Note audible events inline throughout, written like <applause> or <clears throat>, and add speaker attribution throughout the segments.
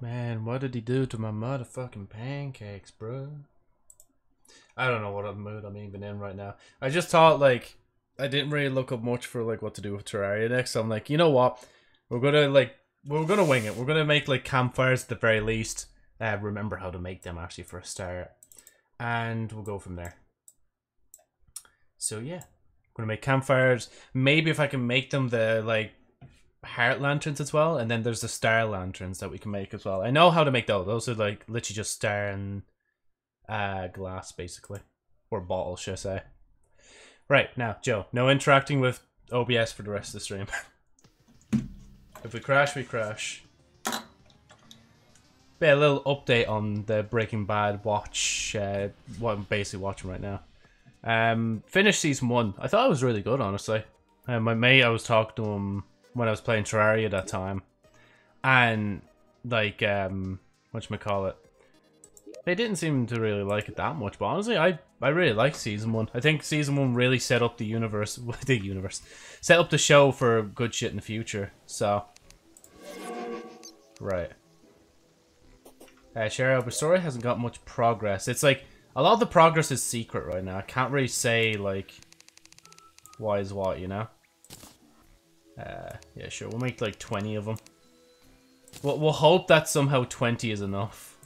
Speaker 1: Man, what did he do to my motherfucking pancakes, bro? I don't know what mood I'm even in right now. I just thought like I didn't really look up much for like what to do with Terraria next. So I'm like, you know what? We're gonna like we're gonna wing it. We're gonna make like campfires at the very least. Uh, remember how to make them actually for a start, and we'll go from there. So yeah, I'm gonna make campfires. Maybe if I can make them the like heart lanterns as well, and then there's the star lanterns that we can make as well. I know how to make those. Those are like literally just star and uh, glass, basically, or bottle, should I say? Right now, Joe. No interacting with OBS for the rest of the stream. <laughs> if we crash, we crash. Be a little update on the Breaking Bad watch. Uh, what I'm basically watching right now. Um, finished season one. I thought it was really good, honestly. Uh, my mate, I was talking to him when I was playing Terraria that time, and like um, what you call it? They didn't seem to really like it that much, but honestly, I I really like season one. I think season one really set up the universe, <laughs> the universe, set up the show for good shit in the future. So, right. Uh, the story hasn't got much progress. It's like a lot of the progress is secret right now. I can't really say like why is what, you know. Uh, yeah, sure. We'll make like 20 of them. We'll, we'll hope that somehow 20 is enough.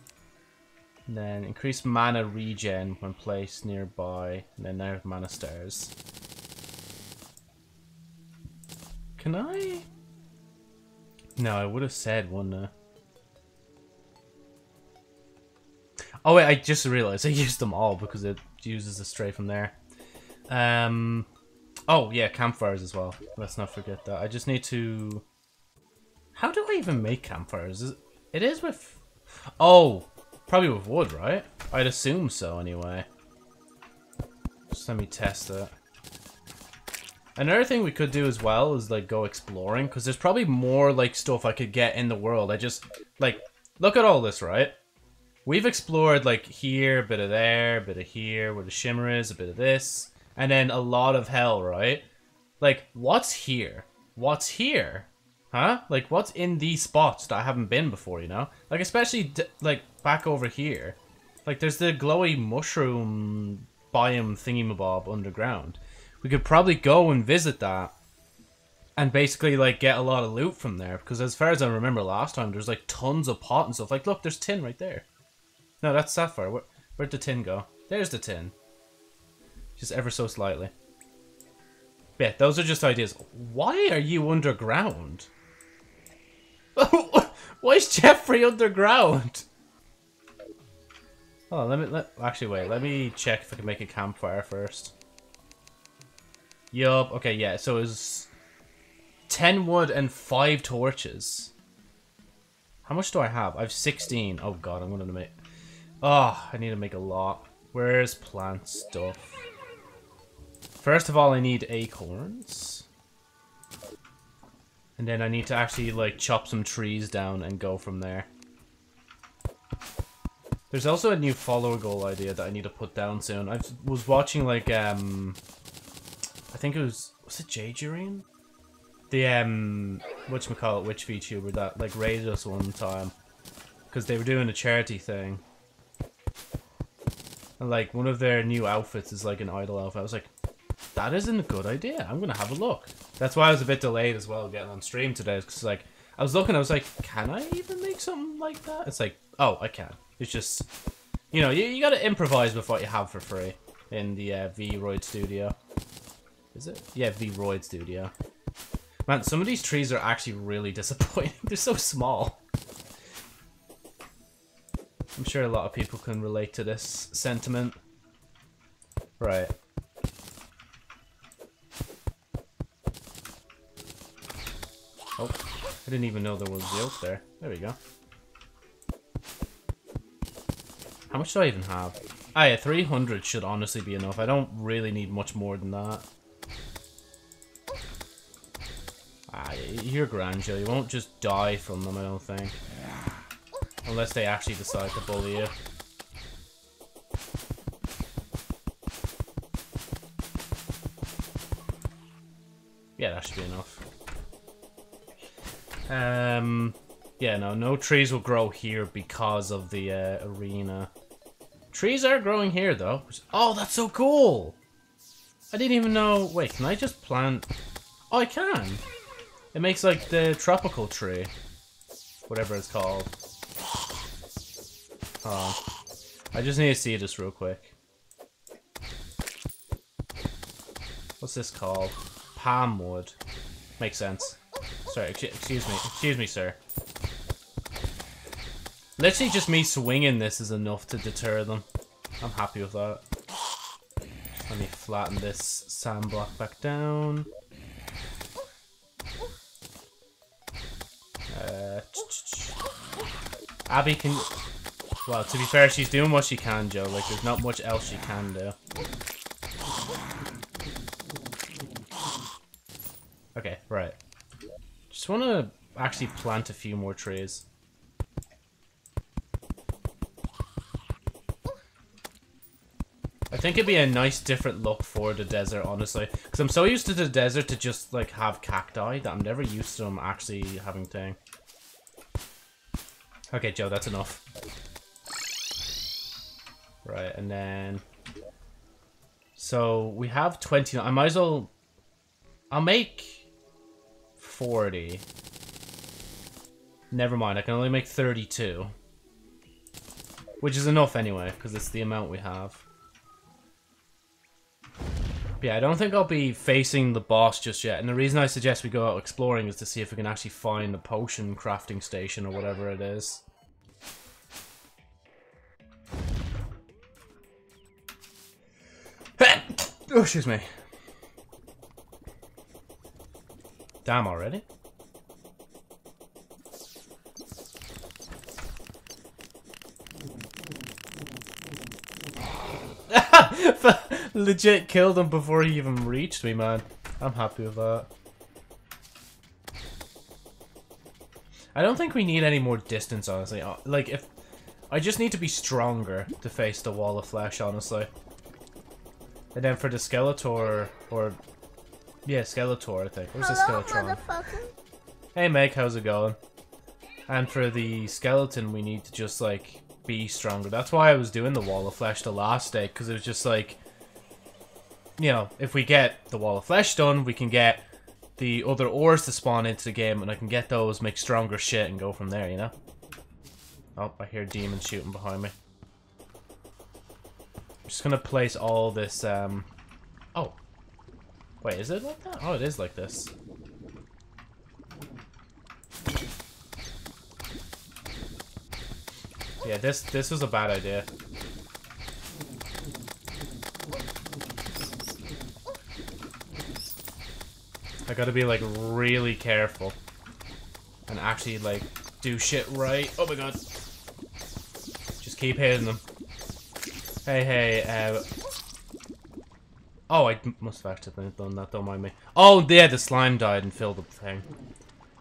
Speaker 1: And then increase mana regen when placed nearby. And then now mana stars. Can I? No, I would have said one. Uh... Oh wait, I just realized I <laughs> used them all because it uses a stray from there. Um, Oh, yeah, campfires as well. Let's not forget that. I just need to... How do I even make campfires? Is it is with... Oh, probably with wood, right? I'd assume so, anyway. Just let me test it. Another thing we could do as well is, like, go exploring. Because there's probably more, like, stuff I could get in the world. I just... Like, look at all this, right? We've explored, like, here, a bit of there, a bit of here, where the shimmer is, a bit of this and then a lot of hell, right? Like, what's here? What's here? Huh? Like, what's in these spots that I haven't been before, you know? Like, especially, like, back over here. Like, there's the glowy mushroom biome thingamabob underground. We could probably go and visit that and basically, like, get a lot of loot from there. Because as far as I remember last time, there's, like, tons of pot and stuff. Like, look, there's tin right there. No, that's sapphire. Where, where'd the tin go? There's the tin. Just ever so slightly. Yeah, those are just ideas. Why are you underground? <laughs> Why is Jeffrey underground? Oh, let me let actually wait. Let me check if I can make a campfire first. Yup. Okay, yeah. So it's ten wood and five torches. How much do I have? I have sixteen. Oh god, I'm gonna make. Oh, I need to make a lot. Where's plant stuff? First of all, I need acorns. And then I need to actually, like, chop some trees down and go from there. There's also a new follower goal idea that I need to put down soon. I was watching, like, um... I think it was... Was it Jajurine? The, um... Whatchamacallit, witch VTuber that, like, raided us one time. Because they were doing a charity thing. And, like, one of their new outfits is, like, an idol outfit. I was like, that isn't a good idea. I'm gonna have a look. That's why I was a bit delayed as well getting on stream today, because like I was looking, I was like, can I even make something like that? It's like, oh, I can. It's just, you know, you, you gotta improvise with what you have for free in the uh, VRoid Studio. Is it? Yeah, VRoid Studio. Man, some of these trees are actually really <laughs> disappointing. They're so small. I'm sure a lot of people can relate to this sentiment. Right. Oh, I didn't even know there was the oak there. There we go. How much do I even have? Ah yeah, 300 should honestly be enough. I don't really need much more than that. Ah, you're grand, Joe. You won't just die from them, I don't think. Unless they actually decide to bully you. Yeah, that should be enough. Um, Yeah, no, no trees will grow here because of the uh, arena. Trees are growing here, though. Oh, that's so cool! I didn't even know... Wait, can I just plant... Oh, I can! It makes, like, the tropical tree. Whatever it's called. Oh. I just need to see this real quick. What's this called? Palm wood. Makes sense. Sorry, excuse me. Excuse me, sir. Literally just me swinging this is enough to deter them. I'm happy with that. Let me flatten this sand block back down. Uh, Abby can... Well, to be fair, she's doing what she can, Joe. Like, there's not much else she can do. Okay, right. Just want to actually plant a few more trees. I think it'd be a nice different look for the desert, honestly. Because I'm so used to the desert to just, like, have cacti that I'm never used to them actually having thing. Okay, Joe, that's enough. Right, and then... So, we have 20... I might as well... I'll make... 40. Never mind, I can only make 32. Which is enough anyway, because it's the amount we have. But yeah, I don't think I'll be facing the boss just yet. And the reason I suggest we go out exploring is to see if we can actually find the potion crafting station or whatever it is. <laughs> oh, excuse me. Damn already? <laughs> Legit killed him before he even reached me, man. I'm happy with that. I don't think we need any more distance, honestly. Uh, like, if... I just need to be stronger to face the wall of flesh, honestly. And then for the Skeletor, or yeah, Skeletor, I think. Where's Hello, the Skeletron? Hey, Meg, how's it going? And for the skeleton, we need to just, like, be stronger. That's why I was doing the Wall of Flesh the last day, because it was just like, you know, if we get the Wall of Flesh done, we can get the other ores to spawn into the game, and I can get those, make stronger shit, and go from there, you know? Oh, I hear demons shooting behind me. I'm just gonna place all this, um... Oh, Wait, is it like that? Oh, it is like this. Yeah, this this was a bad idea. I gotta be like really careful and actually like do shit right. Oh my god. Just keep hitting them. Hey, hey, uh, Oh, I must have actually done that, don't mind me. Oh, yeah, the slime died and filled the thing.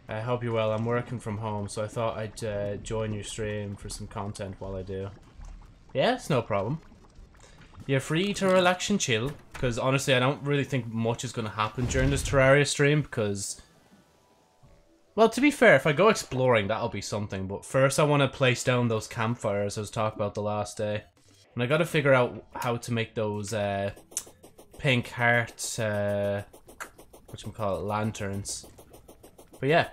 Speaker 1: I hope you're well. I'm working from home, so I thought I'd uh, join your stream for some content while I do. Yeah, it's no problem. You're free to relax and chill, because honestly, I don't really think much is going to happen during this Terraria stream, because... Well, to be fair, if I go exploring, that'll be something, but first I want to place down those campfires I was talking about the last day. And I gotta figure out how to make those, uh, pink heart, uh, what you call lanterns. But yeah.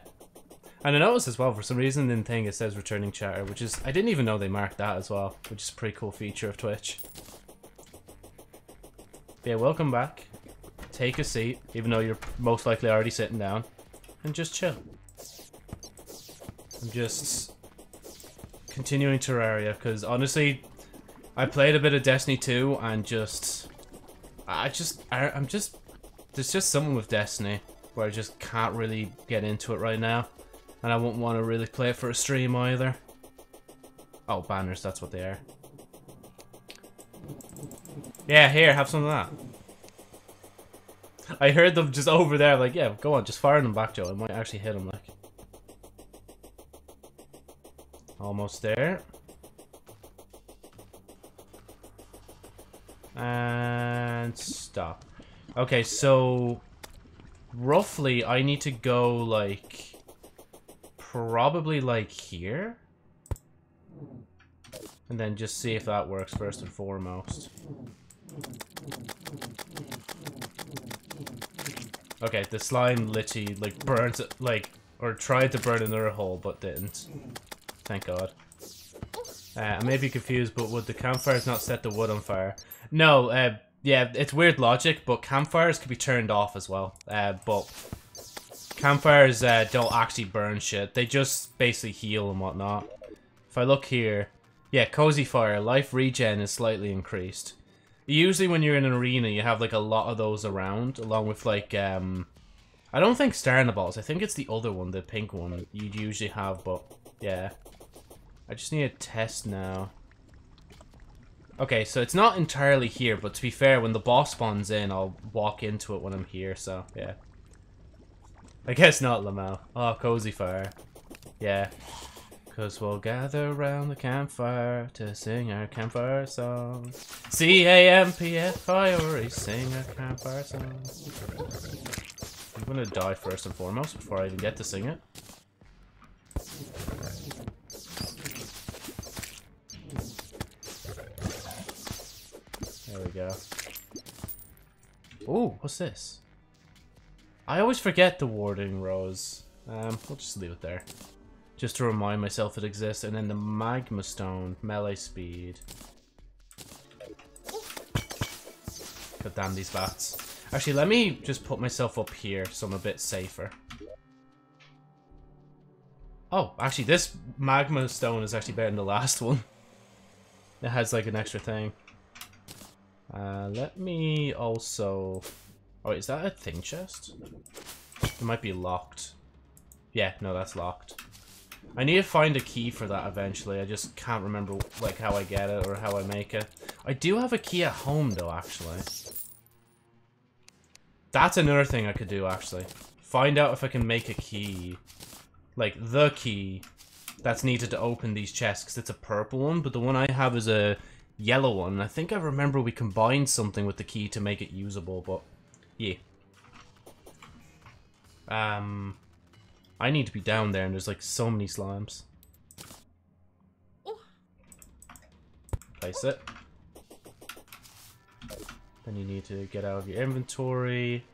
Speaker 1: And I noticed as well, for some reason in thing it says returning chatter, which is, I didn't even know they marked that as well, which is a pretty cool feature of Twitch. But yeah, welcome back. Take a seat, even though you're most likely already sitting down, and just chill. I'm just continuing Terraria, because honestly, I played a bit of Destiny 2 and just I just, I, I'm just, there's just something with Destiny where I just can't really get into it right now. And I wouldn't want to really play it for a stream either. Oh, banners, that's what they are. Yeah, here, have some of that. I heard them just over there, like, yeah, go on, just fire them back, Joe. I might actually hit them, like. Almost there. And stop. Okay, so roughly I need to go like probably like here. And then just see if that works first and foremost. Okay, the slime literally like burnt it like or tried to burn another hole but didn't. Thank god. Uh, I may be confused, but would the campfires not set the wood on fire? No, uh, yeah, it's weird logic, but campfires can be turned off as well. Uh, but campfires uh, don't actually burn shit. They just basically heal and whatnot. If I look here, yeah, cozy fire, life regen is slightly increased. Usually when you're in an arena, you have like a lot of those around, along with like, um, I don't think Starnaballs, I think it's the other one, the pink one you'd usually have, but yeah. I just need a test now. Okay, so it's not entirely here, but to be fair, when the boss spawns in, I'll walk into it when I'm here, so, yeah. I guess not, Lamau. Oh, cozy fire. Yeah. Cause we'll gather around the campfire to sing our campfire song. C-A-M-P-F-I-R-E, sing our campfire song. I'm gonna die first and foremost before I even get to sing it. Oh, what's this? I always forget the warding rose. Um, we'll just leave it there. Just to remind myself it exists. And then the magma stone, melee speed. God damn these bats. Actually, let me just put myself up here so I'm a bit safer. Oh, actually, this magma stone is actually better than the last <laughs> one. It has like an extra thing. Uh, let me also... Oh, is that a thing chest? It might be locked. Yeah, no, that's locked. I need to find a key for that eventually. I just can't remember like how I get it or how I make it. I do have a key at home though, actually. That's another thing I could do, actually. Find out if I can make a key. Like, the key that's needed to open these chests, because it's a purple one, but the one I have is a yellow one. I think I remember we combined something with the key to make it usable, but yeah. Um, I need to be down there, and there's like so many slimes. Place it. Then you need to get out of your inventory.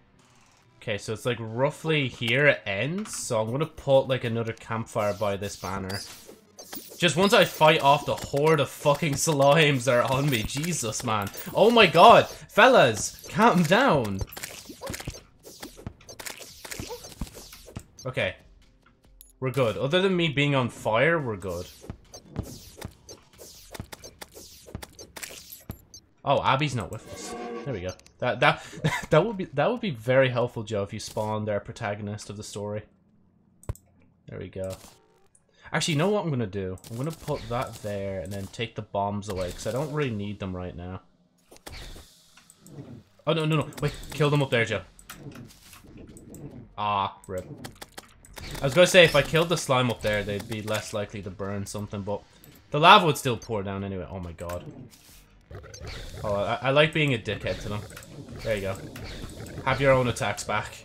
Speaker 1: Okay, so it's like roughly here it ends. So I'm gonna put like another campfire by this banner. Just once I fight off the horde of fucking slimes that are on me. Jesus, man. Oh my god. Fellas, calm down. Okay. We're good. Other than me being on fire, we're good. Oh, Abby's not with us. There we go. That that <laughs> that would be that would be very helpful, Joe, if you spawned our protagonist of the story. There we go. Actually, you know what I'm gonna do? I'm gonna put that there and then take the bombs away because I don't really need them right now. Oh no no no! Wait, kill them up there, Joe. Ah, rip. I was gonna say if I killed the slime up there, they'd be less likely to burn something, but the lava would still pour down anyway. Oh my god. Oh, I, I like being a dickhead to them. There you go. Have your own attacks back.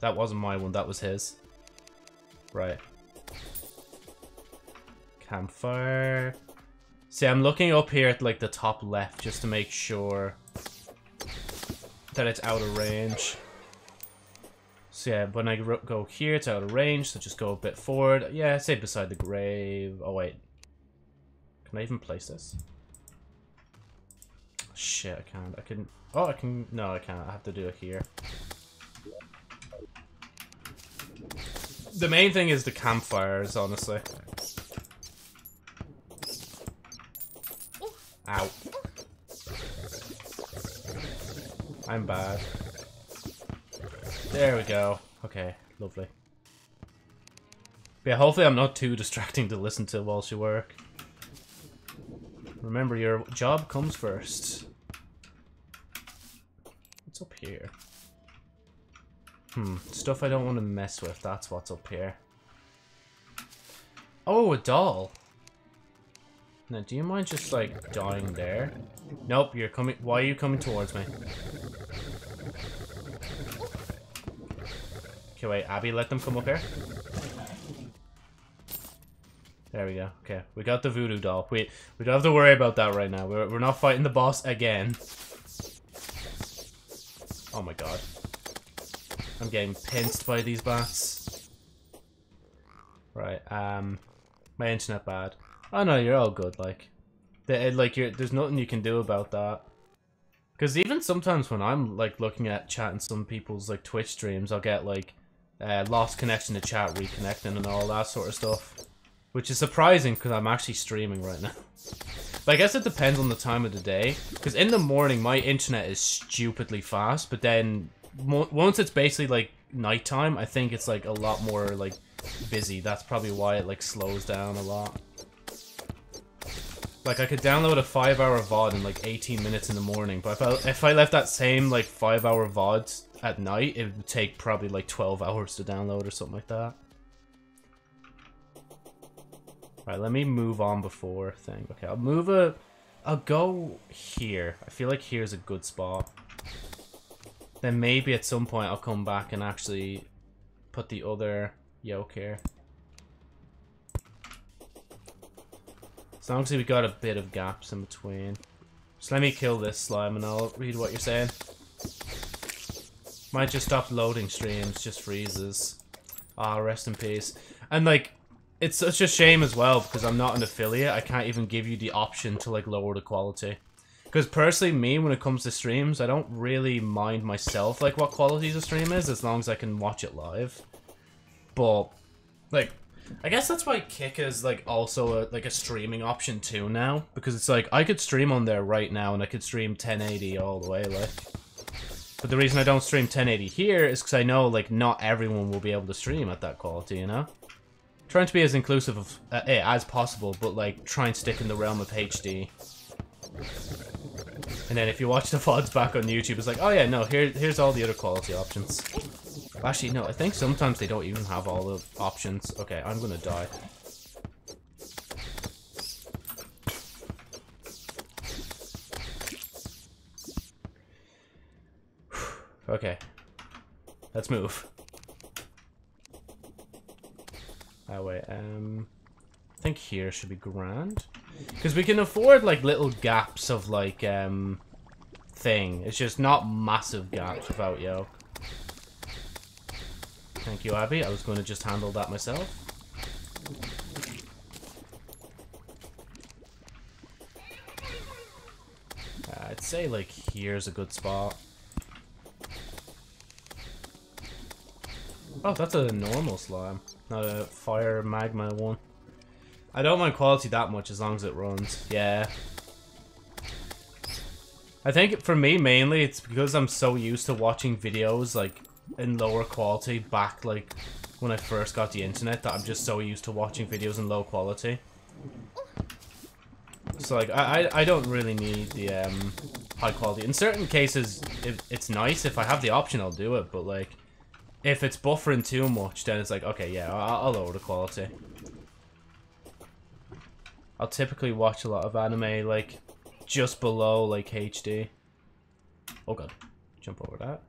Speaker 1: That wasn't my one, that was his. Right. Campfire. See, I'm looking up here at like the top left just to make sure that it's out of range. So yeah, when I go here, it's out of range, so just go a bit forward. Yeah, say beside the grave. Oh wait. Can I even place this? Shit, I can't. I can... Oh, I can... No, I can't. I have to do it here. The main thing is the campfires, honestly. Ow. I'm bad. There we go. Okay, lovely. Yeah, hopefully I'm not too distracting to listen to whilst you work. Remember, your job comes first. What's up here? Hmm, stuff I don't want to mess with, that's what's up here. Oh, a doll! Now, do you mind just, like, dying there? Nope, you're coming- why are you coming towards me? Okay, wait, Abby, let them come up here. There we go. Okay, we got the voodoo doll. We we don't have to worry about that right now. We're we're not fighting the boss again. Oh my god. I'm getting pinched by these bats. Right, um my internet bad. Oh no, you're all good, like. They, like you're there's nothing you can do about that. Cause even sometimes when I'm like looking at chat some people's like Twitch streams, I'll get like uh, lost connection to chat, reconnecting and all that sort of stuff. Which is surprising because I'm actually streaming right now. But I guess it depends on the time of the day. Because in the morning, my internet is stupidly fast. But then, once it's basically like nighttime, I think it's like a lot more like busy. That's probably why it like slows down a lot. Like I could download a 5 hour VOD in like 18 minutes in the morning. But if I, if I left that same like 5 hour VOD at night, it would take probably like 12 hours to download or something like that. Right, let me move on before thing. Okay, I'll move a... I'll go here. I feel like here's a good spot. Then maybe at some point I'll come back and actually put the other yoke here. So obviously we got a bit of gaps in between. Just let me kill this slime and I'll read what you're saying. Might just stop loading streams, just freezes. Ah, rest in peace. And like, it's such a shame as well because I'm not an affiliate. I can't even give you the option to like lower the quality. Because personally, me, when it comes to streams, I don't really mind myself like what quality the stream is as long as I can watch it live. But, like, I guess that's why Kick is like also a, like a streaming option too now. Because it's like, I could stream on there right now and I could stream 1080 all the way, like. But the reason I don't stream 1080 here is because I know like not everyone will be able to stream at that quality, you know? Trying to be as inclusive of uh, eh, as possible, but like try and stick in the realm of HD. And then if you watch the VODs back on YouTube, it's like, oh yeah, no, here, here's all the other quality options. Actually, no, I think sometimes they don't even have all the options. Okay, I'm gonna die. <sighs> okay. Let's move. Oh wait, um... I think here should be grand. Because we can afford, like, little gaps of, like, um... Thing. It's just not massive gaps without yo. Thank you, Abby. I was going to just handle that myself. Uh, I'd say, like, here's a good spot. Oh, that's a normal slime. Not a fire magma one. I don't mind quality that much as long as it runs. Yeah. I think for me mainly it's because I'm so used to watching videos like in lower quality back like when I first got the internet that I'm just so used to watching videos in low quality. So like I I, I don't really need the um high quality. In certain cases it, it's nice if I have the option I'll do it, but like if it's buffering too much, then it's like, okay, yeah, I'll, I'll lower the quality. I'll typically watch a lot of anime, like, just below, like, HD. Oh god. Jump over that.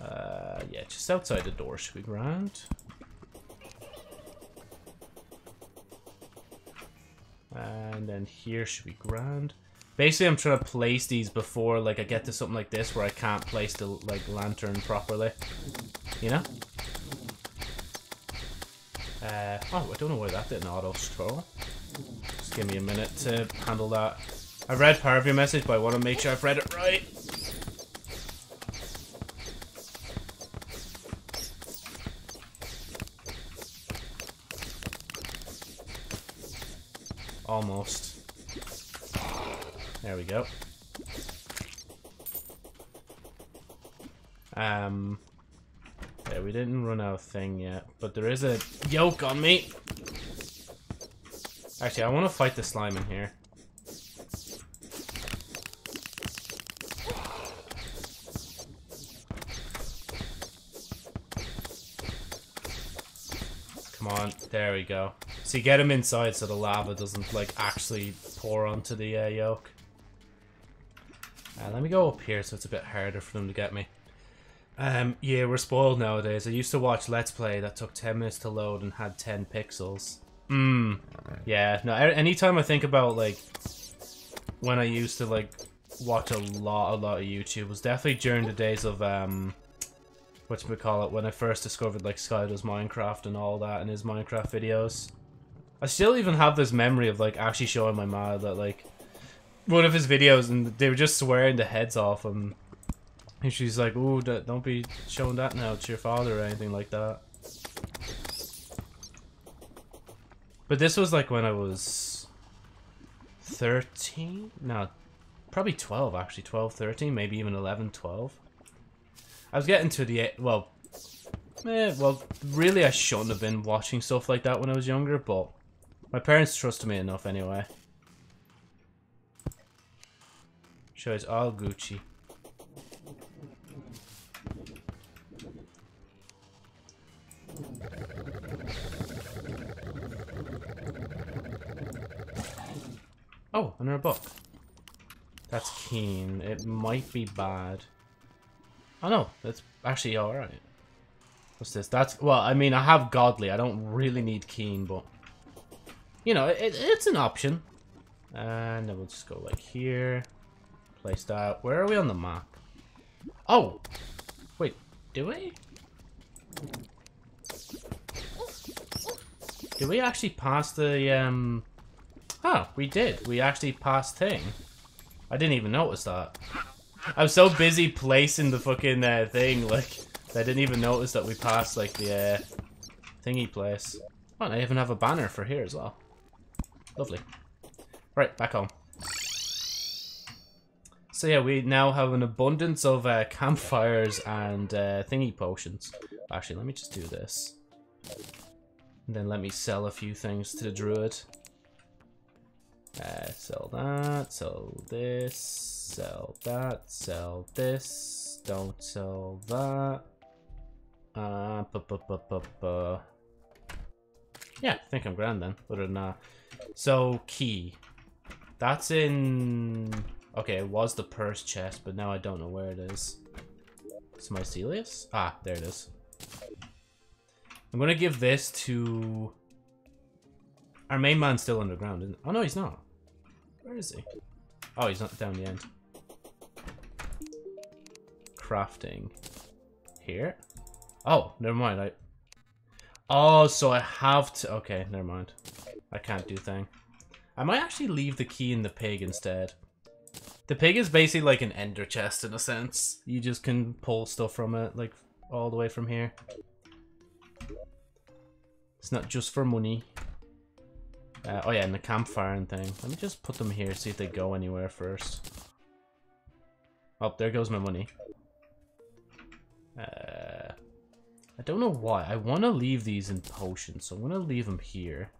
Speaker 1: Uh, yeah, just outside the door should be grand. And then here should be grand. Basically, I'm trying to place these before, like, I get to something like this where I can't place the, like, lantern properly. You know? Uh, oh, I don't know why that didn't auto-scroll. Just give me a minute to handle that. I read part of your message, but I want to make sure I've read it right. Almost. There we go. Um, yeah, we didn't run out of thing yet, but there is a yoke on me. Actually, I want to fight the slime in here. Come on, there we go. See, get him inside so the lava doesn't, like, actually pour onto the uh, yoke. Let me go up here so it's a bit harder for them to get me. Um, yeah, we're spoiled nowadays. I used to watch Let's Play that took 10 minutes to load and had 10 pixels. Mmm. Yeah, no, anytime I think about, like, when I used to, like, watch a lot, a lot of YouTube was definitely during the days of, um, what we call it, when I first discovered, like, SkyDoesMinecraft and all that in his Minecraft videos. I still even have this memory of, like, actually showing my mom that, like, one of his videos and they were just swearing the heads off him. And she's like, "Ooh, don't be showing that now to your father or anything like that." But this was like when I was 13? No, probably 12 actually. 12, 13, maybe even 11, 12. I was getting to the, well, eh, well, really I shouldn't have been watching stuff like that when I was younger, but my parents trusted me enough anyway. Shows all Gucci. Oh, another book. That's keen. It might be bad. Oh no, that's actually alright. What's this? That's, well, I mean, I have Godly. I don't really need Keen, but, you know, it, it's an option. And then we'll just go like here. Where are we on the map? Oh! Wait, do we? Did we actually pass the, um... Oh, we did. We actually passed thing. I didn't even notice that. I was so busy placing the fucking uh, thing, like, I didn't even notice that we passed, like, the uh, thingy place. Oh, and I even have a banner for here as well. Lovely. Right, back home. So yeah, we now have an abundance of uh, campfires and uh, thingy potions. Actually, let me just do this. And then let me sell a few things to the druid. Uh, sell that, sell this, sell that, sell this, don't sell that. Uh, bu -bu -bu yeah, I think I'm grand then, other than that. So, key. That's in... Okay, it was the purse chest, but now I don't know where it is. Is Mycelius? Ah, there it is. I'm gonna give this to... Our main man's still underground, isn't Oh no, he's not. Where is he? Oh, he's not down the end. Crafting. Here? Oh, never mind. I. Oh, so I have to. Okay, never mind. I can't do thing. I might actually leave the key in the pig instead. The pig is basically like an ender chest in a sense. You just can pull stuff from it, like all the way from here. It's not just for money. Uh, oh yeah, and the campfire and thing. Let me just put them here, see if they go anywhere first. Oh, there goes my money. Uh, I don't know why. I want to leave these in potions, so I'm going to leave them here.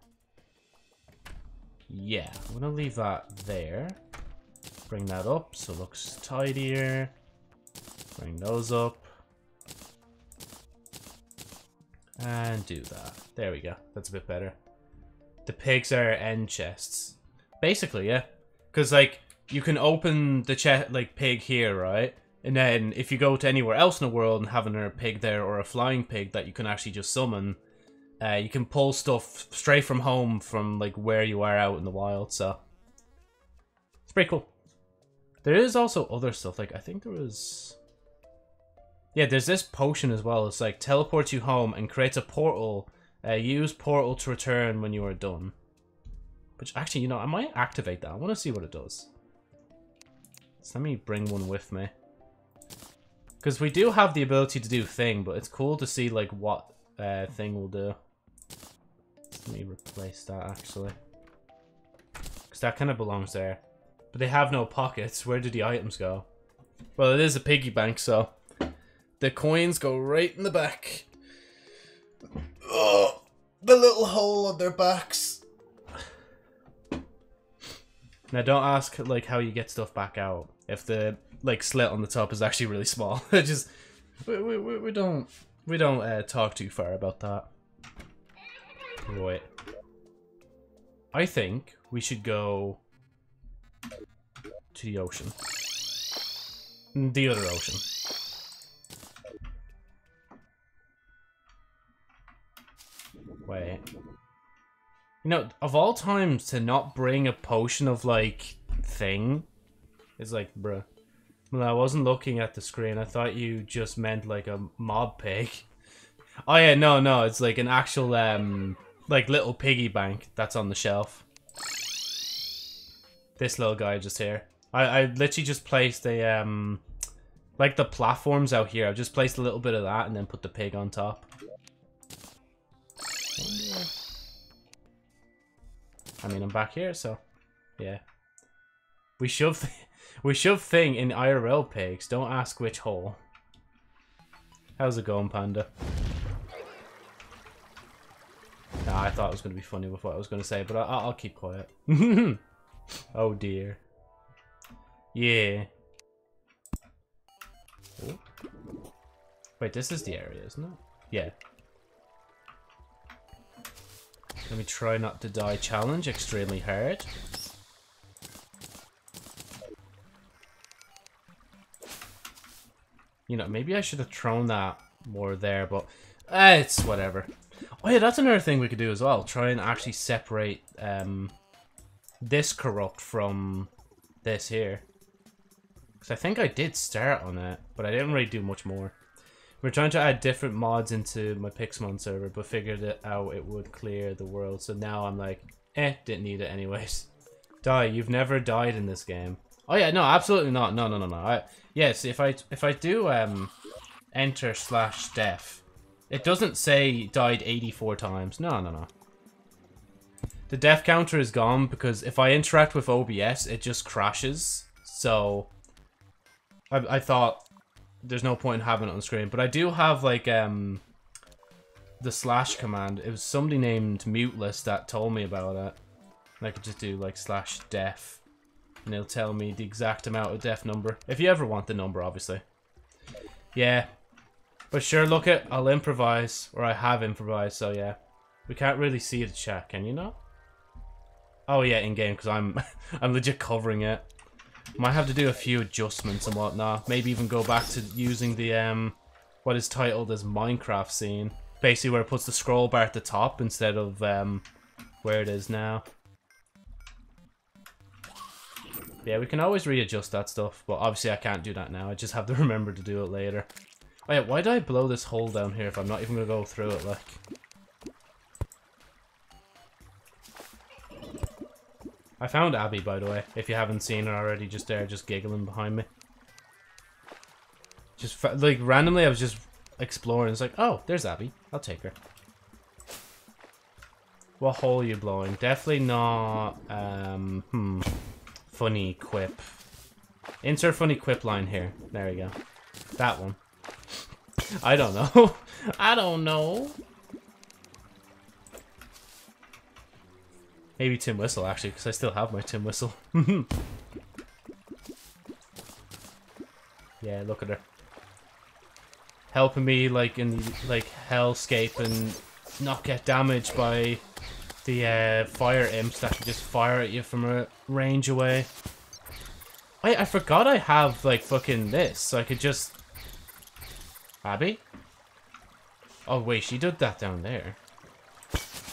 Speaker 1: Yeah, I'm going to leave that there. Bring that up so it looks tidier. Bring those up. And do that. There we go. That's a bit better the pigs are end chests. Basically, yeah. Because, like, you can open the chest, like, pig here, right? And then if you go to anywhere else in the world and have another pig there or a flying pig that you can actually just summon, uh, you can pull stuff straight from home from, like, where you are out in the wild, so... It's pretty cool. There is also other stuff, like, I think there was... Yeah, there's this potion as well. It's like teleports you home and creates a portal uh, use portal to return when you are done. Which actually, you know, I might activate that. I want to see what it does. So let me bring one with me. Because we do have the ability to do thing, but it's cool to see like what uh, thing will do. Let me replace that actually. Because that kind of belongs there. But they have no pockets. Where did the items go? Well, it is a piggy bank, so the coins go right in the back. Oh, the little hole on their backs. Now, don't ask like how you get stuff back out if the like slit on the top is actually really small. <laughs> Just we, we, we don't we don't uh, talk too far about that. Right. I think we should go to the ocean. The other ocean. Wait. You know, of all times to not bring a potion of, like, thing is like, bruh. Well, I wasn't looking at the screen. I thought you just meant, like, a mob pig. <laughs> Oh, yeah, no, no. It's, like, an actual, um, like, little piggy bank that's on the shelf. This little guy just here. I, I literally just placed a, um, like the platforms out here. I've just placed a little bit of that and then put the pig on top. I mean, I'm back here, so yeah. We shove, <laughs> we shove thing in IRL pigs. Don't ask which hole. How's it going, Panda? Nah, I thought it was going to be funny with what I was going to say, but I, I'll keep quiet. <laughs> oh dear. Yeah. Oh. Wait, this is the area, isn't it? Yeah. Let me try not to die challenge, extremely hard. You know, maybe I should have thrown that more there, but uh, it's whatever. Oh yeah, that's another thing we could do as well. Try and actually separate um, this corrupt from this here. Because I think I did start on it, but I didn't really do much more. We're trying to add different mods into my Pixelmon server, but figured it out it would clear the world. So now I'm like, eh, didn't need it anyways. <laughs> Die, you've never died in this game. Oh yeah, no, absolutely not. No, no, no, no. I, yes, if I if I do um enter slash death, it doesn't say died 84 times. No, no, no. The death counter is gone because if I interact with OBS, it just crashes. So I, I thought there's no point in having it on screen. But I do have like um the slash command. It was somebody named Muteless that told me about it. And I could just do like slash def. And it'll tell me the exact amount of def number. If you ever want the number, obviously. Yeah. But sure, look it, I'll improvise. Or I have improvised, so yeah. We can't really see the chat, can you not? Oh yeah, in-game, because I'm, <laughs> I'm legit covering it. Might have to do a few adjustments and whatnot. Maybe even go back to using the, um, what is titled as Minecraft scene. Basically where it puts the scroll bar at the top instead of, um, where it is now. Yeah, we can always readjust that stuff, but obviously I can't do that now. I just have to <laughs> remember to do it later. Oh yeah, why do I blow this hole down here if I'm not even to go through it, like? I found Abby, by the way, if you haven't seen her already, just there, just giggling behind me. Just, like, randomly I was just exploring, it's like, oh, there's Abby, I'll take her. What hole are you blowing? Definitely not, um, hmm, funny quip. Insert funny quip line here. There we go. That one. <laughs> I don't know. <laughs> I don't know. Maybe Tim Whistle, actually, because I still have my Tim Whistle. <laughs> yeah, look at her. Helping me, like, in, like, Hellscape and not get damaged by the uh, fire imps that can just fire at you from a range away. Wait, I forgot I have, like, fucking this, so I could just... Abby? Oh, wait, she did that down there.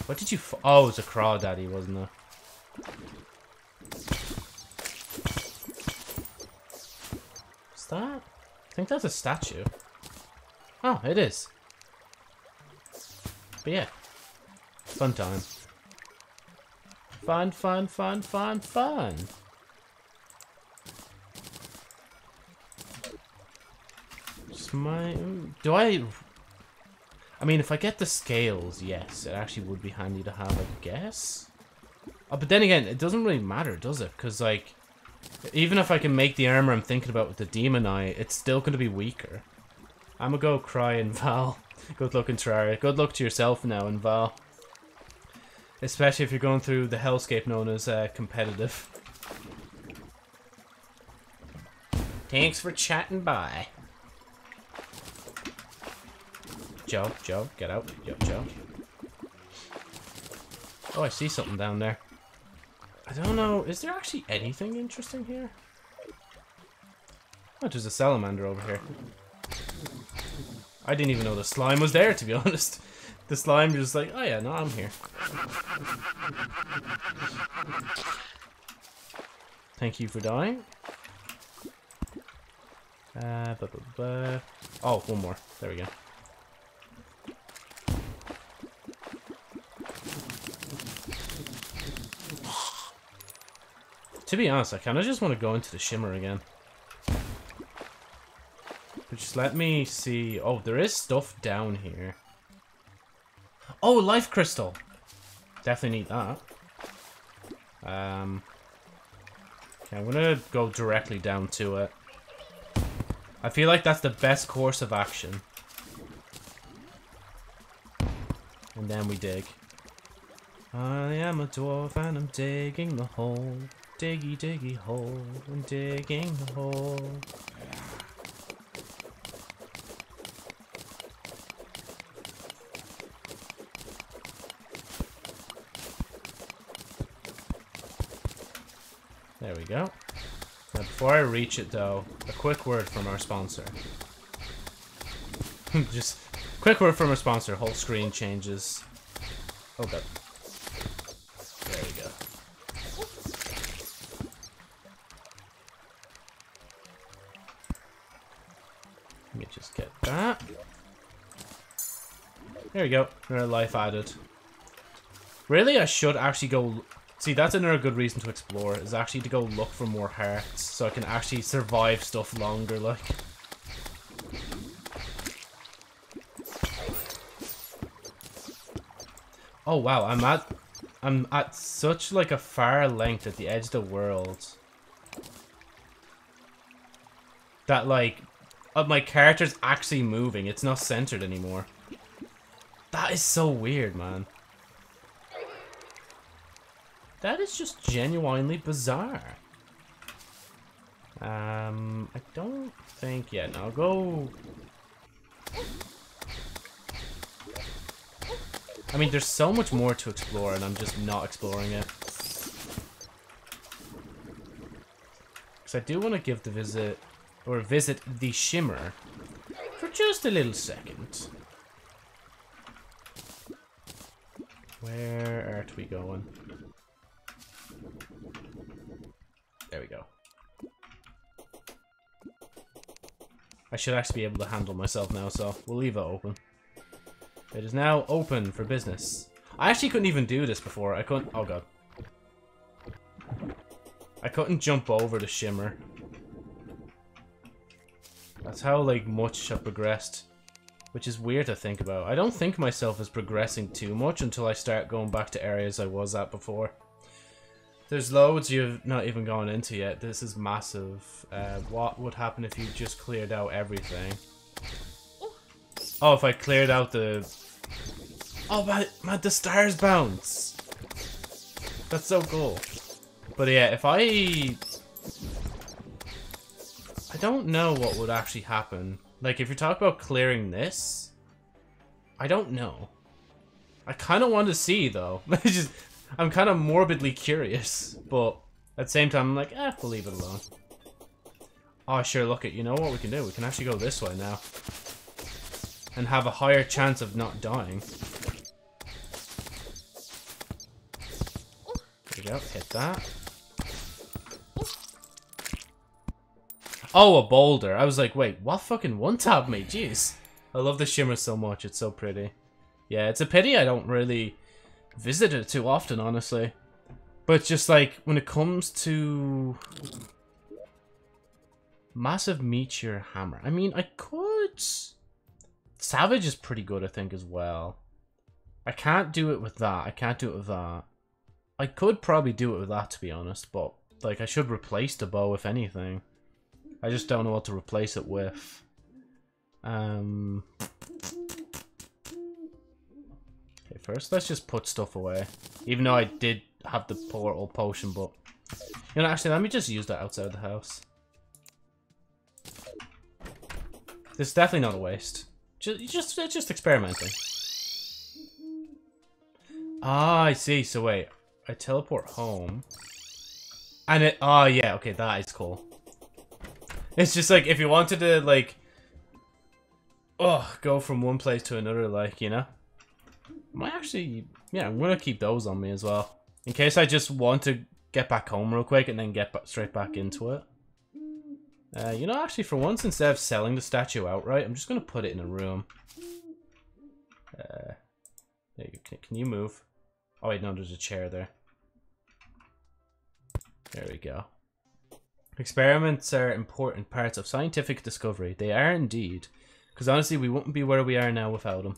Speaker 1: What did you Oh, it was a crawdaddy, wasn't it? What's that? I think that's a statue. Oh, it is. But yeah. Fun time. Fun, fun, fun, fun, fun. Just my... Do I I mean, if I get the scales, yes, it actually would be handy to have, I guess. Oh, but then again, it doesn't really matter, does it? Because, like, even if I can make the armor I'm thinking about with the Demon Eye, it's still going to be weaker. I'm gonna go cry and <laughs> Val. Good luck in Terraria. Good luck to yourself now and Val. Especially if you're going through the hellscape known as uh, competitive. Thanks for chatting by. Joe, Joe, get out. Yo, Joe. Oh, I see something down there. I don't know. Is there actually anything interesting here? Oh, there's a salamander over here. I didn't even know the slime was there, to be <laughs> honest. The slime just like, oh yeah, no, I'm here. Thank you for dying. Uh, blah, blah, blah. Oh, one more. There we go. To be honest, I kind of just want to go into the shimmer again. But just let me see. Oh, there is stuff down here. Oh, life crystal. Definitely need that. Um. Okay, I'm gonna go directly down to it. I feel like that's the best course of action. And then we dig. I am a dwarf and I'm digging the hole. Diggy diggy hole. I'm digging the hole. There we go. Now before I reach it though, a quick word from our sponsor. <laughs> Just quick word from our sponsor, whole screen changes. Oh god. There we go. Another life added. Really, I should actually go See, that's another good reason to explore, is actually to go look for more hearts, so I can actually survive stuff longer, like. Oh wow, I'm at I'm at such like a far length at the edge of the world. That like uh, my character's actually moving, it's not centered anymore. That is so weird, man. That is just genuinely bizarre. Um, I don't think yet. I'll go... I mean, there's so much more to explore, and I'm just not exploring it. Because I do want to give the visit, or visit the Shimmer, for just a little second. Where are we going? There we go. I should actually be able to handle myself now, so we'll leave it open. It is now open for business. I actually couldn't even do this before. I couldn't... Oh, God. I couldn't jump over the shimmer. That's how, like, much I've progressed. Which is weird to think about. I don't think myself as progressing too much until I start going back to areas I was at before. There's loads you've not even gone into yet. This is massive. Uh, what would happen if you just cleared out everything? Oh, if I cleared out the... Oh, man, man the stars bounce! That's so cool. But yeah, if I... I don't know what would actually happen. Like, if you talk about clearing this... I don't know. I kind of want to see, though. <laughs> just I'm kind of morbidly curious, but at the same time, I'm like, eh, we'll leave it alone. Oh, sure, look at, you know what we can do? We can actually go this way now. And have a higher chance of not dying. There we go, hit that. Oh, a boulder. I was like, wait, what fucking one-tap me? Jeez. I love the shimmer so much, it's so pretty. Yeah, it's a pity I don't really visit it too often, honestly. But just like when it comes to massive meteor hammer, I mean, I could. Savage is pretty good, I think, as well. I can't do it with that. I can't do it with that. I could probably do it with that, to be honest, but like I should replace the bow if anything. I just don't know what to replace it with. Um, Okay, first let's just put stuff away. Even though I did have the portal potion, but... You know, actually, let me just use that outside the house. This is definitely not a waste. Just, just, just experimenting. Ah, I see. So wait, I teleport home. And it, oh yeah, okay, that is cool. It's just like if you wanted to like oh go from one place to another, like, you know? I might actually yeah, I'm gonna keep those on me as well. In case I just want to get back home real quick and then get straight back into it. Uh, you know, actually, for once, instead of selling the statue outright, I'm just going to put it in a room. Uh, there you can, can you move? Oh, wait, no, there's a chair there. There we go. Experiments are important parts of scientific discovery. They are indeed. Because honestly, we wouldn't be where we are now without them.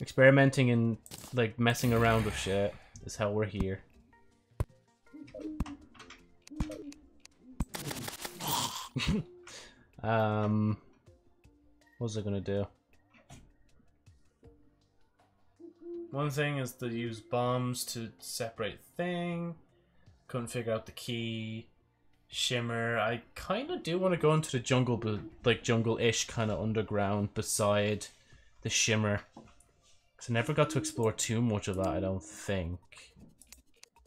Speaker 1: Experimenting and, like, messing around with shit is how we're here. <laughs> um, what was I gonna do? One thing is to use bombs to separate thing. Couldn't figure out the key. Shimmer. I kind of do want to go into the jungle, but like jungle-ish kind of underground beside the shimmer. Cause I never got to explore too much of that. I don't think.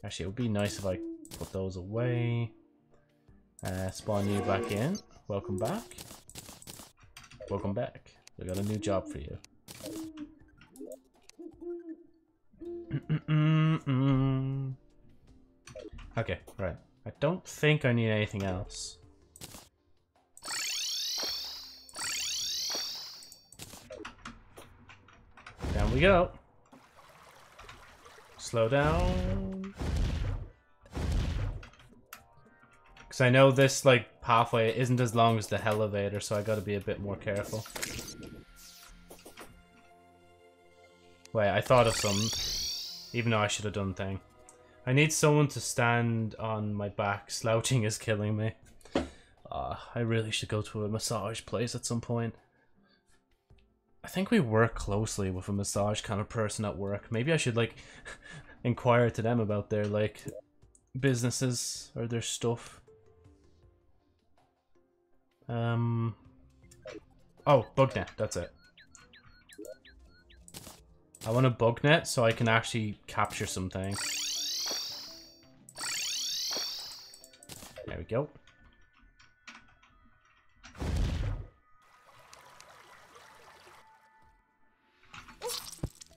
Speaker 1: Actually, it would be nice if I put those away. Uh, spawn you back in. Welcome back. Welcome back. We got a new job for you. <clears throat> okay, right. I don't think I need anything else. Down we go. Slow down. Because I know this, like, pathway isn't as long as the elevator, so I gotta be a bit more careful. Wait, I thought of some, even though I should have done thing. I need someone to stand on my back. Slouching is killing me. Uh, I really should go to a massage place at some point. I think we work closely with a massage kind of person at work. Maybe I should, like, <laughs> inquire to them about their, like, businesses or their stuff. Um. Oh, bug net. That's it. I want a bug net so I can actually capture something. There we go.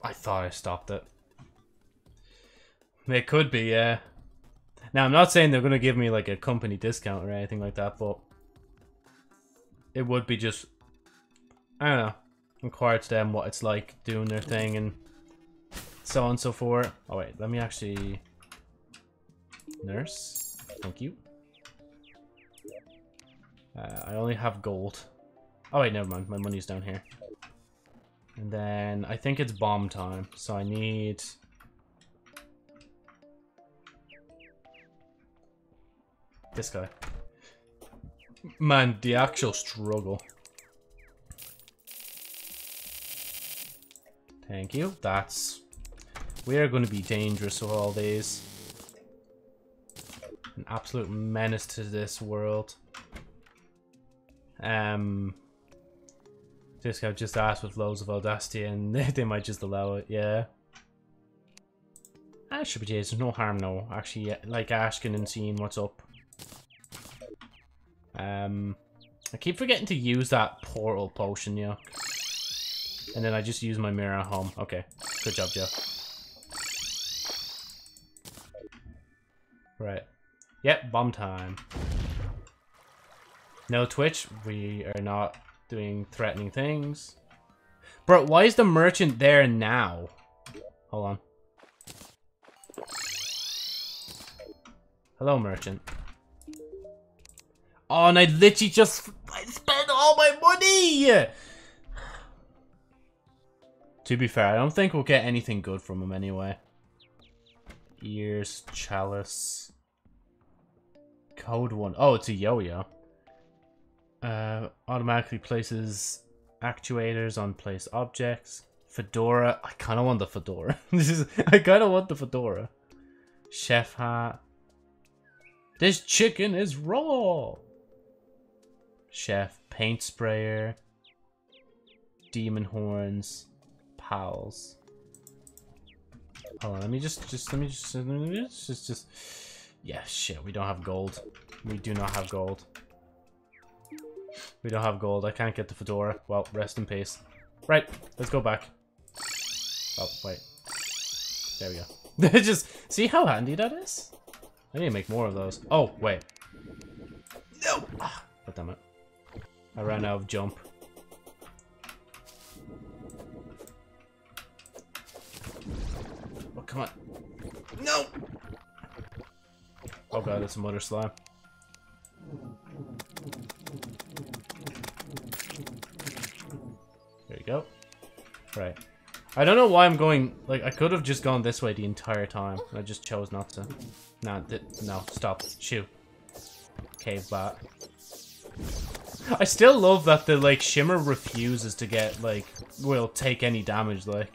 Speaker 1: I thought I stopped it. It could be, yeah. Now, I'm not saying they're going to give me like a company discount or anything like that, but it would be just, I don't know, inquire to them what it's like doing their thing and so on and so forth. Oh wait, let me actually, nurse, thank you. Uh, I only have gold. Oh wait, never mind, my money's down here. And then I think it's bomb time, so I need... This guy. Man, the actual struggle. Thank you. That's... We are going to be dangerous with all these. An absolute menace to this world. Um... Guy just asked with loads of audacity and <laughs> they might just allow it, yeah. I should be There's no harm, no. Actually, like asking and seeing what's up. Um, I keep forgetting to use that portal potion, yeah. And then I just use my mirror at home. Okay, good job, Joe. Right. Yep, bomb time. No Twitch, we are not doing threatening things. Bro, why is the merchant there now? Hold on. Hello, merchant. Oh, and I literally just I spent all my money! To be fair, I don't think we'll get anything good from him anyway. Ears, chalice. Code one. Oh, it's a yo-yo. Uh, automatically places actuators on place objects. Fedora. I kind of want the fedora. <laughs> this is. I kind of want the fedora. Chef hat. This chicken is raw. Chef, paint sprayer, demon horns, pals. Hold on, let me just, just, let me just, Let just, just, just, yeah, shit, we don't have gold. We do not have gold. We don't have gold. I can't get the fedora. Well, rest in peace. Right, let's go back. Oh, wait. There we go. <laughs> Just see how handy that is? I need to make more of those. Oh, wait. No! Ah, God damn it. I ran out of jump. Oh, come on. No! Oh god, that's a mother slime. Go. Right. I don't know why I'm going... Like, I could have just gone this way the entire time. I just chose not to. No, no, stop. Shoot. Cave bat. I still love that the, like, Shimmer refuses to get, like, will take any damage, like.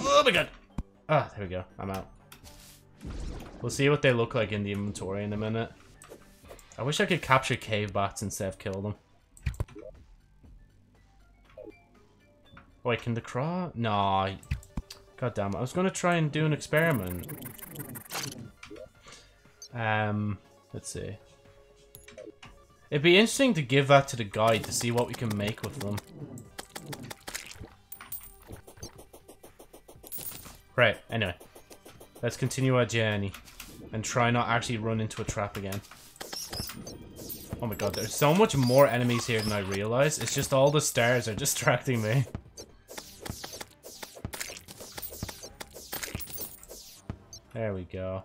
Speaker 1: Oh my god! Ah, there we go. I'm out. We'll see what they look like in the inventory in a minute. I wish I could capture cave bats instead of kill them. Wait, can the craw? No. God damn it. I was going to try and do an experiment. Um, let's see. It'd be interesting to give that to the guide to see what we can make with them. Right, anyway. Let's continue our journey. And try not actually run into a trap again. Oh my god, there's so much more enemies here than I realized. It's just all the stars are <laughs> distracting me. There we go.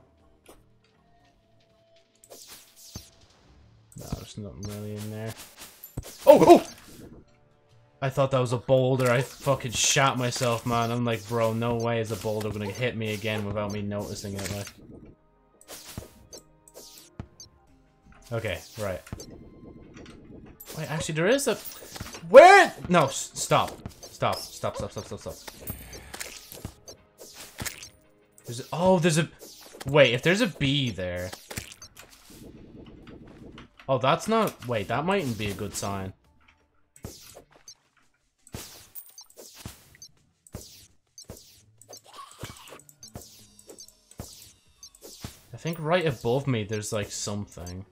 Speaker 1: No, there's nothing really in there. Oh, oh! I thought that was a boulder. I fucking shot myself, man. I'm like, bro, no way is a boulder gonna hit me again without me noticing it, like. Okay, right. Wait, actually, there is a... Where? No, stop. Stop, stop, stop, stop, stop, stop. There's. Oh, there's a... Wait, if there's a bee there... Oh, that's not... Wait, that mightn't be a good sign. I think right above me there's like something.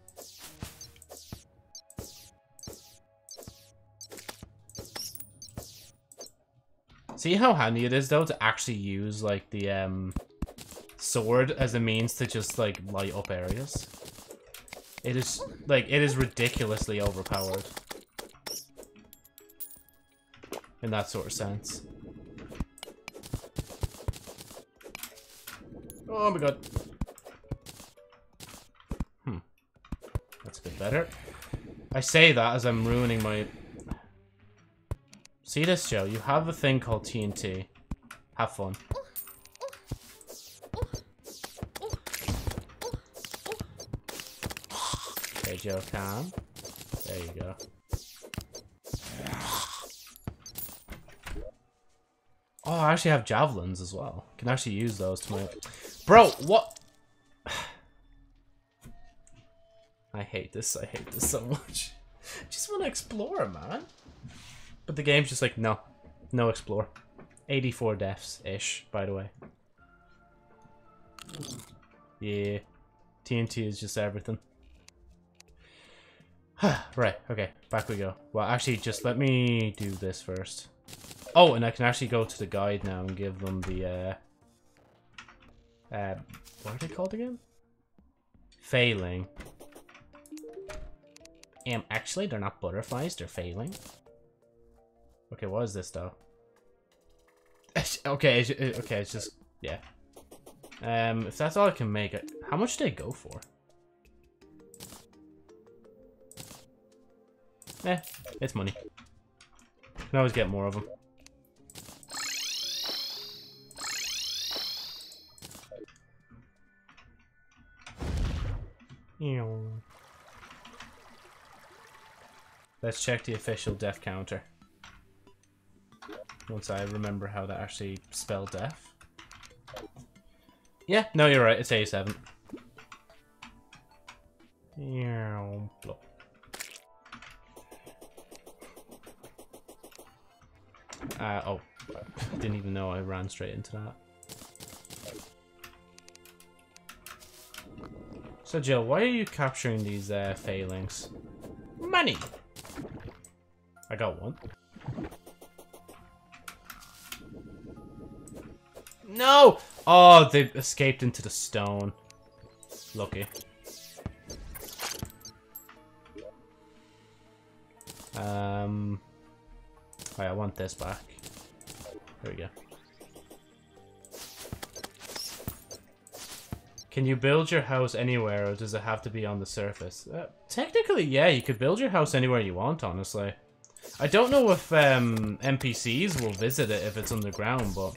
Speaker 1: See how handy it is though to actually use like the um sword as a means to just like light up areas. It is like it is ridiculously overpowered. In that sort of sense. Oh my god. Hmm. That's a bit better. I say that as I'm ruining my See this, Joe? You have a thing called TNT. Have fun. Joe, calm. There you go. Oh, I actually have javelins as well. Can actually use those to my... Bro, what? <sighs> I hate this. I hate this so much. <laughs> Just want to explore, man. But the game's just like, no. No explore. 84 deaths-ish, by the way. Yeah. TNT is just everything. <sighs> right, okay. Back we go. Well, actually, just let me do this first. Oh, and I can actually go to the guide now and give them the, uh... Uh, what are they called again? Faeling. Um, actually, they're not butterflies, they're faeling. Okay, what is this though? <laughs> okay, it's, okay, it's just yeah. Um, if that's all I can make, it, how much do they go for? Eh, it's money. Can always get more of them. Let's check the official death counter. Once I remember how to actually spell death. Yeah, no, you're right. It's 87. Uh, oh, didn't even know I ran straight into that. So, Jill, why are you capturing these uh, faelings? Money! I got one. No! Oh, they escaped into the stone. Lucky. Um... Right, I want this back. There we go. Can you build your house anywhere, or does it have to be on the surface? Uh, technically, yeah, you could build your house anywhere you want, honestly. I don't know if um, NPCs will visit it if it's underground, but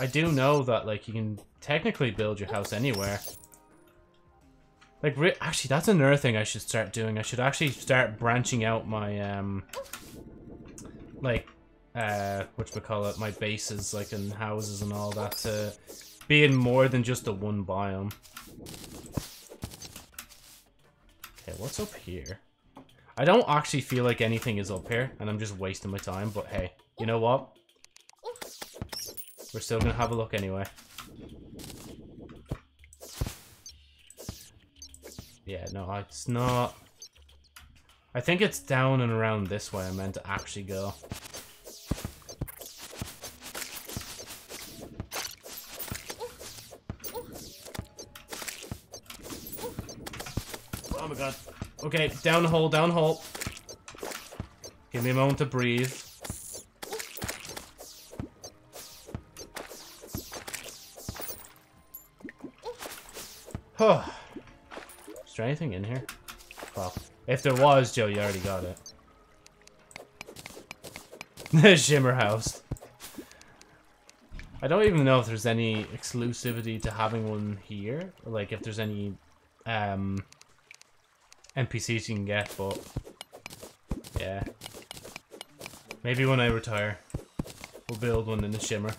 Speaker 1: I do know that like you can technically build your house anywhere. Like, actually, that's another thing I should start doing. I should actually start branching out my um, like, uh, what we call it, my bases, like in houses and all that, to being more than just a one biome. Okay, what's up here? I don't actually feel like anything is up here, and I'm just wasting my time, but hey, you know what? We're still gonna have a look anyway. Yeah, no, it's not... I think it's down and around this way I meant to actually go. Oh my god. Okay, down hole, down hole. Give me a moment to breathe. Huh. Is there anything in here? Well, if there was, Joe, you already got it. <laughs> The Shimmer House. I don't even know if there's any exclusivity to having one here. Like if there's any um NPCs you can get, but yeah. Maybe when I retire, we'll build one in the Shimmer.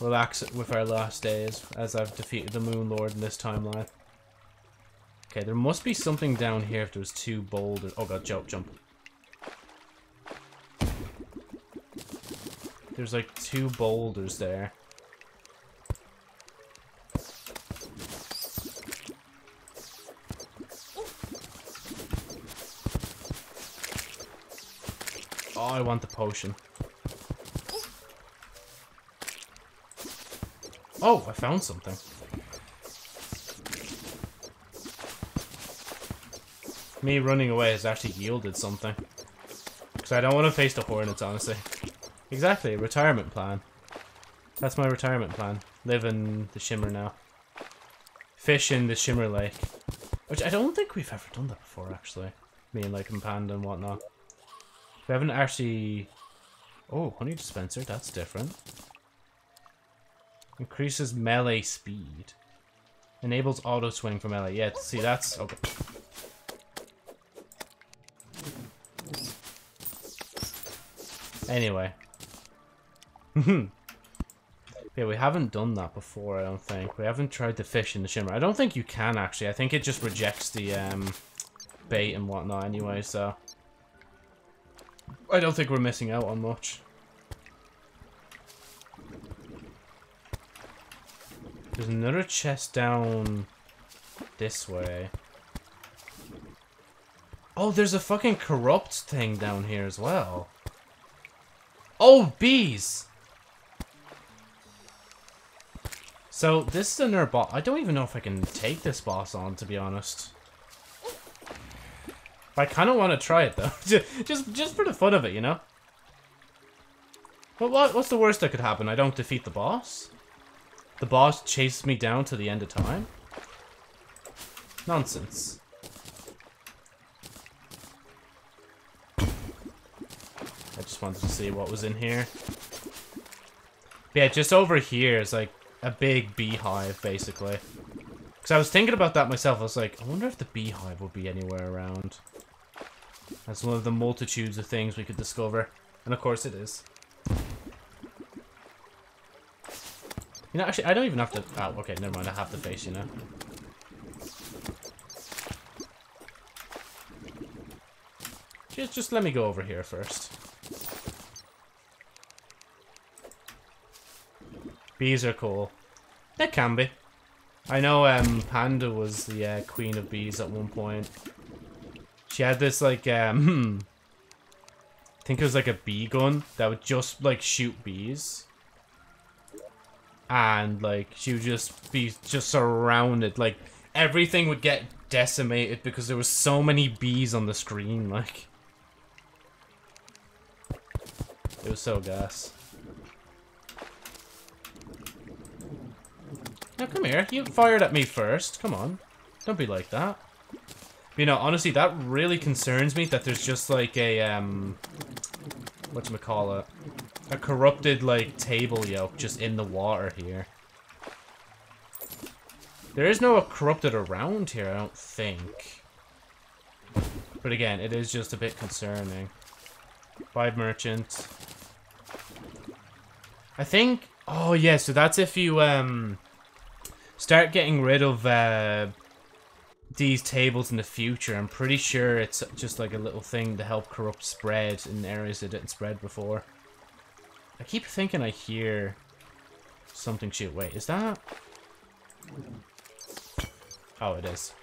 Speaker 1: Relax with our last days, as I've defeated the Moon Lord in this timeline. Okay, there must be something down here if there's two boulders. Oh god, jump, jump. There's like two boulders there. Oh, I want the potion. Oh, I found something. Me running away has actually yielded something. Because I don't want to face the hornets, honestly. Exactly, retirement plan. That's my retirement plan. Live in the Shimmer now. Fish in the Shimmer Lake. Which I don't think we've ever done that before, actually. Me and like and Panda and whatnot. We haven't actually... Oh, honey dispenser, that's different. Increases melee speed. Enables auto swing for melee. Yeah, see, that's... Okay. Anyway. <laughs> yeah, we haven't done that before, I don't think. We haven't tried to fish in the shimmer. I don't think you can, actually. I think it just rejects the um, bait and whatnot anyway, so... I don't think we're missing out on much. There's another chest down this way. Oh, there's a fucking corrupt thing down here as well. Oh, bees! So, this is another boss. I don't even know if I can take this boss on, to be honest. I kind of want to try it, though. <laughs> just, just for the fun of it, you know? But what, what's the worst that could happen? I don't defeat the boss? The boss chases me down to the end of time? Nonsense. Just wanted to see what was in here. But yeah, just over here is like a big beehive, basically. Because I was thinking about that myself. I was like, I wonder if the beehive would be anywhere around. That's one of the multitudes of things we could discover. And of course it is. You know, actually, I don't even have to... Oh, okay, never mind. I have to face you know. Just, just let me go over here first. Bees are cool. They can be. I know um, Panda was the uh, queen of bees at one point. She had this like um, <laughs> I think it was like a bee gun that would just like shoot bees. And like she would just be just surrounded like everything would get decimated because there was so many bees on the screen like it was so gas. Now come here. You fired at me first. Come on. Don't be like that. You know, honestly, that really concerns me that there's just like a, um... Whatchamacallit? A corrupted, like, table yolk just in the water here. There is no corrupted around here, I don't think. But again, it is just a bit concerning. Five merchant. I think... Oh, yeah, so that's if you, um start getting rid of uh, these tables in the future. I'm pretty sure it's just like a little thing to help corrupt spread in areas that didn't spread before. I keep thinking I hear something shoot. Wait, is that... Oh, it is.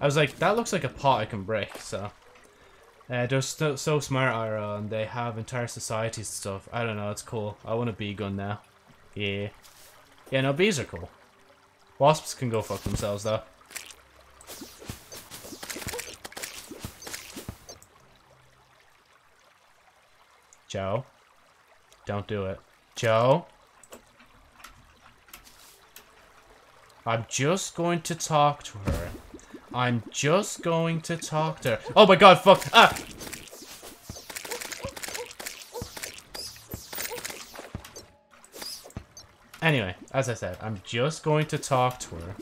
Speaker 1: I was like, that looks like a pot I can break, so... Uh, they're so, so smart, Ira, and they have entire societies and stuff. I don't know, it's cool. I want a bee gun now. Yeah. Yeah, no, bees are cool. Wasps can go fuck themselves, though. Joe. Don't do it. Joe. I'm just going to talk to her. I'm just going to talk to her. Oh my god, fuck. Ah! Anyway, as I said, I'm just going to talk to her.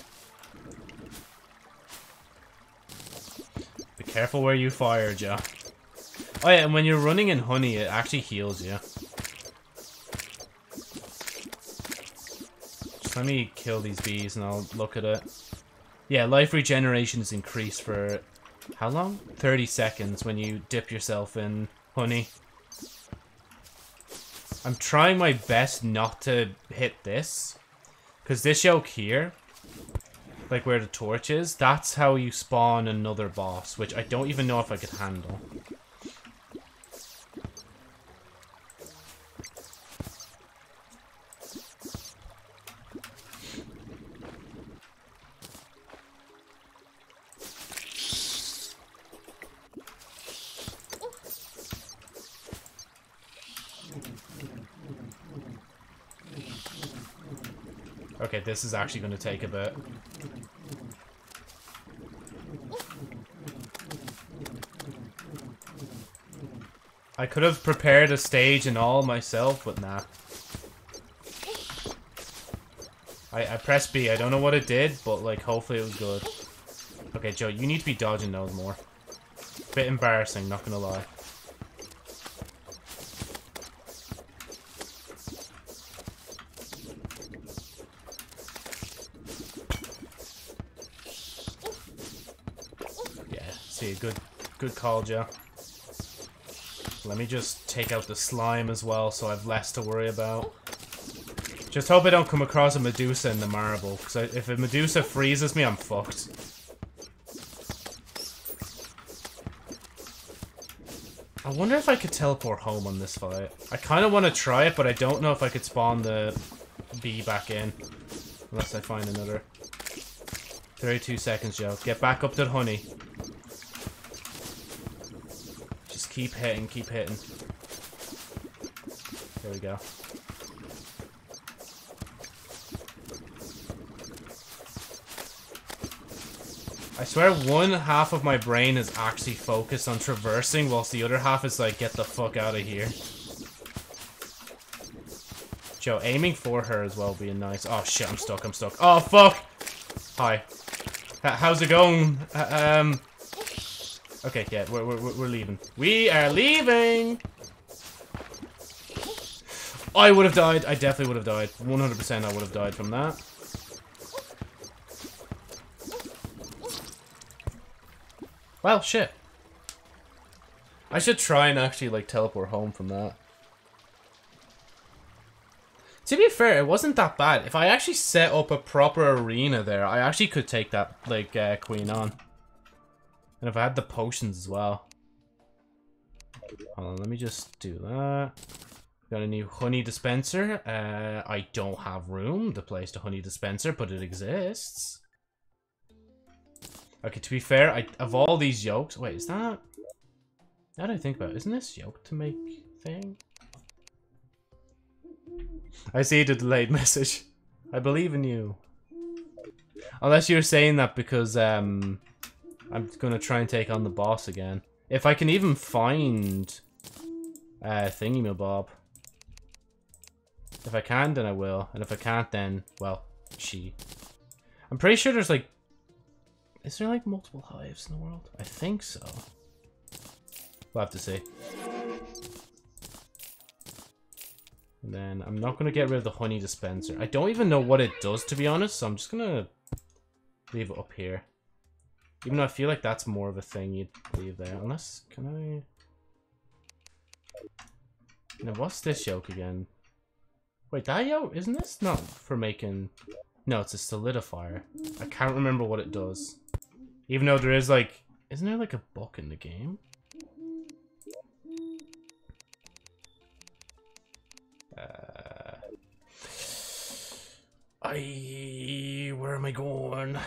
Speaker 1: Be careful where you fire, Joe. Oh yeah, and when you're running in honey, it actually heals you. Just let me kill these bees and I'll look at it. Yeah, life regeneration is increased for... How long? 30 seconds when you dip yourself in honey. I'm trying my best not to hit this. Because this yoke here, like where the torch is, that's how you spawn another boss, which I don't even know if I could handle. This is actually going to take a bit. I could have prepared a stage and all myself, but nah. I, I pressed B. I don't know what it did, but like hopefully it was good. Okay, Joe, you need to be dodging those more. Bit embarrassing, not gonna lie. Good, call, Joe. Let me just take out the slime as well, so I've less to worry about. Just hope I don't come across a Medusa in the marble, because if a Medusa freezes me, I'm fucked. I wonder if I could teleport home on this fight. I kind of want to try it, but I don't know if I could spawn the bee back in. Unless I find another. 32 seconds, Joe. Get back up to the honey. Keep hitting, keep hitting. There we go. I swear one half of my brain is actually focused on traversing whilst the other half is like, get the fuck out of here. Joe, aiming for her as well being nice. Oh shit, I'm stuck, I'm stuck. Oh fuck! Hi. H how's it going? Uh, um, Okay, yeah, we're, we're, we're leaving. We are leaving! I would have died. I definitely would have died. 100% I would have died from that. Well, shit. I should try and actually, like, teleport home from that. To be fair, it wasn't that bad. If I actually set up a proper arena there, I actually could take that, like, uh, queen on. And if I had the potions as well. Hold on, let me just do that. Got a new honey dispenser. Uh, I don't have room to place the honey dispenser, but it exists. Okay, to be fair, I of all these yolks... Wait, is that... Now that I think about it, isn't this yolk to make thing? I see the delayed <laughs> message. I believe in you. Unless you're saying that because um, I'm gonna try and take on the boss again. If I can even find uh, Thingy Bob. If I can, then I will. And if I can't, then, well, she. I'm pretty sure there's like... Is there like multiple hives in the world? I think so. We'll have to see. And then I'm not going to get rid of the honey dispenser. I don't even know what it does, to be honest, so I'm just going to leave it up here. Even though I feel like that's more of a thing you'd leave there. Unless, can I... Now, what's this yolk again? Wait, that yolk, isn't this not for making... No, it's a solidifier. I can't remember what it does. Even though there is, like... Isn't there, like, a book in the game? Uh, I... Where am I going?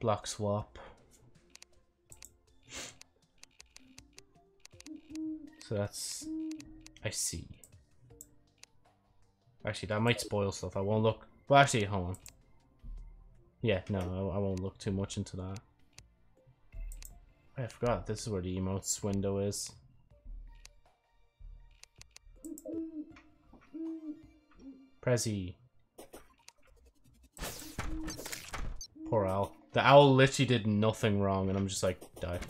Speaker 1: Block swap. So that's... I see. Actually, that might spoil stuff. I won't look... Well, actually, hold on. Yeah, no, I, I won't look too much into that. I forgot. This is where the emotes window is. Prezi. Poor owl. The owl literally did nothing wrong, and I'm just like, die.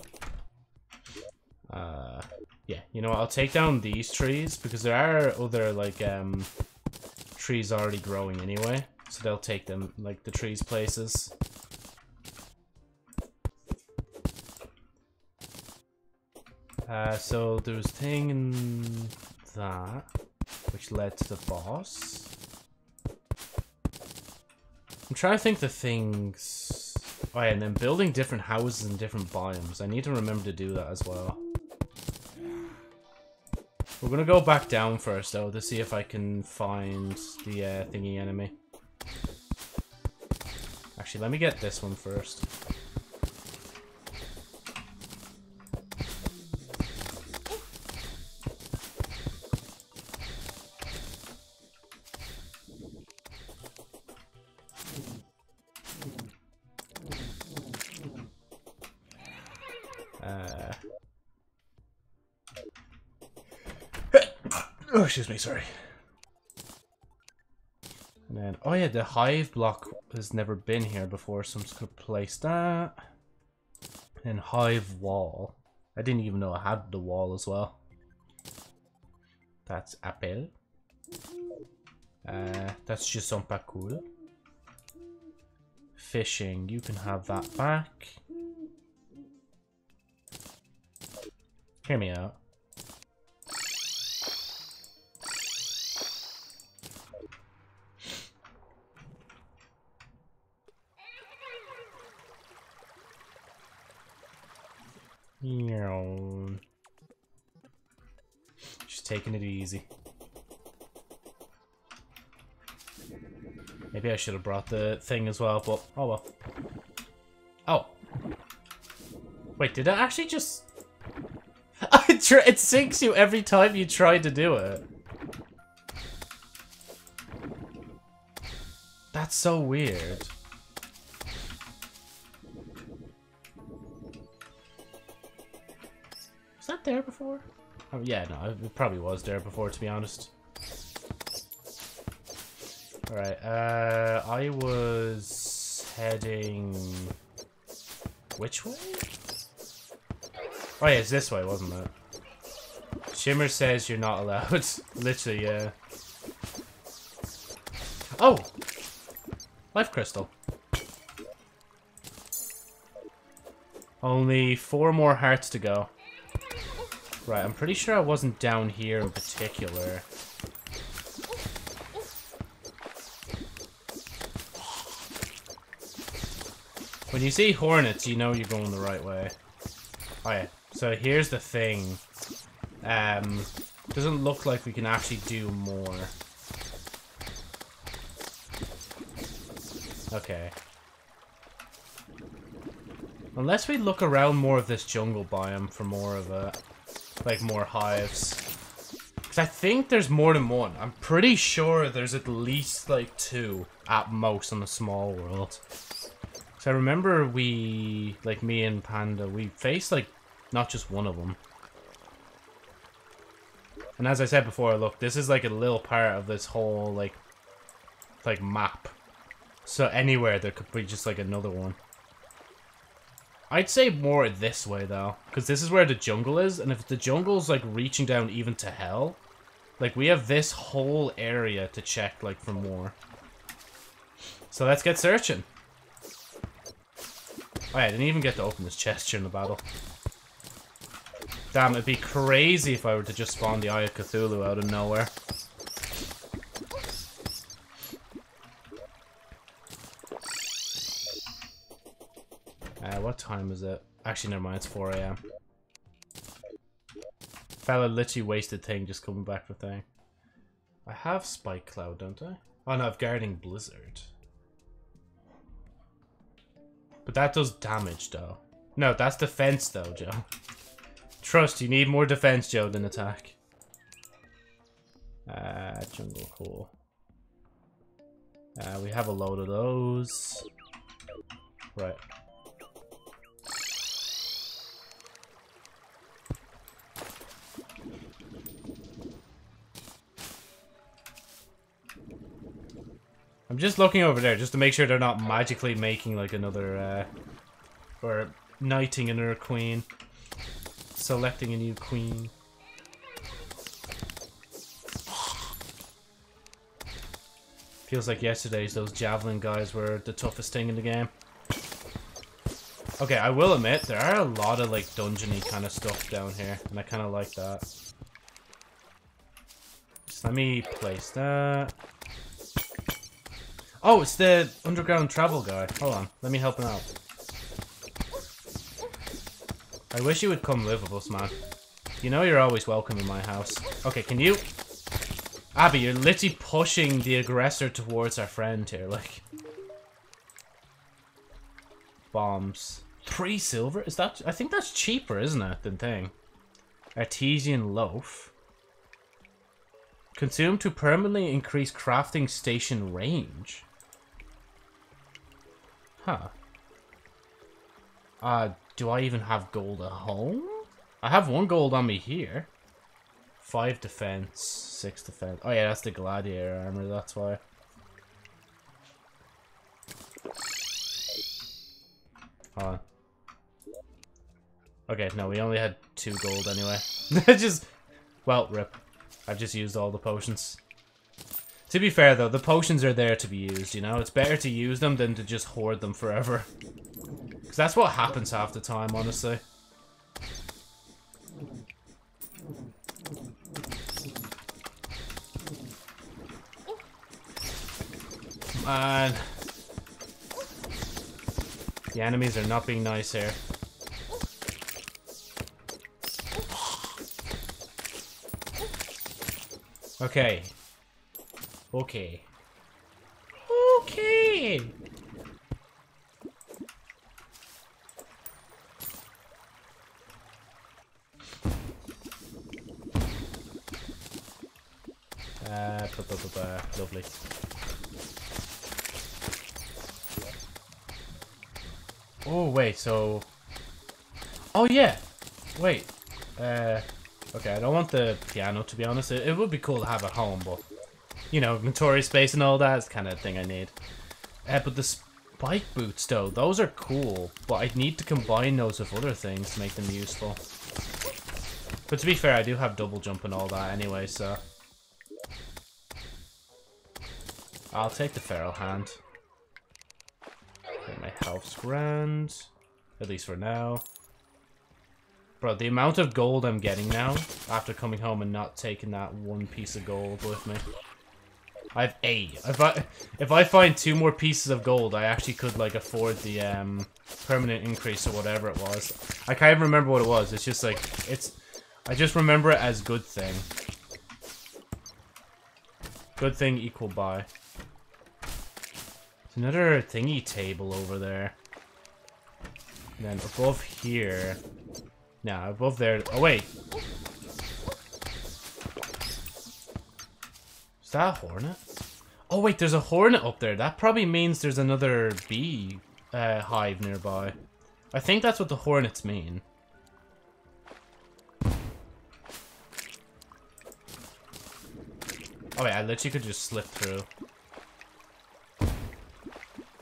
Speaker 1: Uh, yeah, you know what? I'll take down these trees, because there are other, like, um, trees already growing anyway. So they'll take them, like, the trees places. Uh, so there was thing in that, which led to the boss. I'm trying to think the things... Oh yeah, and then building different houses in different biomes. I need to remember to do that as well. We're gonna go back down first, though, to see if I can find the uh, thingy enemy. Actually, let me get this one first. Excuse me, sorry. And then, oh yeah, the hive block has never been here before, so I'm just gonna place that. And hive wall. I didn't even know I had the wall as well. That's apple. Uh, that's just something cool. Fishing, you can have that back. Hear me out. Just taking it easy. Maybe I should have brought the thing as well, but oh well. Oh. Wait, did it actually just... <laughs> it sinks you every time you try to do it. That's so weird. Yeah, no, it probably was there before, to be honest. Alright, uh, I was heading... Which way? Oh yeah, it's this way, wasn't it? Shimmer says you're not allowed. <laughs> Literally, yeah. Oh! Life crystal. Only four more hearts to go. Right, I'm pretty sure I wasn't down here in particular. When you see hornets, you know you're going the right way. Oh yeah. so here's the thing. Um, doesn't look like we can actually do more. Okay. Unless we look around more of this jungle biome for more of it. Like, more hives. Because I think there's more than one. I'm pretty sure there's at least, like, two at most in the small world. So I remember we, like me and Panda, we faced, like, not just one of them. And as I said before, look, this is like a little part of this whole, like, like map. So anywhere there could be just like another one. I'd say more this way though, because this is where the jungle is, and if the jungle's like reaching down even to hell, like we have this whole area to check like for more. So let's get searching. Oh I didn't even get to open this chest during the battle. Damn, it'd be crazy if I were to just spawn the Eye of Cthulhu out of nowhere. What time is it? Actually, never mind, it's 4 a.m. Fella literally wasted thing just coming back for thing. I have Spike Cloud, don't I? Oh no, I've Guarding Blizzard. But that does damage, though. No, that's defense, though, Joe. Trust, you need more defense, Joe, than attack. Uh, jungle cool. Uh, we have a load of those. Right. I'm just looking over there just to make sure they're not magically making like another, uh, or knighting another queen. Selecting a new queen. Feels like yesterday's those javelin guys were the toughest thing in the game. Okay, I will admit, there are a lot of like dungeony kind of stuff down here, and I kind of like that. Just let me place that. Oh, it's the underground travel guy. Hold on, let me help him out. I wish you would come live with us, man. You know you're always welcome in my house. Okay, can you... Abby, you're literally pushing the aggressor towards our friend here, like... Bombs. Three silver? Is that... I think that's cheaper, isn't it, than thing? Artisan loaf. Consume to permanently increase crafting station range. Huh. Uh, do I even have gold at home? I have one gold on me here. Five defense, six defense. Oh yeah, that's the gladiator armor, that's why. Hold on. Okay, no, we only had two gold anyway. <laughs> just, well, rip. I've just used all the potions. To be fair though, the potions are there to be used, you know? It's better to use them than to just hoard them forever. Because that's what happens half the time, honestly. Man. The enemies are not being nice here. Okay. Okay. Okay. Uh, lovely. Oh, wait, so... Oh, yeah! Wait. Uh, okay, I don't want the piano, to be honest. It, it would be cool to have at home, but... You know, inventory space and all that. is kind of thing I need. Uh, but the spike boots, though, those are cool. But I need to combine those with other things to make them useful. But to be fair, I do have double jump and all that anyway, so... I'll take the feral hand. Okay, my health's grand. At least for now. Bro, the amount of gold I'm getting now, after coming home and not taking that one piece of gold with me. I have eight. If I if I find two more pieces of gold, I actually could like afford the um permanent increase or whatever it was. I can't even remember what it was. It's just like it's. I just remember it as good thing. Good thing equal buy. There's another thingy table over there. And then above here. Nah, above there. Oh wait. Is that a hornet? Oh wait, there's a hornet up there. That probably means there's another bee uh, hive nearby. I think that's what the hornets mean. Oh wait, I literally could just slip through. But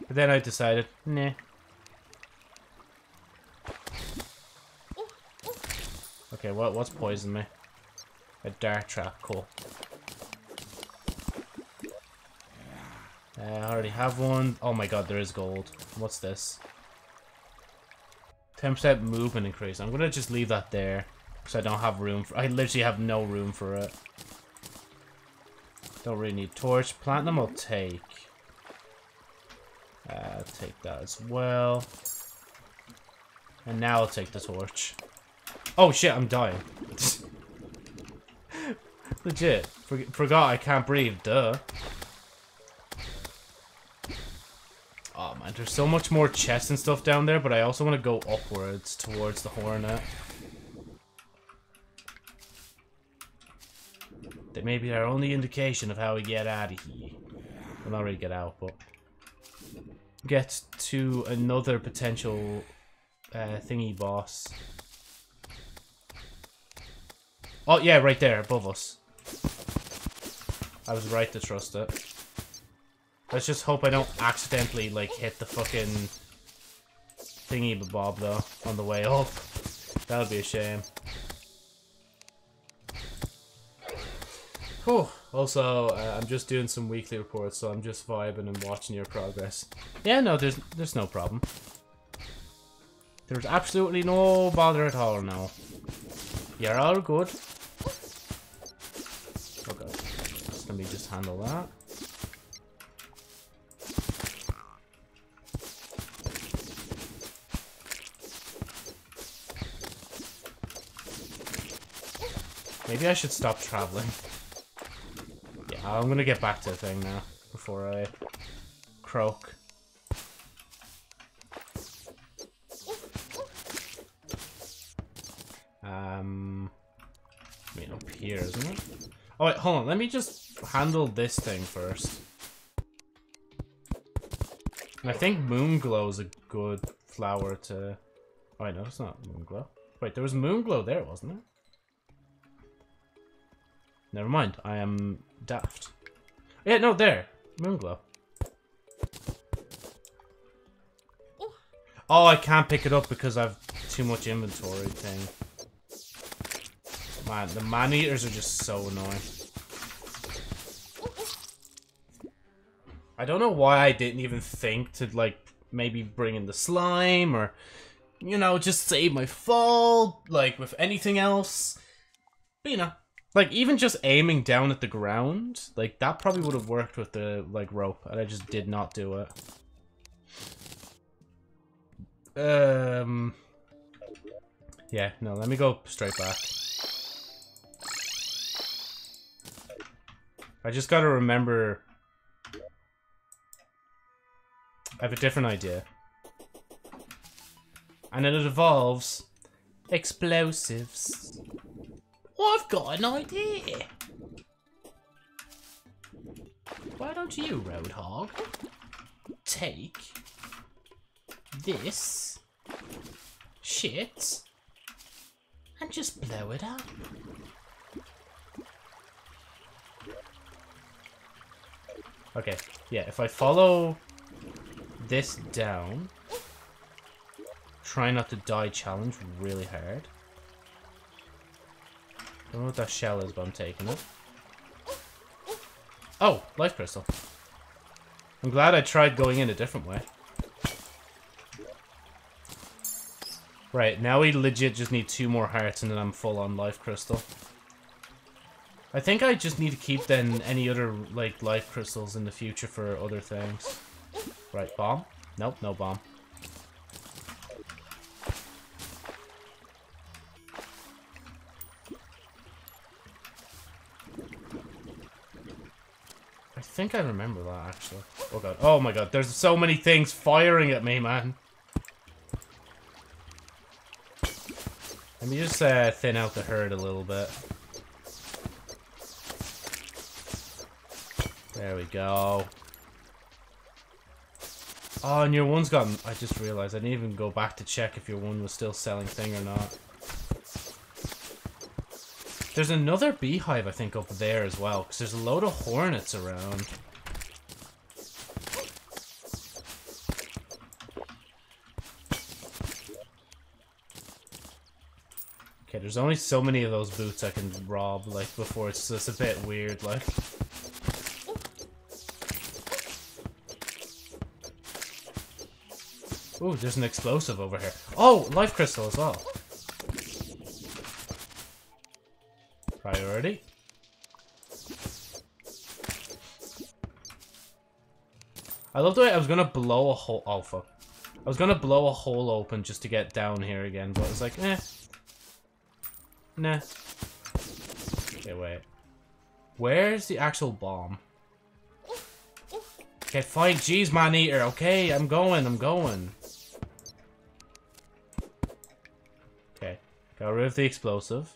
Speaker 1: then I decided, nah. Okay, what what's poison me? A dart trap, cool. I already have one. Oh my god, there is gold. What's this? 10% movement increase. I'm gonna just leave that there. Because I don't have room for- I literally have no room for it. Don't really need torch. Platinum I'll take. Uh, take that as well. And now I'll take the torch. Oh shit, I'm dying. <laughs> Legit. For forgot I can't breathe, duh. There's so much more chests and stuff down there, but I also want to go upwards towards the Hornet. That may be our only indication of how we get out of here. Well, not really get out, but get to another potential uh, thingy boss. Oh, yeah, right there, above us. I was right to trust it. Let's just hope I don't accidentally, like, hit the fucking thingy bob, though, on the way up. That would be a shame. Whew. Also, uh, I'm just doing some weekly reports, so I'm just vibing and watching your progress. Yeah, no, there's there's no problem. There's absolutely no bother at all now. You're all good. Okay. Let me just handle that. Maybe I should stop traveling. Yeah, I'm gonna get back to the thing now before I croak. Um, I mean up here, isn't it? Oh wait, hold on. Let me just handle this thing first. And I think Moonglow is a good flower to. Oh, wait, no, it's not Moonglow. Wait, there was Moonglow there, wasn't there? Never mind, I am daft. Yeah, no, there. Moonglow. Oh, I can't pick it up because I've too much inventory thing. Man, the man-eaters are just so annoying. I don't know why I didn't even think to, like, maybe bring in the slime or, you know, just save my fall, like, with anything else. But, you know, like, even just aiming down at the ground, like, that probably would have worked with the, like, rope, and I just did not do it. Um... Yeah, no, let me go straight back. I just gotta remember... I have a different idea. And it involves explosives. I've got an idea. Why don't you, Roadhog, take this shit and just blow it up? Okay, yeah, if I follow this down, try not to die challenge really hard. Don't know what that shell is, but I'm taking it. Oh, life crystal. I'm glad I tried going in a different way. Right, now we legit just need two more hearts and then I'm full on life crystal. I think I just need to keep then any other, like, life crystals in the future for other things. Right, bomb? Nope, no bomb. Think I remember that, actually. Oh god. Oh my god, there's so many things firing at me, man. Let me just uh, thin out the herd a little bit. There we go. Oh, and your one's gone. I just realized I didn't even go back to check if your one was still selling thing or not. There's another beehive, I think, up there as well, because there's a load of hornets around. Okay, there's only so many of those boots I can rob, like, before it's just a bit weird, like. Ooh, there's an explosive over here. Oh, life crystal as well. Priority. I love the way I was gonna blow a hole. Oh fuck! I was gonna blow a hole open just to get down here again, but I was like, eh, nah. Okay, wait. Where's the actual bomb? Okay, fine. Jeez, man eater. Okay, I'm going. I'm going. Okay, got rid of the explosive.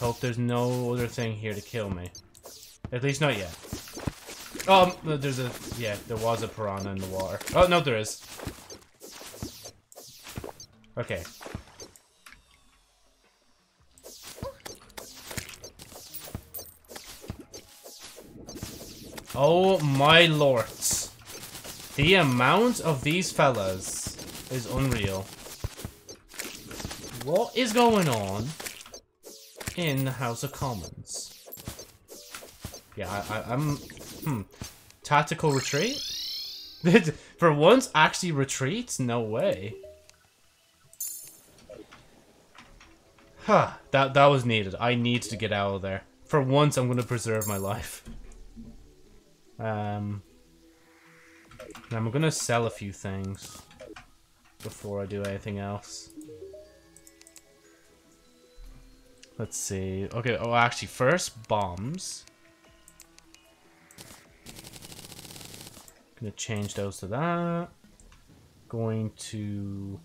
Speaker 1: Hope there's no other thing here to kill me. At least not yet. Oh, there's a... Yeah, there was a piranha in the water. Oh, no, there is. Okay. Oh, my lords. The amount of these fellas is unreal. What is going on? In the House of Commons. Yeah, I, I'm... Hmm. Tactical retreat? <laughs> For once, actually retreats? No way. Huh. That, that was needed. I need to get out of there. For once, I'm going to preserve my life. Um... I'm going to sell a few things before I do anything else. Let's see. Okay, oh, actually, first, bombs. Gonna change those to that. Going to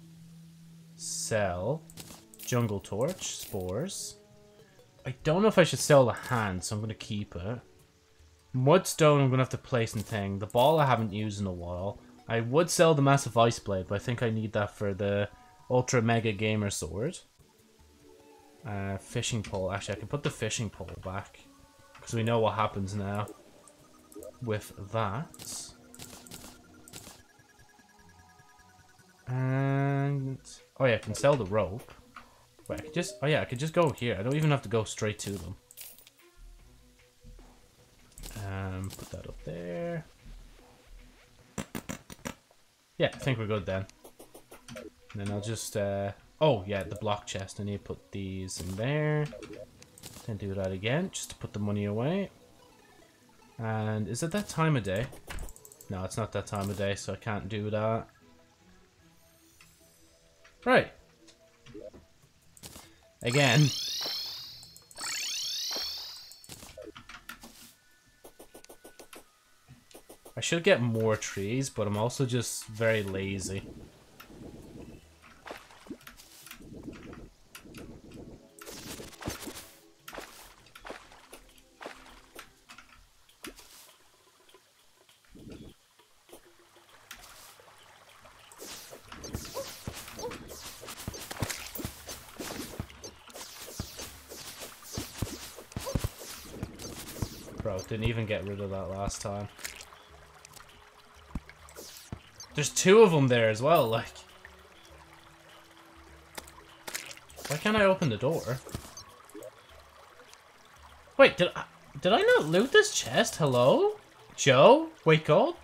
Speaker 1: sell jungle torch, spores. I don't know if I should sell the hand, so I'm gonna keep it. Mudstone I'm gonna have to place in thing. The ball I haven't used in a while. I would sell the massive ice blade, but I think I need that for the ultra mega gamer sword. Uh, fishing pole. Actually, I can put the fishing pole back. Because we know what happens now with that. And... Oh yeah, I can sell the rope. Wait, I can just... Oh yeah, I can just go here. I don't even have to go straight to them. Um, put that up there. Yeah, I think we're good then. And then I'll just... Uh, Oh, yeah, the block chest. I need to put these in there. Then do that again, just to put the money away. And is it that time of day? No, it's not that time of day, so I can't do that. Right. Again. I should get more trees, but I'm also just very lazy. Didn't even get rid of that last time. There's two of them there as well, like... Why can't I open the door? Wait, did I, did I not loot this chest? Hello? Joe? Wake up?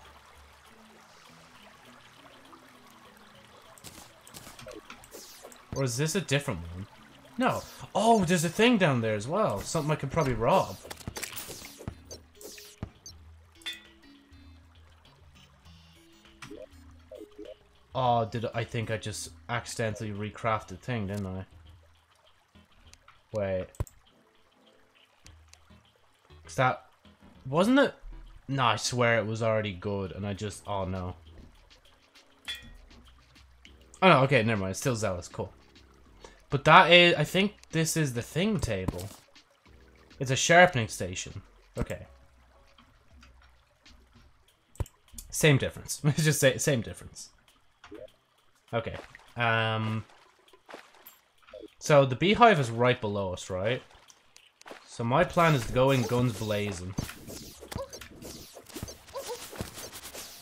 Speaker 1: Or is this a different one? No. Oh, there's a thing down there as well. Something I could probably rob. Oh, did I think I just accidentally recrafted thing, didn't I? Wait. Is that... Wasn't it... No, I swear it was already good, and I just... Oh, no. Oh, no, okay, never mind. It's still zealous. Cool. But that is... I think this is the thing table. It's a sharpening station. Okay. Same difference. <laughs> just say same difference. Okay. Um. So the beehive is right below us, right? So my plan is to go in guns blazing.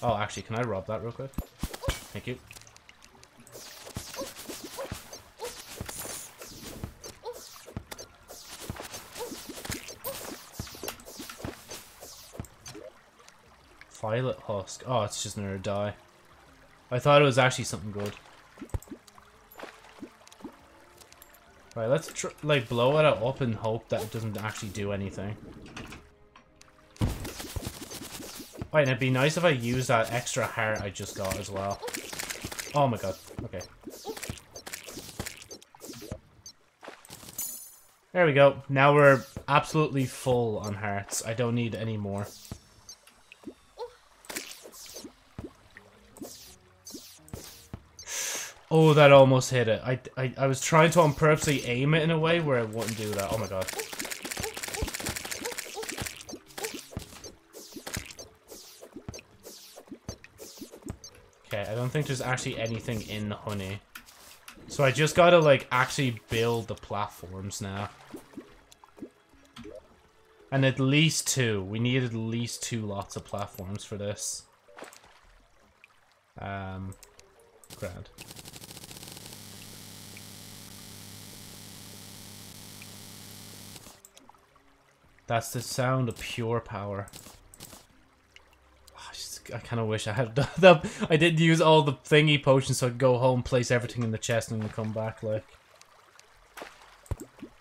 Speaker 1: Oh, actually, can I rob that real quick? Thank you. Violet husk. Oh, it's just another die. I thought it was actually something good. Right, let's like blow it up and hope that it doesn't actually do anything. Wait, and it'd be nice if I use that extra heart I just got as well. Oh my god. Okay. There we go. Now we're absolutely full on hearts. I don't need any more. Oh, that almost hit it. I, I, I was trying to on purposely aim it in a way where it wouldn't do that. Oh my god. Okay, I don't think there's actually anything in the honey. So I just gotta, like, actually build the platforms now. And at least two. We need at least two lots of platforms for this. Um, grand. That's the sound of pure power. Ah, I, I kind of wish I had <laughs> done that. I didn't use all the thingy potions so I'd go home, place everything in the chest, and then come back, like.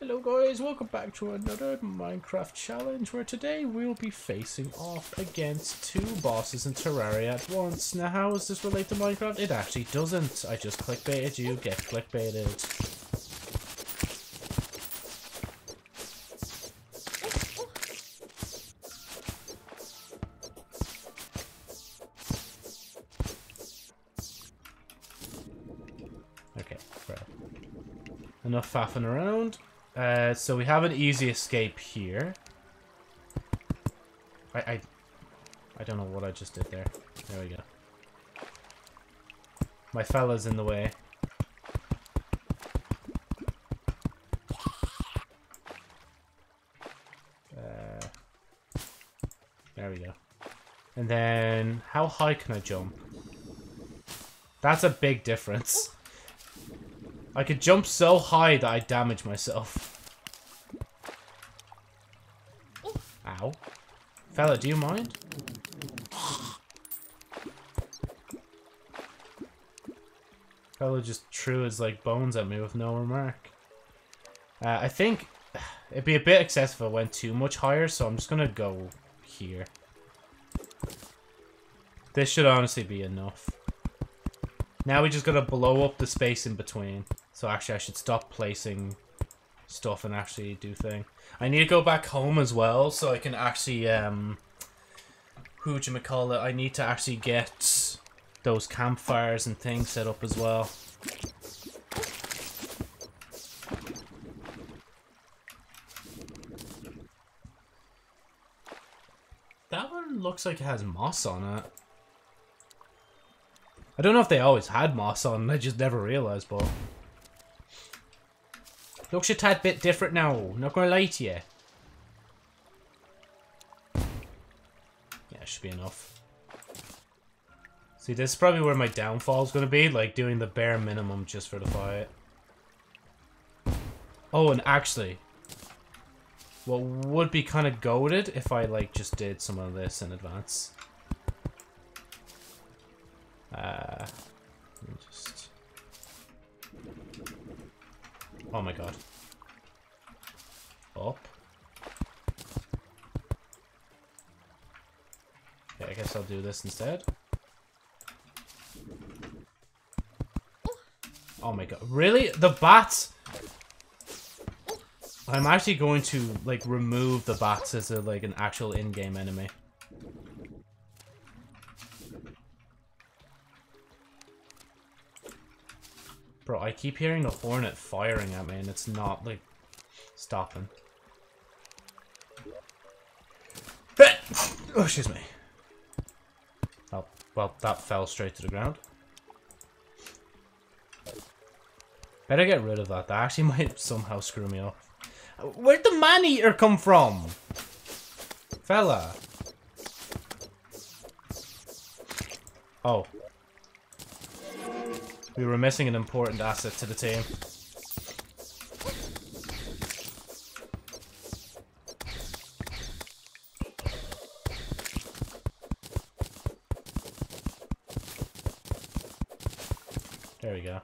Speaker 1: Hello guys, welcome back to another Minecraft challenge where today we'll be facing off against two bosses in Terraria at once. Now how does this relate to Minecraft? It actually doesn't. I just clickbaited you, get clickbaited. Faffing around. Uh, so we have an easy escape here. I, I, I don't know what I just did there. There we go. My fella's in the way. Uh, there we go. And then, how high can I jump? That's a big difference. I could jump so high that I damage myself. Ow. Fella, do you mind? Fella just threw his like bones at me with no remark. Uh, I think it'd be a bit excessive if I went too much higher, so I'm just gonna go here. This should honestly be enough. Now we just gotta blow up the space in between. So actually I should stop placing stuff and actually do thing. I need to go back home as well so I can actually, um, who? I need to actually get those campfires and things set up as well. That one looks like it has moss on it. I don't know if they always had moss on, I just never realized, but... Looks a tad bit different now, not gonna lie to you. Yeah, should be enough. See, this is probably where my downfall is gonna be, like doing the bare minimum just for the fight. Oh, and actually, what would be kind of goaded if I like just did some of this in advance. Uh, Oh my god. up. Okay, I guess I'll do this instead. Oh my god. Really? The bats? I'm actually going to, like, remove the bats as a, like, an actual in-game enemy. Bro, I keep hearing the hornet firing at me and it's not, like, stopping. oh, excuse me. Oh, well, that fell straight to the ground. Better get rid of that. That actually <laughs> might somehow screw me up. Where'd the man-eater come from? Fella. Oh. We were missing an important asset to the team. There we go.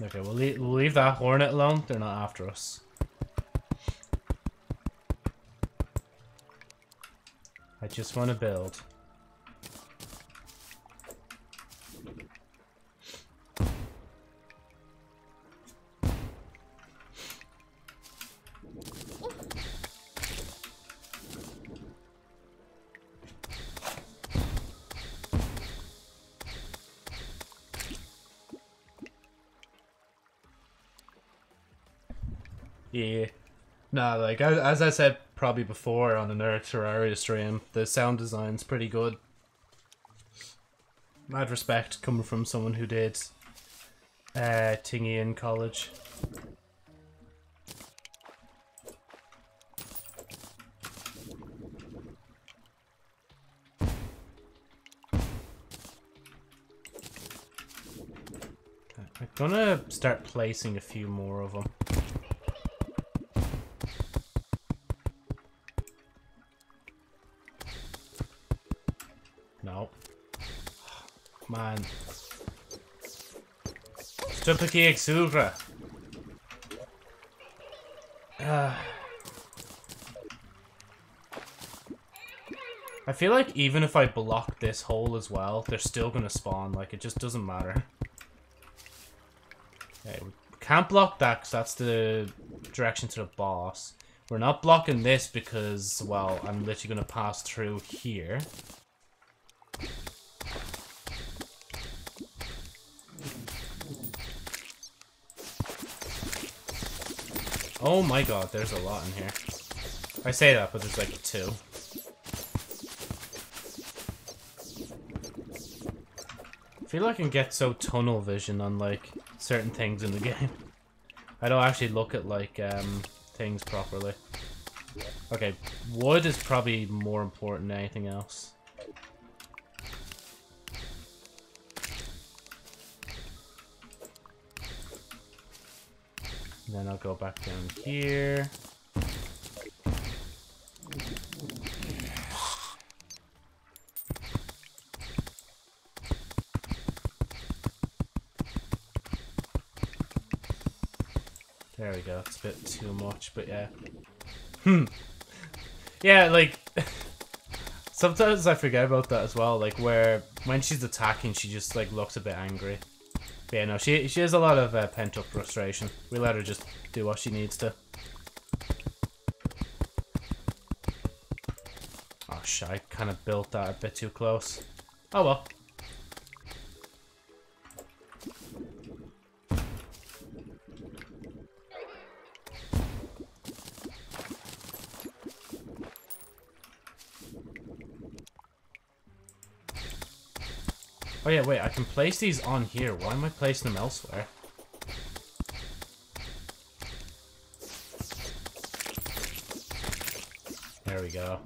Speaker 1: Okay, we'll leave, we'll leave that hornet alone. They're not after us. Just want to build. Yeah. No, like, as, I said probably before on another Terraria stream, the sound design's pretty good. Mad respect coming from someone who did uh, Tingy in college. I'm gonna start placing a few more of them. Stop aqui, Exuvra. Ah. <sighs> I feel like even if I block this hole as well, they're still gonna spawn. Like, it just doesn't matter. Okay, we can't block that because that's the direction to the boss. We're not blocking this because, well, I'm literally gonna pass through here. Oh my god, there's a lot in here. I say that, but there's like two. I feel like I can get so tunnel vision on like certain things in the <laughs> game. I don't actually look at like um, things properly. Okay, wood is probably more important than anything else. Go back down here. There we go. It's a bit too much, but yeah. Hmm. Yeah, like... <laughs> sometimes I forget about that as well, like where when she's attacking, she just like looks a bit angry. But yeah, no, she, she has a lot of uh, pent-up frustration. We let her just do what she needs to. Oh shit, I kind of built that a bit too close. Oh well. Can place these on here. Why am I placing them elsewhere? There we go.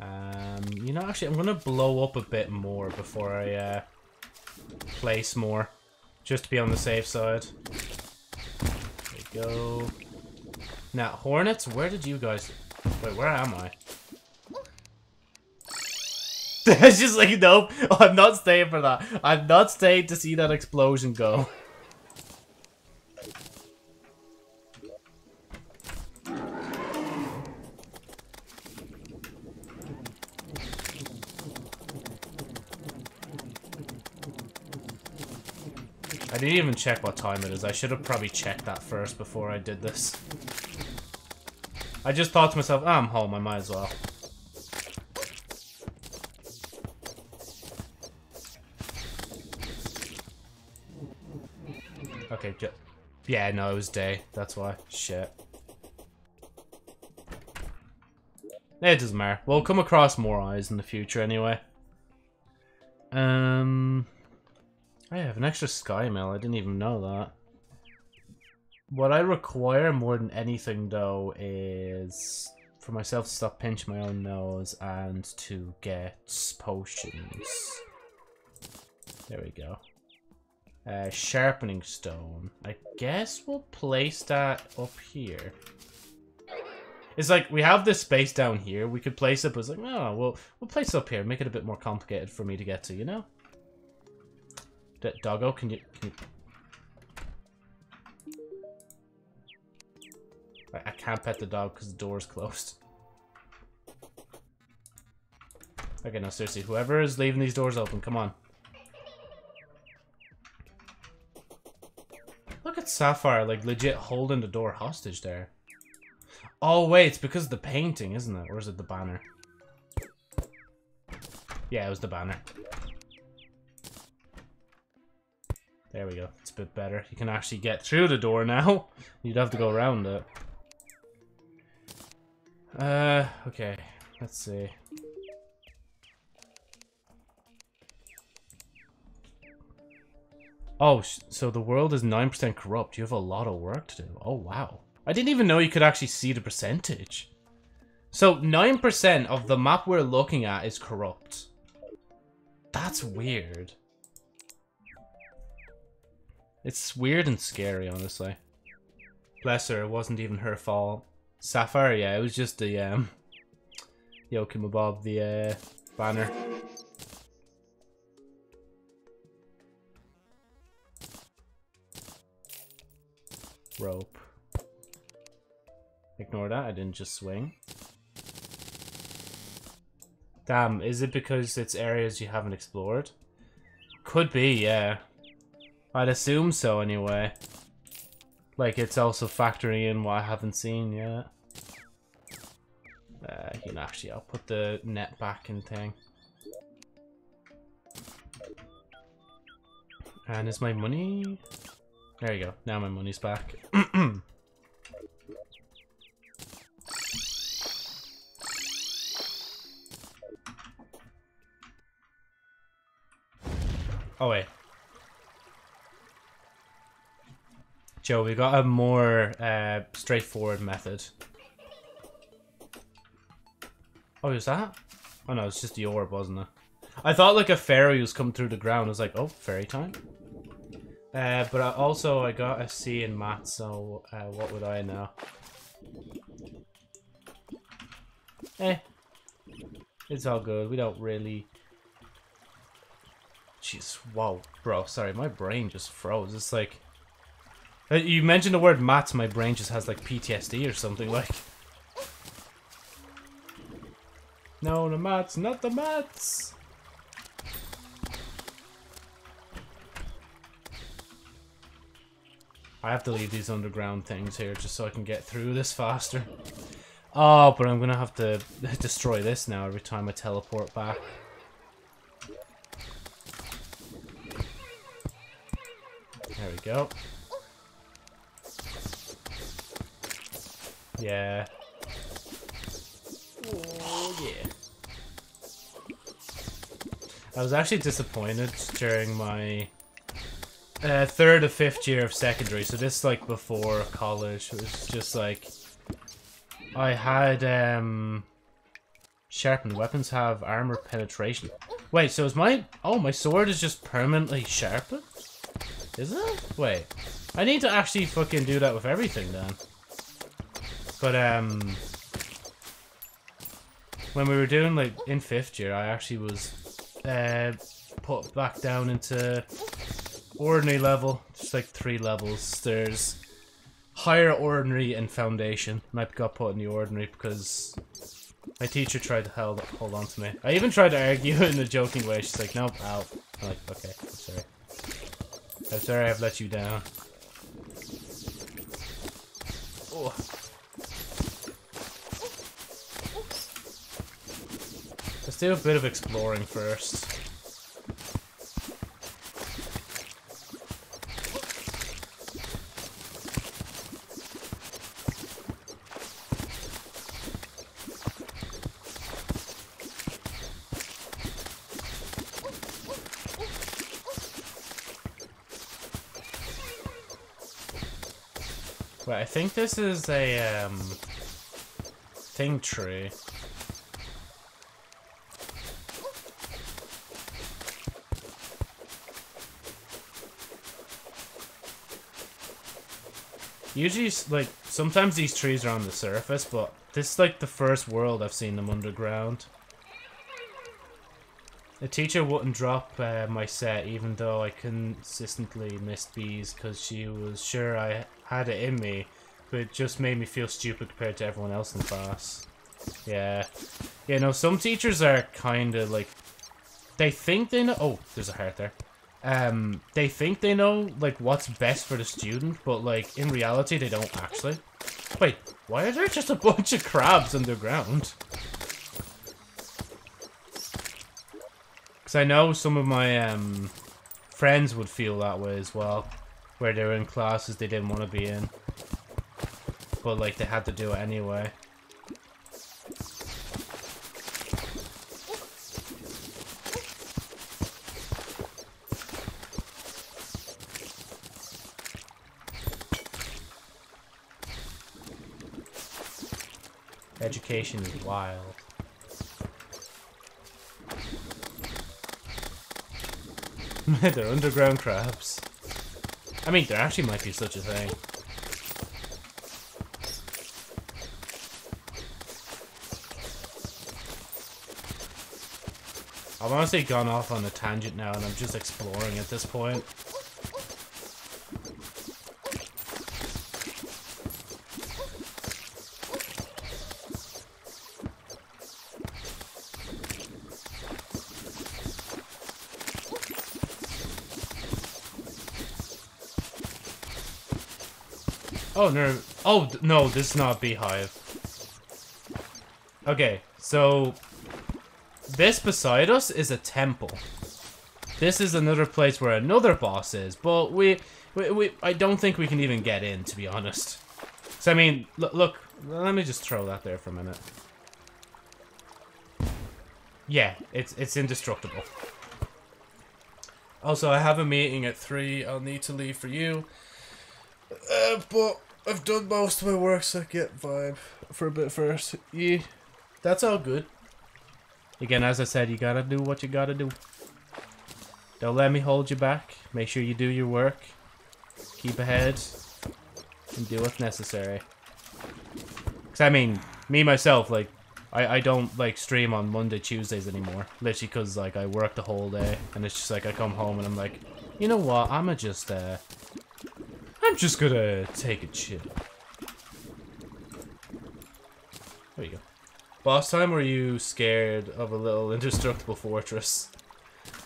Speaker 1: Um, you know, actually, I'm gonna blow up a bit more before I, uh, place more. Just to be on the safe side. There we go. Now, Hornets, where did you guys... Wait, where am I? <laughs> it's just like, nope, I'm not staying for that. I'm not staying to see that explosion go. I didn't even check what time it is. I should have probably checked that first before I did this. I just thought to myself, oh, I'm home, I might as well. Yeah, no, it was day. That's why. Shit. It doesn't matter. We'll come across more eyes in the future anyway. Um, I have an extra sky mail. I didn't even know that. What I require more than anything, though, is for myself to stop pinching my own nose and to get potions. There we go. Uh, sharpening stone. I guess we'll place that up here. It's like, we have this space down here. We could place it, but it's like, no, we'll, we'll place it up here. Make it a bit more complicated for me to get to, you know? D doggo, can you, can you... I, can't pet the dog because the door's closed. Okay, no, seriously. Whoever is leaving these doors open, come on. At Sapphire, like, legit holding the door hostage there. Oh, wait, it's because of the painting, isn't it? Or is it the banner? Yeah, it was the banner. There we go. It's a bit better. You can actually get through the door now. <laughs> You'd have to go around it. Uh, okay. Let's see. Oh, so the world is 9% corrupt. You have a lot of work to do. Oh, wow. I didn't even know you could actually see the percentage. So 9% of the map we're looking at is corrupt. That's weird. It's weird and scary, honestly. Bless her, it wasn't even her fault. Sapphire, yeah, it was just the, um... Yokim above the, uh, banner. Rope. Ignore that, I didn't just swing. Damn, is it because it's areas you haven't explored? Could be, yeah. I'd assume so anyway. Like, it's also factoring in what I haven't seen yet. Uh, you know, actually, I'll put the net back in thing. And is my money... There you go. Now my money's back. <clears throat> oh, wait. Joe, we got a more uh, straightforward method. Oh, is that? Oh no, it's just the orb, wasn't it? I thought like a fairy was coming through the ground. I was like, oh, fairy time. Uh, but I also, I got a C in math, so uh, what would I know? Eh. It's all good. We don't really... Jeez, wow, bro, sorry, my brain just froze. It's like... Uh, you mentioned the word maths, my brain just has like PTSD or something <laughs> like. No, the maths, not the maths. I have to leave these underground things here just so I can get through this faster. Oh, but I'm gonna have to <laughs> destroy this now every time I teleport back. There we go. Yeah. Oh, yeah. I was actually disappointed during my uh, third or fifth year of secondary, so this like before college. It was just like I had um sharpened weapons have armor penetration. Wait, so is my oh my sword is just permanently sharpened? Is it? Wait, I need to actually fucking do that with everything then. But, um... when we were doing like in fifth year, I actually was uh, put back down into ordinary level, just like three levels. There's higher ordinary and foundation, and I got put in the ordinary because my teacher tried to hold hold on to me. I even tried to argue <laughs> in a joking way. She's like, "Nope, out." I'm like, "Okay, I'm sorry. I'm sorry I've let you down." Oh. Let's do a bit of exploring first. Think this is a, um, thing tree. Usually, like, sometimes these trees are on the surface, but this is like the first world I've seen them underground. The teacher wouldn't drop uh, my set even though I consistently missed bees because she was sure I had it in me, but it just made me feel stupid compared to everyone else in class. Yeah. Yeah, no, some teachers are kind of like... They think they know... Oh, there's a heart there. Um, they think they know, like, what's best for the student, but, like, in reality, they don't actually. Wait, why are there just a <laughs> bunch of crabs underground? Because I know some of my um, friends would feel that way as well. Where they were in classes they didn't want to be in. But like they had to do it anyway. Education is wild. <laughs> They're underground crabs. I mean, there actually might be such a thing. I've honestly gone off on a tangent now and I'm just exploring at this point. Oh, no. Oh, no, this is not beehive. Okay, so... This beside us is a temple. This is another place where another boss is, but we... we, we I don't think we can even get in, to be honest. So, I mean, look, let me just throw that there for a minute. Yeah, it's, it's indestructible. Also, I have a meeting at 3. I'll need to leave for you. Uh, but I've done most of my work, so I get vibe for a bit first. Yeah, that's all good. Again, as I said, you gotta do what you gotta do. Don't let me hold you back. Make sure you do your work. Keep ahead. And do what's necessary. Cause I mean, me myself, like, I, I don't, like, stream on Monday, Tuesdays anymore. Literally because, like, I work the whole day. And it's just like, I come home and I'm like, you know what, I'ma just, uh, I'm just gonna take a chill. There you go. Boss time, were you scared of a little <laughs> indestructible fortress?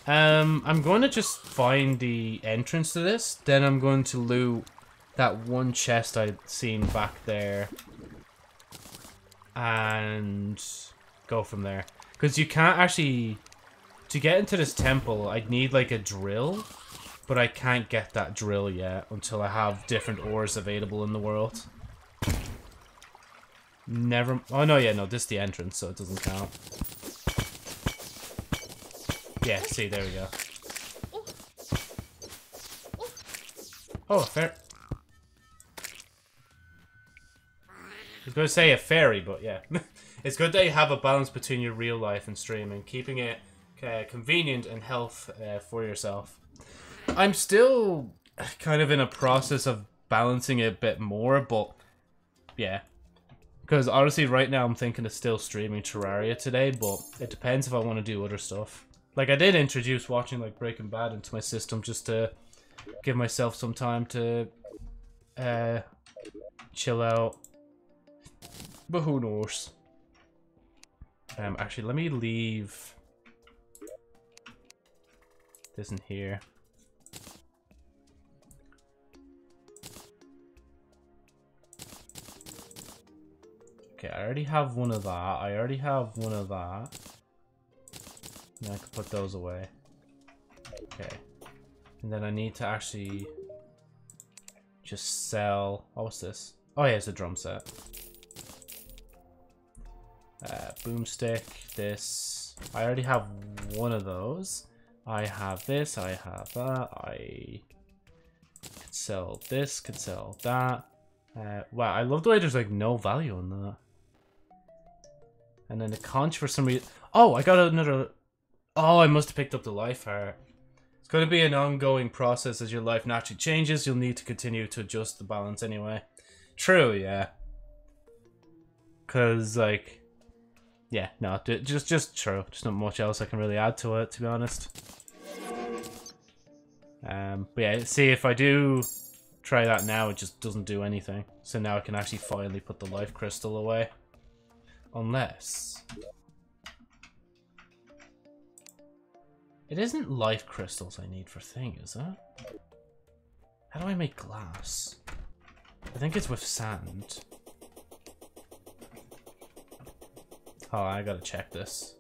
Speaker 1: Um, I'm going to just find the entrance to this. Then I'm going to loot that one chest I'd seen back there. And go from there. Because you can't actually... To get into this temple, I'd need like a drill. But I can't get that drill yet until I have different ores available in the world. Never... Oh, no, yeah, no, this is the entrance, so it doesn't count. Yeah, see, there we go. Oh, fair... I was going to say a fairy, but yeah. <laughs> it's good that you have a balance between your real life and streaming, keeping it uh, convenient and health uh, for yourself. I'm still kind of in a process of balancing it a bit more, but yeah. Because honestly, right now I'm thinking of still streaming Terraria today, but it depends if I want to do other stuff. Like I did introduce watching like Breaking Bad into my system just to give myself some time to uh, chill out. But who knows? Um, actually, let me leave this in here. Okay, I already have one of that. I already have one of that. And I can put those away. Okay. And then I need to actually just sell... Oh, what's this? Oh, yeah, it's a drum set. Uh, boomstick, this. I already have one of those. I have this, I have that, I could sell this, could sell that. Uh, wow, I love the way there's like no value on that. And then the conch for some reason... Oh, I got another... Oh, I must have picked up the life heart. It's going to be an ongoing process as your life naturally changes. You'll need to continue to adjust the balance anyway. True, yeah. Because, like... Yeah, no, just just true. Just not much else I can really add to it, to be honest. Um, but yeah, see, if I do try that now, it just doesn't do anything. So now I can actually finally put the life crystal away. Unless... It isn't life crystals I need for thing, is it? How do I make glass? I think it's with sand. Oh, I gotta check this.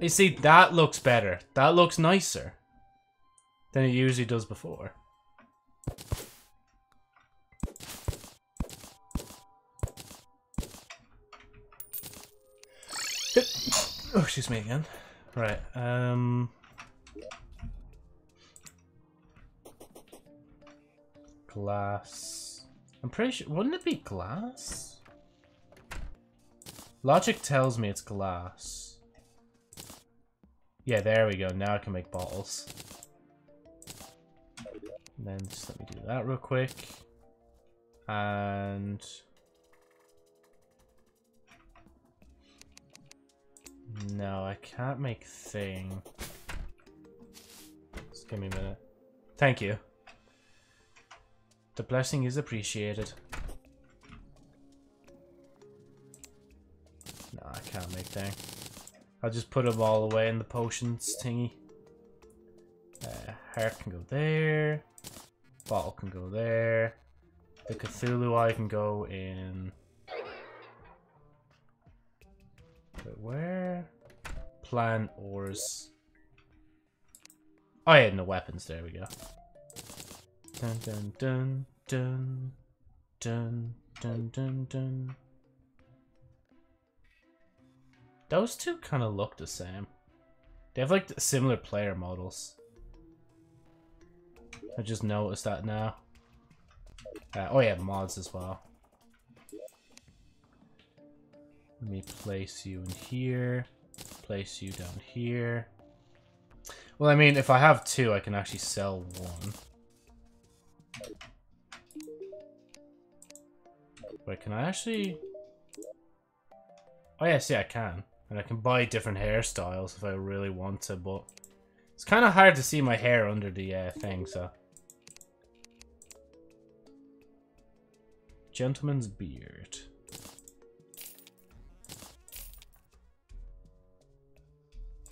Speaker 1: You see, that looks better. That looks nicer than it usually does before. Excuse me again. Right, um... Glass... I'm pretty sure... Wouldn't it be glass? Logic tells me it's glass. Yeah, there we go. Now I can make bottles. And then just let me do that real quick. And... No, I can't make thing. Just give me a minute. Thank you. The blessing is appreciated. No, I can't make thing. I'll just put them all away in the potions thingy. Uh, heart can go there. Bottle can go there. The Cthulhu eye can go in Wait, where? Plan ores. Oh yeah, no weapons. There we go. Dun dun dun dun dun dun dun dun. Those two kind of look the same. They have like similar player models. I just noticed that now. Uh, oh yeah, mods as well. Let me place you in here. Place you down here. Well, I mean, if I have two, I can actually sell one. Wait, can I actually... Oh yeah, see, I can. And I can buy different hairstyles if I really want to, but... It's kind of hard to see my hair under the uh, thing, so... Gentleman's beard.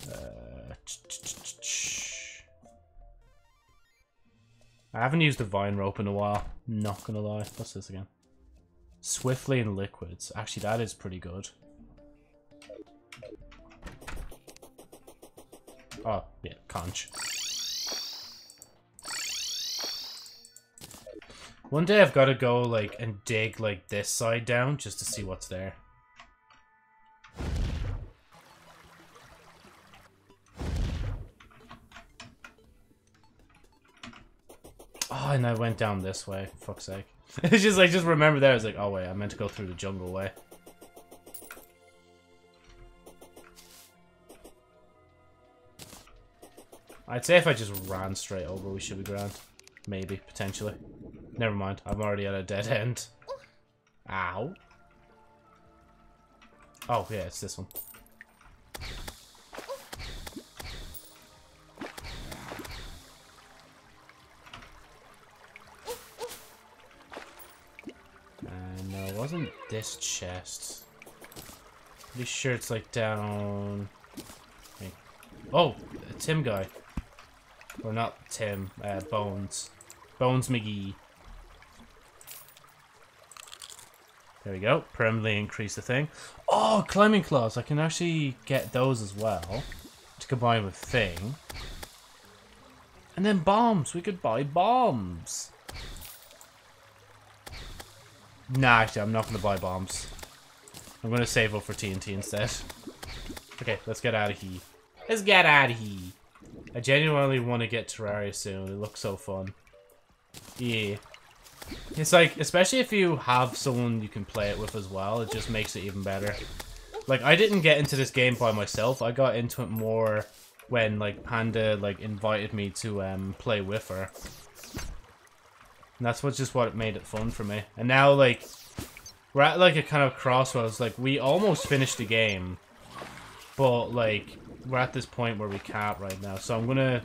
Speaker 1: Uh, I haven't used the vine rope in a while. Not gonna lie. What's this again? Swiftly in liquids. Actually, that is pretty good. Oh, yeah, conch. One day I've got to go, like, and dig, like, this side down just to see what's there. Oh, and I went down this way. Fuck's sake. <laughs> it's just, like, just remember that. I was like, oh wait, I meant to go through the jungle way. I'd say if I just ran straight over, we should be grand. Maybe, potentially. Never mind, I'm already at a dead end. Ow. Oh, yeah, it's this one. This chest. Pretty sure it's like down... Oh, Tim guy. Or not Tim, uh, Bones. Bones McGee. There we go. Permanently increase the thing. Oh, climbing claws. I can actually get those as well. To combine with thing. And then bombs. We could buy bombs. Nah, actually, I'm not going to buy bombs. I'm going to save up for TNT instead. <laughs> Okay, let's get out of here. Let's get out of here. I genuinely want to get Terraria soon. It looks so fun. Yeah. It's like, especially if you have someone you can play it with as well, it just makes it even better. Like, I didn't get into this game by myself. I got into it more when, like, Panda, like, invited me to um, play with her. And that's what just what made it fun for me. And now, like, we're at, like, a kind of crossroads. Like, we almost finished the game. But, like, we're at this point where we can't right now. So I'm gonna...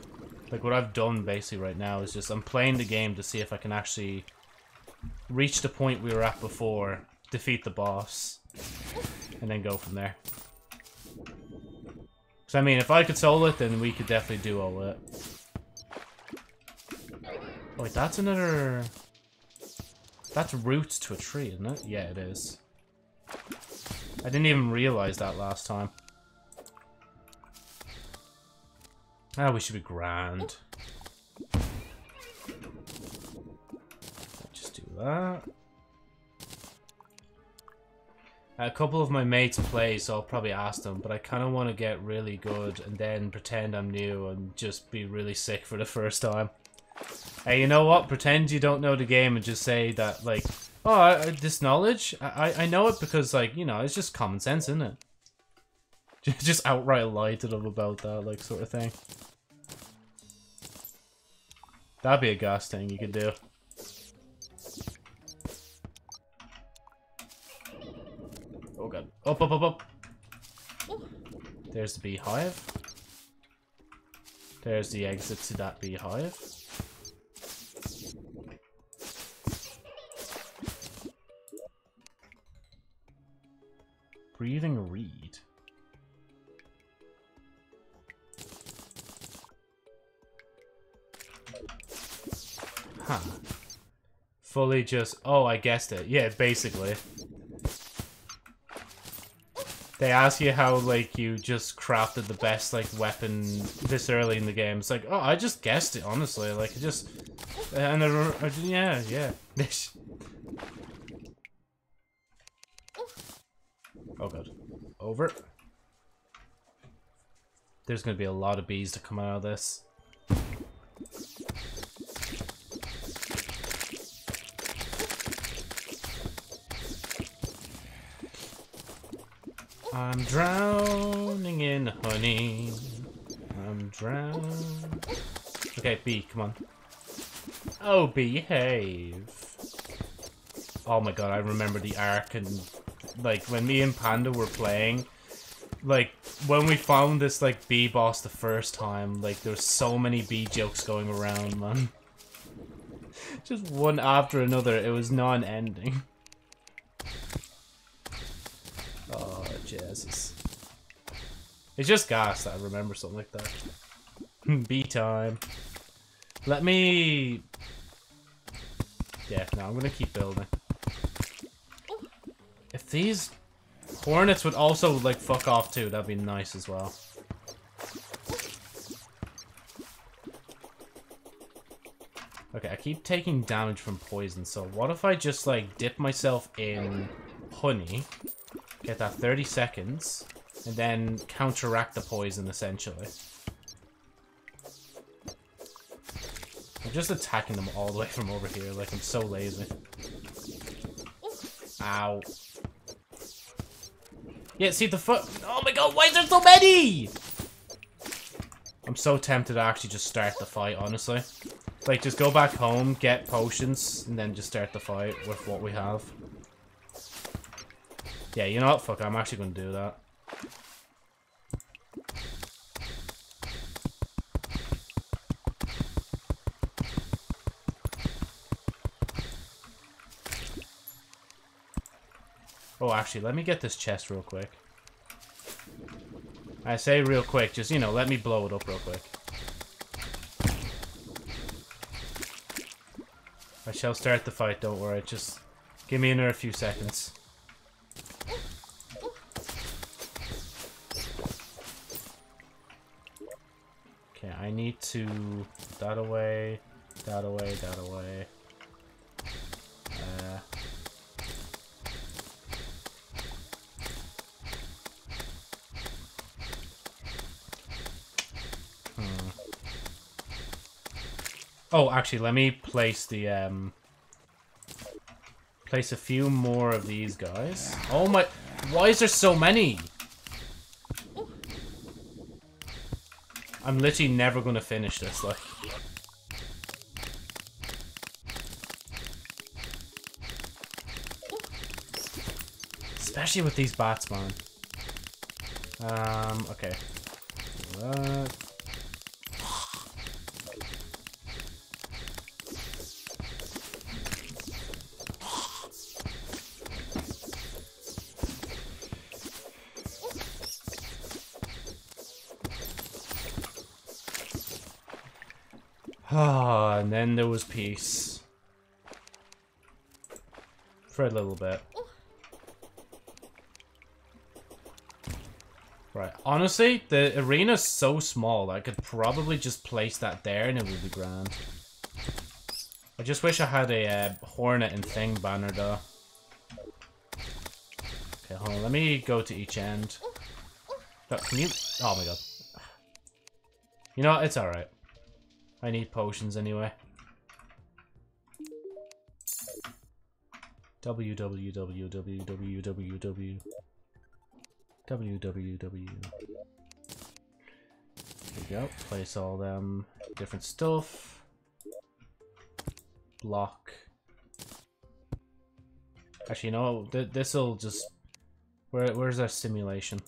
Speaker 1: Like, what I've done, basically, right now is just... I'm playing the game to see if I can actually reach the point we were at before, defeat the boss, and then go from there. So I mean, if I could solo it, then we could definitely do all that. Wait, that's another... That's roots to a tree, isn't it? Yeah, it is. I didn't even realize that last time. Ah, oh, we should be grand. Just do that. A couple of my mates play, so I'll probably ask them, but I kind of want to get really good and then pretend I'm new and just be really sick for the <laughs> first time. Hey, you know what? Pretend you don't know the game and just say that, like, oh, I, this knowledge, I, I know it because, like, you know, it's just common sense, isn't it? <laughs> Just outright lie to them about that, like, sort of thing. That'd be a gas thing you could do. Oh god. Up, up, up, up. There's the beehive. There's the exit to that beehive. Fully just... Oh, I guessed it. Yeah, basically. They ask you how, like, you just crafted the best, like, weapon this early in the game. It's like, oh, I just guessed it, honestly. Like, just... And, uh, yeah, yeah. <laughs> oh, God. Over. There's gonna be a lot of bees to come out of this. I'm drowning in honey. I'm drowning. Okay, B, come on. Oh, behave. Oh my god, I remember the arc and like when me and Panda were playing, like when we found this like bee boss the first time, like there's so many bee jokes going around, man. <laughs> Just one after another, it was non-ending. It's just gas I remember something like that. Hmm, B time. Let me... Yeah, no, I'm gonna keep building. If these hornets would also, like, fuck off too, that'd be nice as well. Okay, I keep taking damage from poison, so what if I just, like, dip myself in honey Get that 30 seconds, and then counteract the poison, essentially. I'm just attacking them all the way from over here, like I'm so lazy. Ow. Yeah, see the foot- Oh my god, why is there so many?! I'm so tempted to actually just start the fight, honestly. Like, just go back home, get potions, and then just start the fight with what we have. Yeah, you know what? Fuck, I'm actually going to do that. Oh, actually, let me get this chest real quick. I say real quick, just, you know, let me blow it up real quick. I shall start the fight, don't worry. Just give me another few seconds. I need to... That away, that away, that away. Uh... Hmm. Oh, actually, let me place the, um... Place a few more of these guys. Oh my... Why is there so many? I'm literally never to finish this, like... Especially with these bats, man. Um, okay. Uh, was peace. For a little bit. Right, honestly, the arena's so small, I could probably just place that there and it would be grand. I just wish I had a uh, Hornet and Thing banner, though. Okay, hold on, let me go to each end. Oh, can you... Oh my god. You know, it's alright. I need potions anyway. Www There we go. Place all them different stuff. Block. Actually, no. Th this'll just. Where where's our simulation?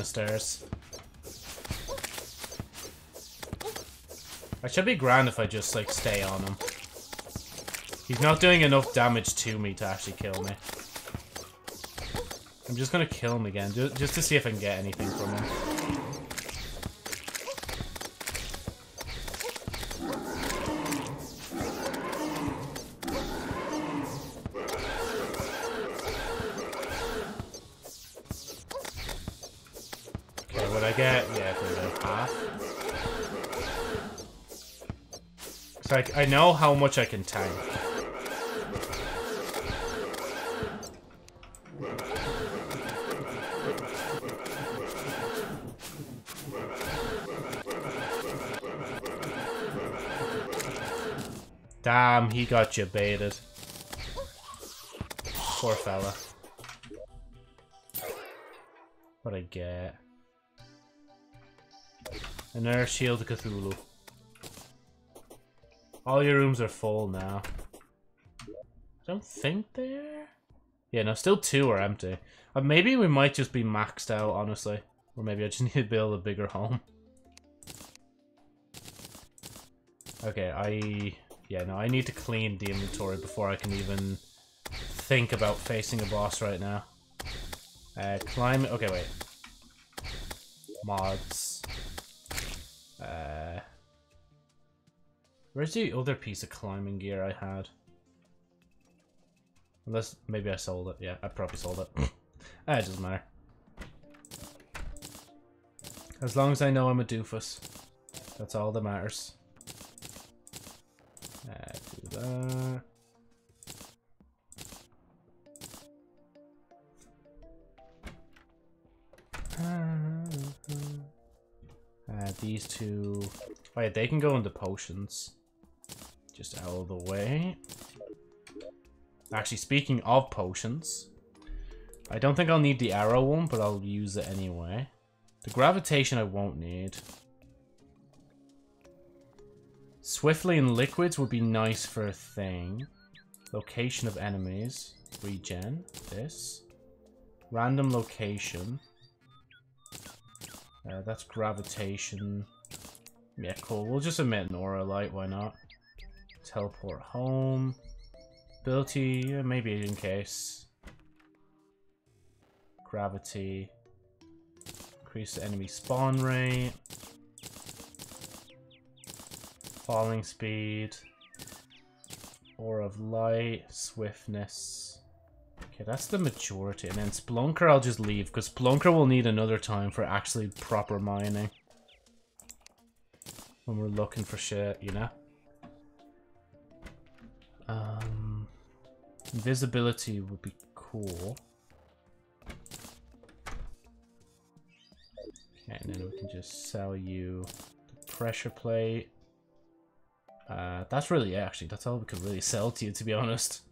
Speaker 1: Mana stairs. I should be grand if I just, like, stay on him. He's not doing enough damage to me to actually kill me. I'm just gonna kill him again, just to see if I can get anything from him. Like, I know how much I can tank. Damn, he got you baited. Poor fella. What I get? Another Shield of Cthulhu. All your rooms are full now. I don't think they're... Yeah, no, still two are empty. Uh, maybe we might just be maxed out, honestly. Or maybe I just <laughs> need to build a bigger home. Okay, I... Yeah, no, I need to clean the inventory before I can even think about facing a boss right now. Uh, climb... Okay, wait. Mods. Uh... Where's the other piece of climbing gear I had? Unless, maybe I sold it. Yeah, I probably sold it. <laughs> ah, it doesn't matter. As long as I know I'm a doofus. That's all that matters. Uh, do that. Uh, these two... Oh yeah, they can go into potions. Just out of the way. Actually, speaking of potions, I don't think I'll need the arrow one, but I'll use it anyway. The gravitation I won't need. Swiftly in liquids would be nice for a thing. Location of enemies. Regen. This. Random location. Uh, that's gravitation. Yeah, cool. We'll just emit an aura light, why not? Teleport home. Ability, yeah, maybe in case. Gravity. Increase the enemy spawn rate. Falling speed. Aura of light. Swiftness. Okay, that's the majority. And then Spelunker I'll just leave, because Spelunker will need another time for actually proper mining. When we're looking for shit, you know? Um, invisibility would be cool. Okay, and then we can just sell you the pressure plate. Uh, that's really actually. That's all we could really <laughs> sell to you, to be honest.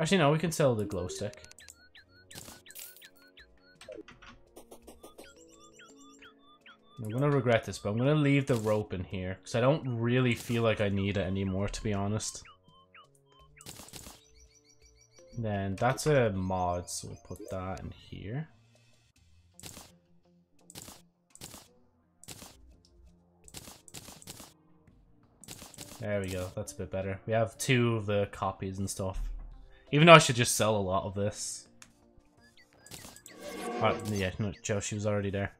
Speaker 1: Actually, no, we can sell the glow stick. I'm gonna regret this, but I'm gonna leave the rope in here, because I don't really feel like I need it anymore, to be honest. Then that's a mod, so we'll put that in here. There we go, that's a bit better. We have two of the copies and stuff. Even though I should just sell a lot of this. Oh, yeah, no, Joe, she was already there.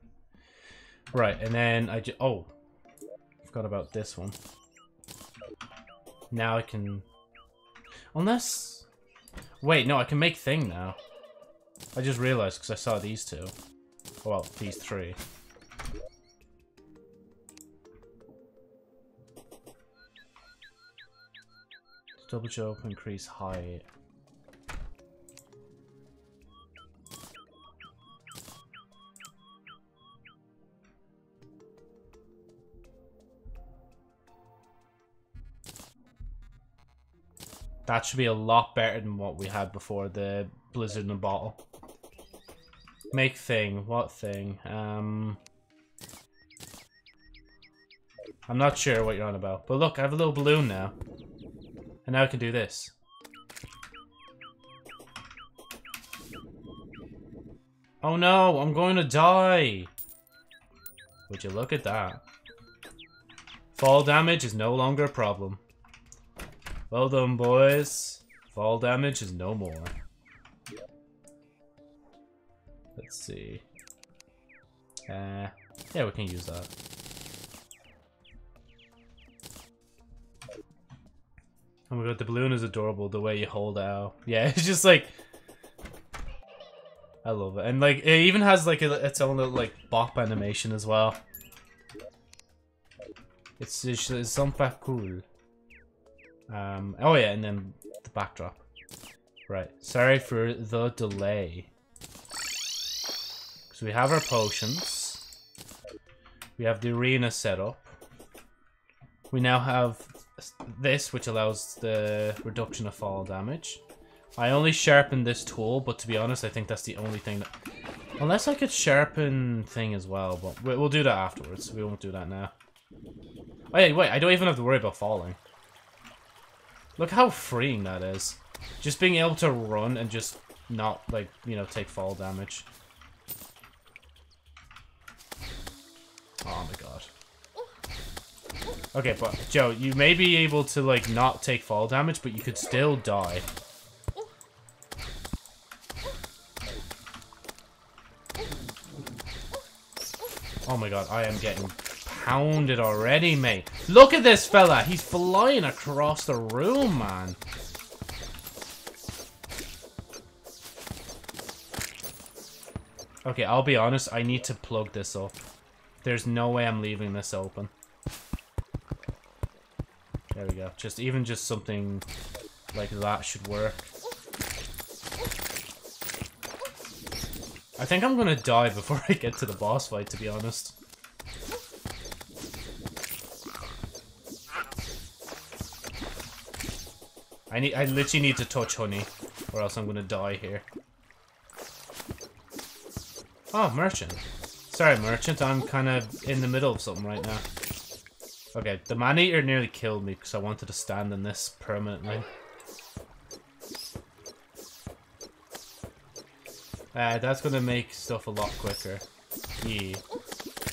Speaker 1: Right, and then I just... Oh. Forgot about this one. Now I can... Unless... Wait, no, I can make thing now. I just realized because I saw these two. Well, these three. Double jump, increase height. That should be a lot better than what we had before the blizzard in a bottle. Make thing. What thing? Um... I'm not sure what you're on about. But look, I have a little balloon now. And now I can do this. Oh no, I'm going to die! Would you look at that? Fall damage is no longer a problem. Well done, boys. Fall damage is no more. Let's see. Uh, yeah, we can use that. Oh my god, the balloon is adorable, the way you hold out. Yeah, <laughs> it's just like... I love it. And like, it even has like a, its own little like bop animation as well. It's, just, it's something cool. Um, oh yeah, and then the backdrop. Right, sorry for the delay. So we have our potions. We have the arena set up. We now have this, which allows the reduction of fall damage. I only sharpened this tool, but to be honest, I think that's the only thing that... Unless I could sharpen thing as well, but we'll do that afterwards. We won't do that now. Oh yeah, wait, I don't even have to worry about falling. Look how freeing that is. Just being able to run and just not, like, you know, take fall damage. Oh my god. Okay, but Joe, you may be able to, like, not take fall damage, but you could still die. Oh my god, I am getting pounded already, mate. Look at this fella. He's flying across the room, man. Okay, I'll be honest. I need to plug this up. There's no way I'm leaving this open. There we go. Just even just something like that should work. I think I'm gonna die before <laughs> I get to the boss fight, to be honest. I need- I literally need to touch honey, or else I'm gonna die here. Oh, merchant. Sorry, merchant, I'm kind of in the middle of something right now. Okay, the man-eater nearly killed me because I wanted to stand in this permanently. Uh, that's gonna make stuff a lot quicker. Yeah.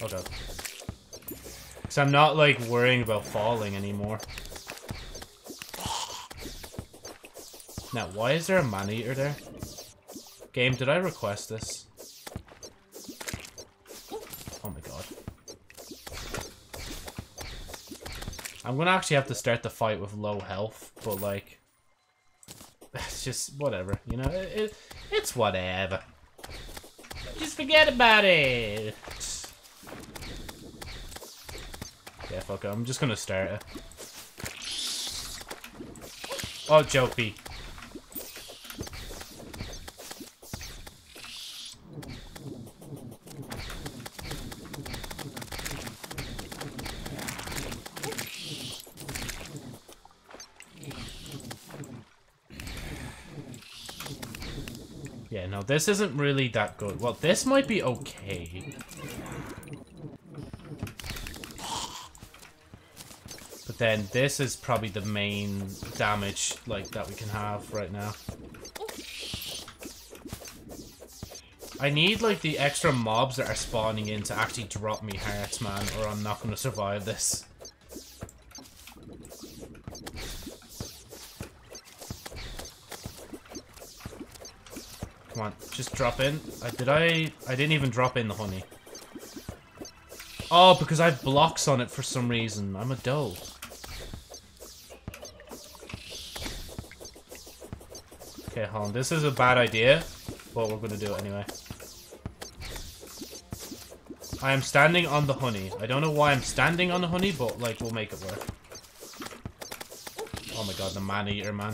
Speaker 1: Oh god. So I'm not like worrying about falling anymore. Now, why is there a man-eater there? Game, did I request this? Oh my god. I'm gonna actually have to start the fight with low health, but like... <laughs> It's just, whatever, you know? It, it, it's whatever. Just forget about it. Yeah, fuck it. I'm just gonna start it. Oh, Jopie. This isn't really that good. Well, this might be okay. But then this is probably the main damage like that we can have right now. I need like the extra mobs that are spawning in to actually drop me hearts, man, or I'm not going to survive this. Come on, just drop in. Uh, did I... I didn't even drop in the honey. Oh, because I have blocks on it for some reason. I'm a doe. Okay, hold on. This is a bad idea, but we're gonna do it anyway. I am standing on the honey. I don't know why I'm standing on the honey, but, like, we'll make it work. Oh my god, the man-eater, man. I'm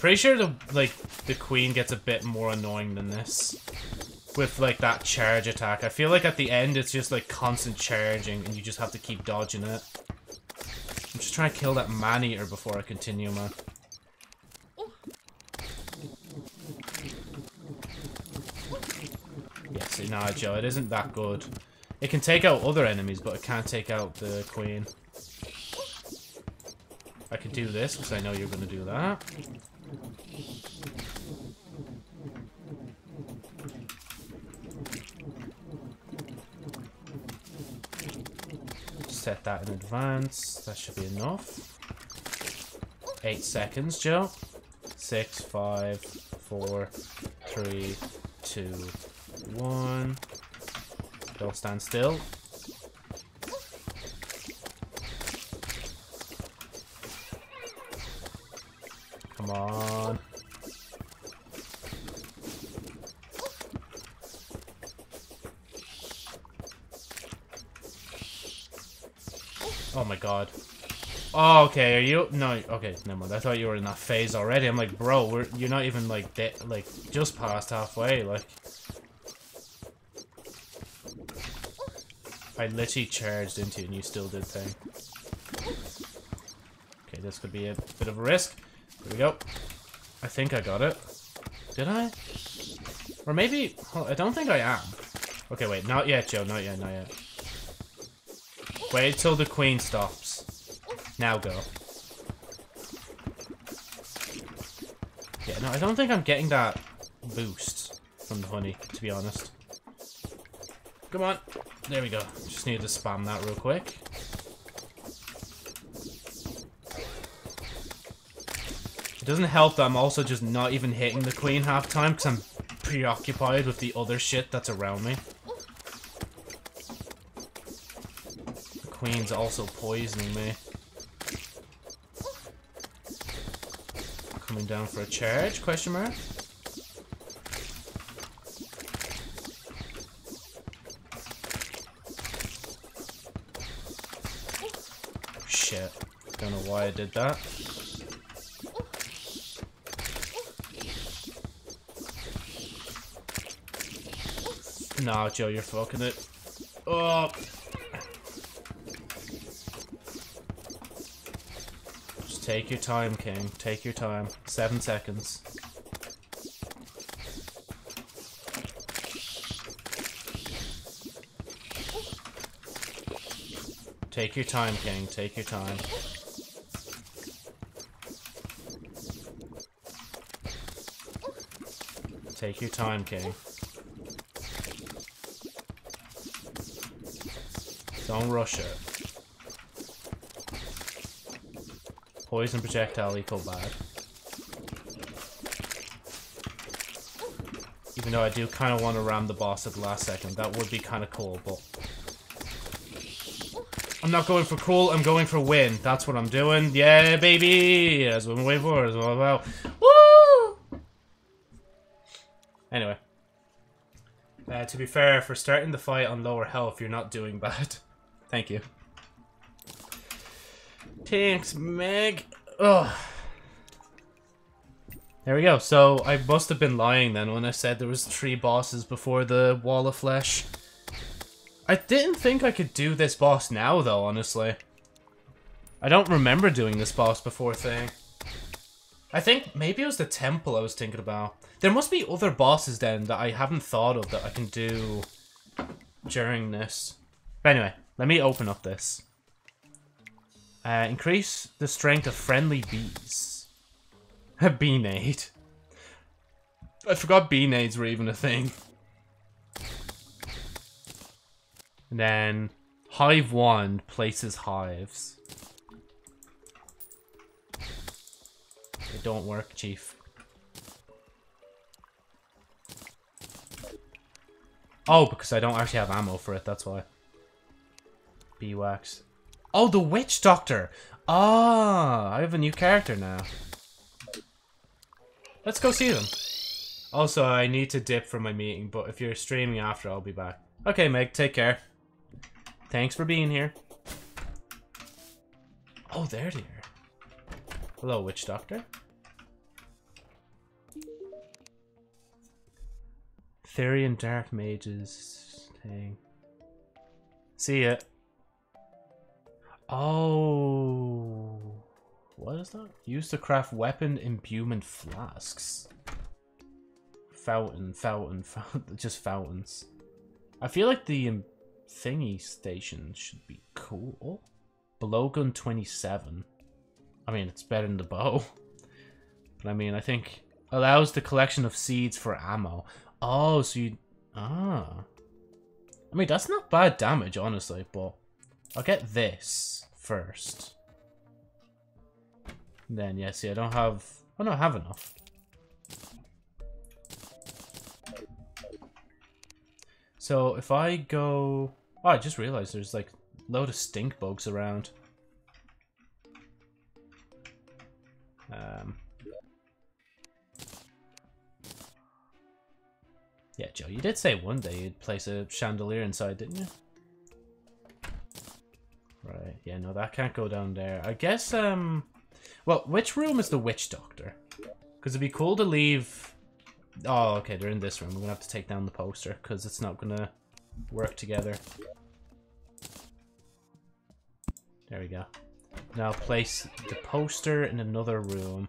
Speaker 1: pretty sure the like the queen gets a bit more annoying than this. With like that charge attack. I feel like at the end it's just like constant charging and you just have to keep dodging it. I'm just trying to kill that man-eater before I continue, man. Yeah, see, nah, Joe, it isn't that good. It can take out other enemies, but it can't take out the queen. I can do this, because I know you're going to do that. Set that in advance. That should be enough. Eight seconds, Joe. Six, five, four, three, two, one. Don't stand still. Oh, okay, are you? No, okay, never mind. I thought you were in that phase already. I'm like, bro, we're, you're not even, like, like, just past halfway, like. I literally charged into you and you still did thing. Okay, this could be a bit of a risk. Here we go. I think I got it. Did I? Or maybe... Oh, I don't think I am. Okay, wait. Not yet, Joe. Not yet, not yet. Wait till the queen stops. Now go. Yeah, no, I don't think I'm getting that boost from the honey, to be honest. Come on. There we go. Just need to spam that real quick. It doesn't help that I'm also just not even hitting the queen half time because I'm preoccupied with the other shit that's around me. The queen's also poisoning me. down for a charge, question mark? Shit. Don't know why I did that. Nah, Joe, you're fucking it. Oh! Take your time, King. Take your time. Seven seconds. Take your time, King. Take your time. Take your time, King. Don't rush it. Poison projectile equal bad. Even though I do kind of want to ram the boss at the last second. That would be kind of cool, but... I'm not going for cool, I'm going for win. That's what I'm doing. Yeah, baby! That's what I'm waiting for. That's what I'm about. Woo! Anyway. Uh, to be fair, for starting the fight on lower health, you're not doing <laughs> bad. Thank you. Thanks, Meg. Ugh. There we go. So I must have been lying then when I said there was three bosses before the Wall of Flesh. I didn't think I could do this boss now, though, honestly. I don't remember doing this boss before thing. I think maybe it was the temple I was thinking about. There must be other bosses then that I haven't thought of that I can do during this. But anyway, let me open up this. Uh, increase the strength of friendly bees. <laughs> A bee nade. I forgot bee nades were even a thing. And then Hive Wand places hives. They don't work, Chief. Oh, because I don't actually have ammo for it, that's why. Beeswax. Oh, the Witch Doctor! Ah, I have a new character now. Let's go see them. Also, I need to dip from my meeting, but if you're streaming after, I'll be back. Okay, Meg, take care. Thanks for being here. Oh, there they are. Hello, Witch Doctor. Therian Dark Mages thing. See ya. Oh. What is that? Used to craft weapon imbuement flasks. Fountain, fountain, <laughs> fountain, just fountains. I feel like the um, thingy station should be cool. Blowgun 27. I mean, it's better than the bow. <laughs> But I mean, I think allows the collection of seeds for ammo. Oh, so you... Ah. I mean, that's not bad damage, honestly, but I'll get this first. then, yeah, see, I don't have... I don't have enough. So, if I go... Oh, I just realized there's, like, a load of stink bugs around. Um... Yeah, Joe, you did say one day you'd place a chandelier inside, didn't you? Right, yeah, no, that can't go down there. I guess, um... Well, which room is the witch doctor? Because it'd be cool to leave... Oh, okay, they're in this room. We're gonna have to take down the poster, because it's not gonna work together. There we go. Now place the poster in another room.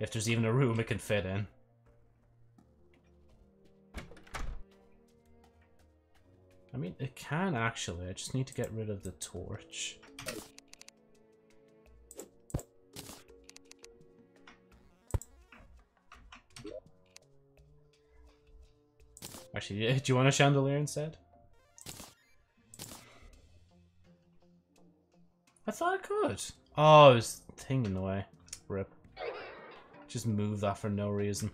Speaker 1: If there's even a room it can fit in. I mean, it can actually. I just need to get rid of the torch. Actually, <laughs> do you want a chandelier instead? I thought I could. Oh, there's a thing in the way. Rip. Just move that for no reason.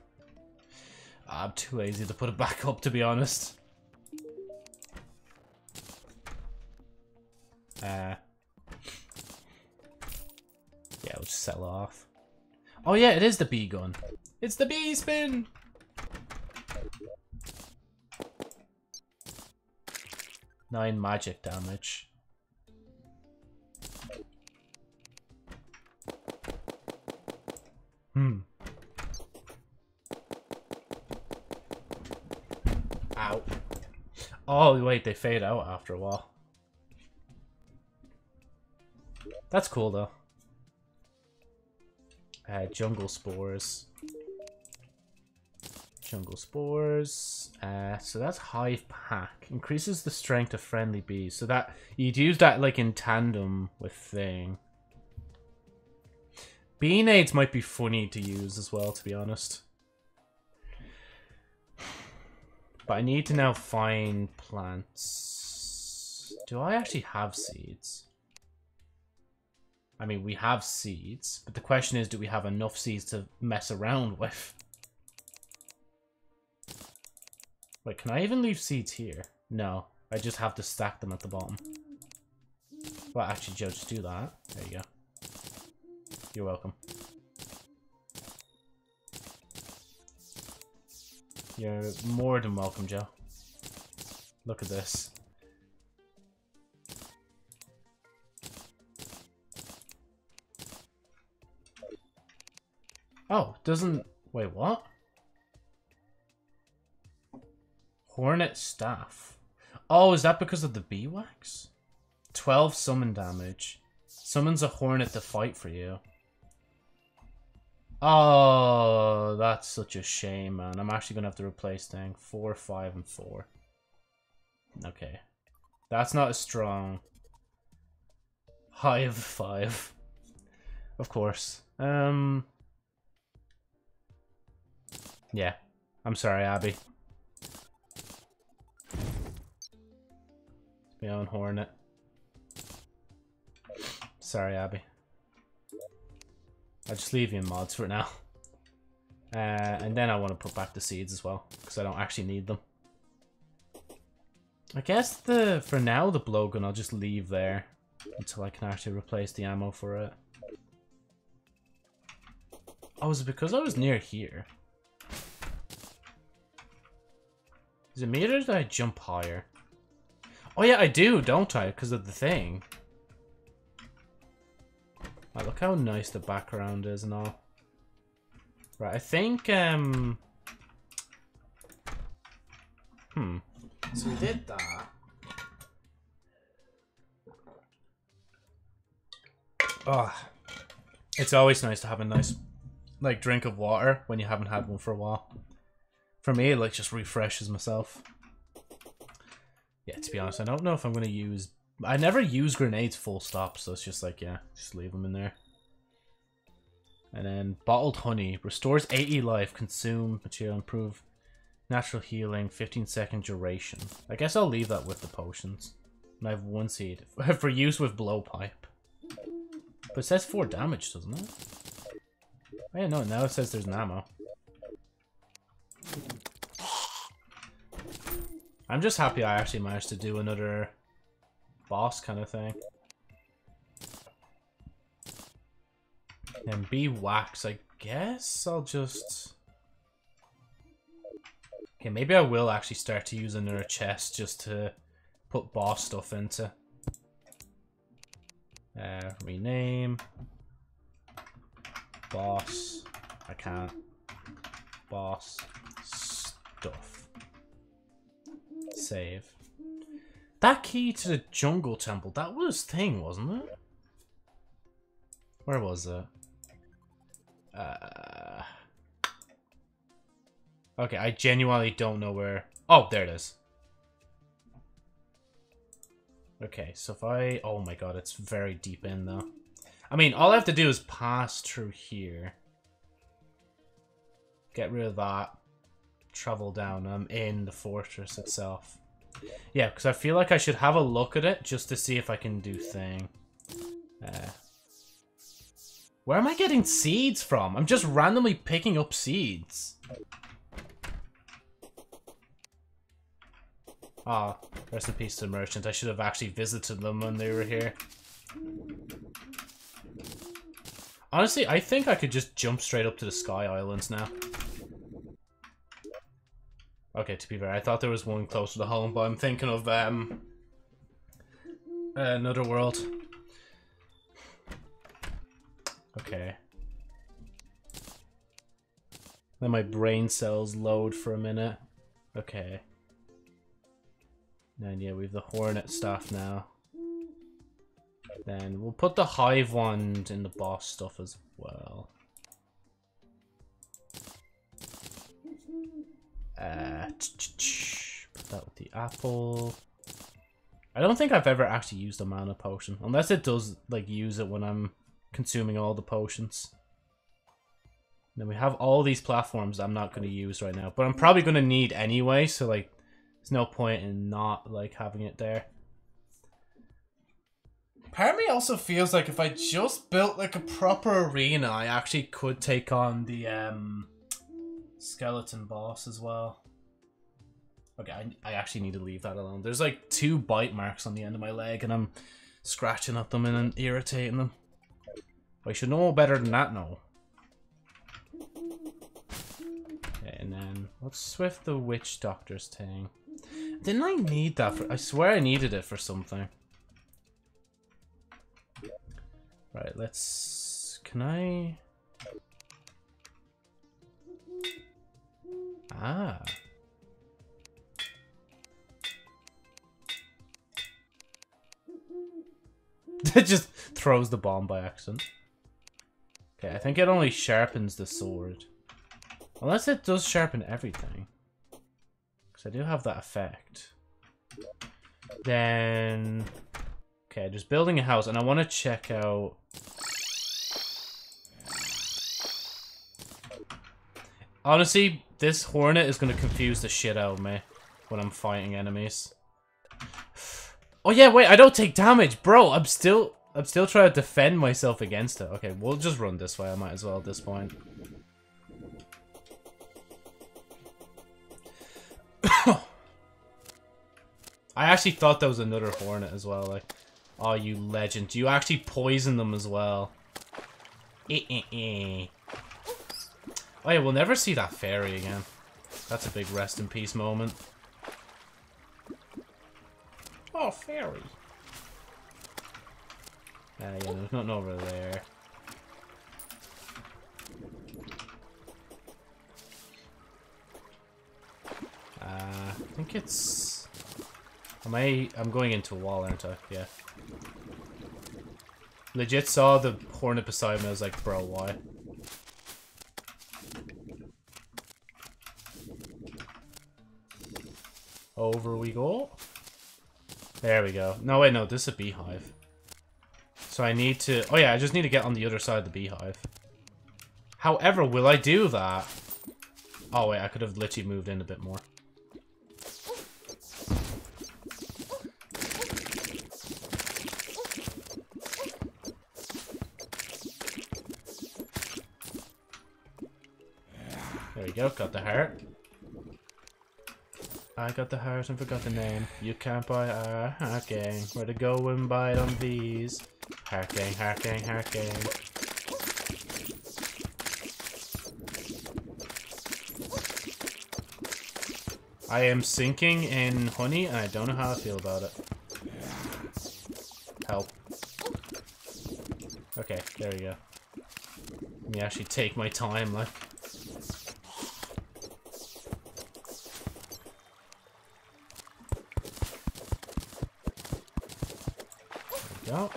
Speaker 1: Ah, I'm too lazy to put it back up, to be honest. Uh, yeah, we'll just sell off. Oh yeah, it is the bee gun. It's the bee spin! Nine magic damage. Hmm. Ow. Oh, wait, they fade out after a while. That's cool, though. Uh, jungle spores. Jungle spores. Uh, so that's hive pack. Increases the strength of friendly bees. So that you'd use that like in tandem with thing. Bee nades might be funny to use as well, to be honest. But I need to now find plants. Do I actually have seeds? I mean, we have seeds, but the question is, do we have enough seeds to mess around with? Wait, can I even leave seeds here? No, I just have to stack them at the bottom. Well, actually, Joe, just do that. There you go. You're welcome. You're more than welcome, Joe. Look at this. Oh, doesn't... Wait, what? Hornet Staff. Oh, is that because of the bee wax? 12 summon damage. Summons a hornet to fight for you. Oh, that's such a shame, man. I'm actually going to have to replace thing. 4, 5, and 4. Okay. That's not as strong. High of 5. Of course. Um... Yeah. I'm sorry, Abby. Beyond Hornet. Sorry, Abby. I'll just leave you in mods for now. <laughs> Uh, and then I want to put back the seeds as well, because I don't actually need them. I guess the for now the blowgun I'll just leave there until I can actually replace the ammo for it. Oh, is it because I was near here? Is it me or did I jump higher? Oh yeah, I do, don't I? Because of the thing. Right, look how nice the background is and all. Right, I think, um... Hmm. So we did that. Oh, it's always nice to have a nice, like, drink of water when you haven't had one for a while. For me, it, like, just refreshes myself. Yeah, to be honest, I don't know if I'm going to use... I never use grenades full stop, so it's just like, yeah, just leave them in there. And then bottled honey. Restores 80 life, consume material, improve natural healing, 15 second duration. I guess I'll leave that with the potions. And I have one seed. <laughs> For use with blowpipe. But it says 4 damage, doesn't it? Oh yeah, no, now it says there's an ammo. I'm just happy I actually managed to do another boss kind of thing. And bee wax, I guess I'll just... Okay, maybe I will actually start to use another chest just to put boss stuff into. Uh, rename. Boss. I can't. Boss. Stuff. Save. That key to the jungle temple, that was thing, wasn't it? Where was it? Uh... Okay, I genuinely don't know where... Oh, there it is. Okay, so if I... Oh my god, it's very deep in, though. I mean, all I have to do is pass through here. Get rid of that travel down. I'm in the fortress itself. Yeah, because I feel like I should have a look at it just to see if I can do thing. Uh, where am I getting seeds from? I'm just randomly picking up seeds. Ah, oh, rest in peace to the merchant. I should have actually visited them when they were here. Honestly, I think I could just jump straight up to the Sky Islands now. Okay, to be fair, I thought there was one closer to home, but I'm thinking of um another world. Okay. Then my brain cells load for a minute. Okay. then yeah, we have the Hornet staff now. Then we'll put the Hive Wand in the boss stuff as well. Uh, put that with the apple. I don't think I've ever actually used a mana potion. Unless it does, like, use it when I'm consuming all the potions. Then we have all these platforms I'm not going to use right now. But I'm probably going to need anyway, so, like, there's no point in not, like, having it there. Part of me also feels like if I just built, like, a proper arena, I actually could take on the, um skeleton boss as well. Okay, I, I actually need to leave that alone. There's like two bite marks on the end of my leg and I'm scratching at them and irritating them. I should know better than that now. Okay, and then what's with the witch doctor's thing? Didn't I need that for- I swear I needed it for something. Right, let's... Can I... Ah. <laughs> it just throws the bomb by accident. Okay, I think it only sharpens the sword. Unless it does sharpen everything. Because I do have that effect. Then... Okay, just building a house, and I want to check out... Honestly, this hornet is going to confuse the shit out of me when I'm fighting enemies. <sighs> Oh yeah, wait, I don't take damage, bro. I'm still, I'm still trying to defend myself against it. Okay, we'll just run this way. I might as well at this point. <coughs> I actually thought that was another hornet as well. Like, oh, you legend! You actually poison them as well. Eh, eh, eh. Oh yeah, we'll never see that fairy again. That's a big rest in peace moment. Oh, fairy. Uh, yeah, there's nothing over there. Uh, I think it's... Am I... I'm going into a wall, aren't I? Yeah. Legit saw the hornet beside me, I was like, bro, why? Over we go. There we go. No, wait, no, this is a beehive. So I need to... Oh, yeah, I just need to get on the other side of the beehive. However, will I do that? Oh, wait, I could have literally moved in a bit more. There we go, got the. I got the heart and forgot the name. You can't buy our heart gang. Where to go and it on these? Heart gang, heart gang, heart gang. I am sinking in honey and I don't know how I feel about it. Help. Okay, there we go. Let me actually take my time, like. Go.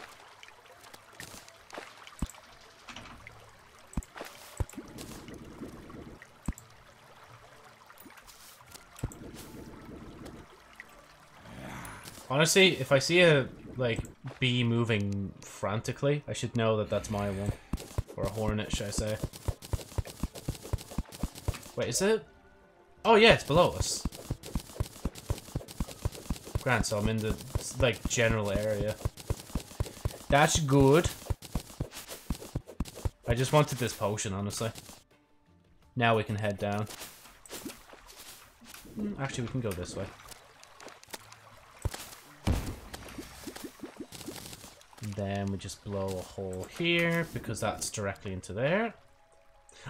Speaker 1: Honestly, if I see a, like, bee moving frantically, I should know that that's my one. Or a hornet, should I say. Wait, is it? Oh yeah, it's below us. Grant, so I'm in the, like, general area. That's good. I just wanted this potion, honestly. Now we can head down. Hmm, actually, we can go this way. Then we just blow a hole here, because that's directly into there.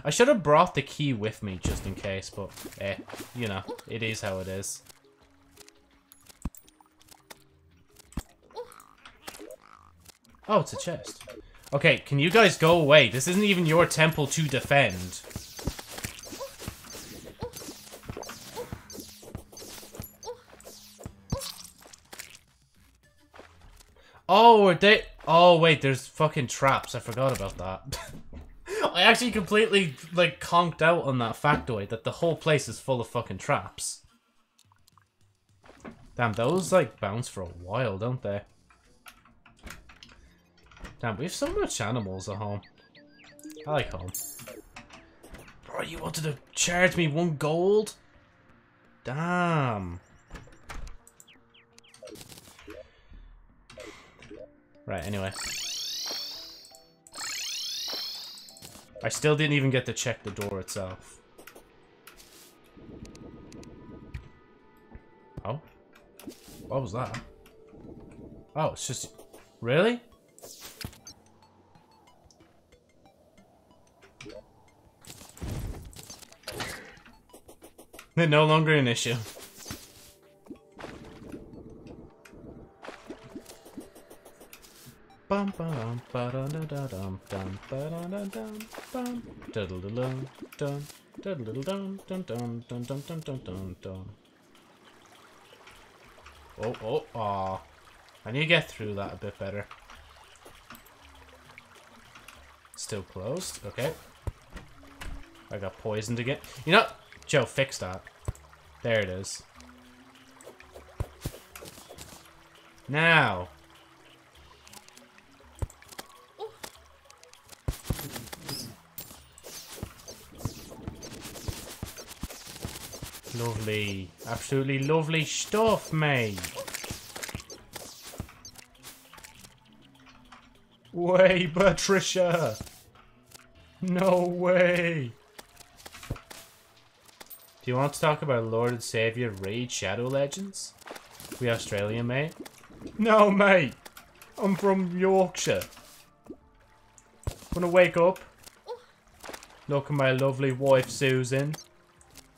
Speaker 1: I should have brought the key with me, just in case, but, eh, you know, it is how it is. Oh, it's a chest. Okay, can you guys go away? This isn't even your temple to defend. Oh, are they? Oh, wait, there's fucking traps. I forgot about that. <laughs> I actually completely, like, conked out on that factoid that the whole place is full of fucking traps. Damn, those, like, bounce for a while, don't they? Damn, we have so much animals at home. I like home. Bro, you wanted to charge me one gold? Damn. Right, anyway. I still didn't even get to check the door itself. Oh? What was that? Oh, it's just... Really? They're <laughs> no longer an issue. Bum bum ba da da da dum dum ba da da dum bum dum dum dum dum dum dum dum dum dum dum dum. Oh oh ah! I need to get through that a bit better. Still closed. Okay. I got poisoned again. You know, Joe, fix that. There it is. Now. Lovely. Absolutely lovely stuff, mate. Way, Patricia! No way! Do you want to talk about Lord and Savior Raid Shadow Legends? We Australian, mate? No, mate! I'm from Yorkshire. Wanna wake up? Look at my lovely wife, Susan.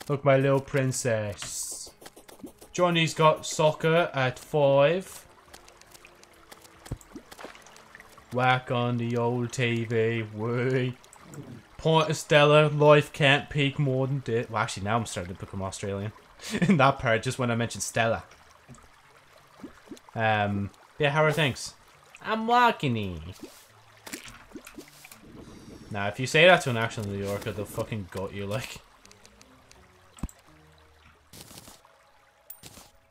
Speaker 1: Look, my little princess. Johnny's got soccer at five. Whack on the old TV. Way. Point of Stella, life can't peak more than this. Well, actually, now I'm starting to become Australian. <laughs> In that part, just when I mentioned Stella. Um, yeah, how are things? I'm walking Now, if you say that to an actual New Yorker, they'll fucking gut you, like.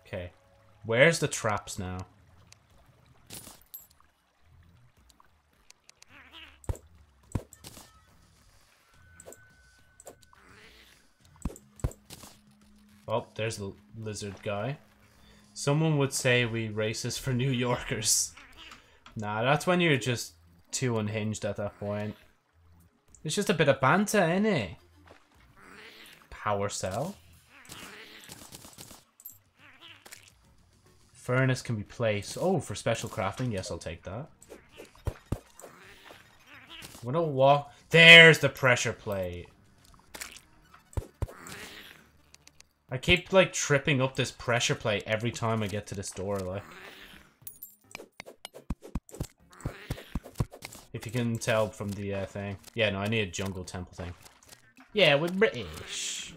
Speaker 1: Okay. Where's the traps now? Oh, there's the lizard guy. Someone would say we racist for <laughs> New Yorkers. Nah, that's when you're just too unhinged at that point. It's just a bit of banter, innit? Power cell? Furnace can be placed. Oh, for special crafting. Yes, I'll take that. I'm gonna walk. There's the pressure plate. I keep, like, tripping up this pressure plate every time I get to this door, like. If you can tell from the uh, thing. Yeah, no, I need a jungle temple thing. Yeah, we're British.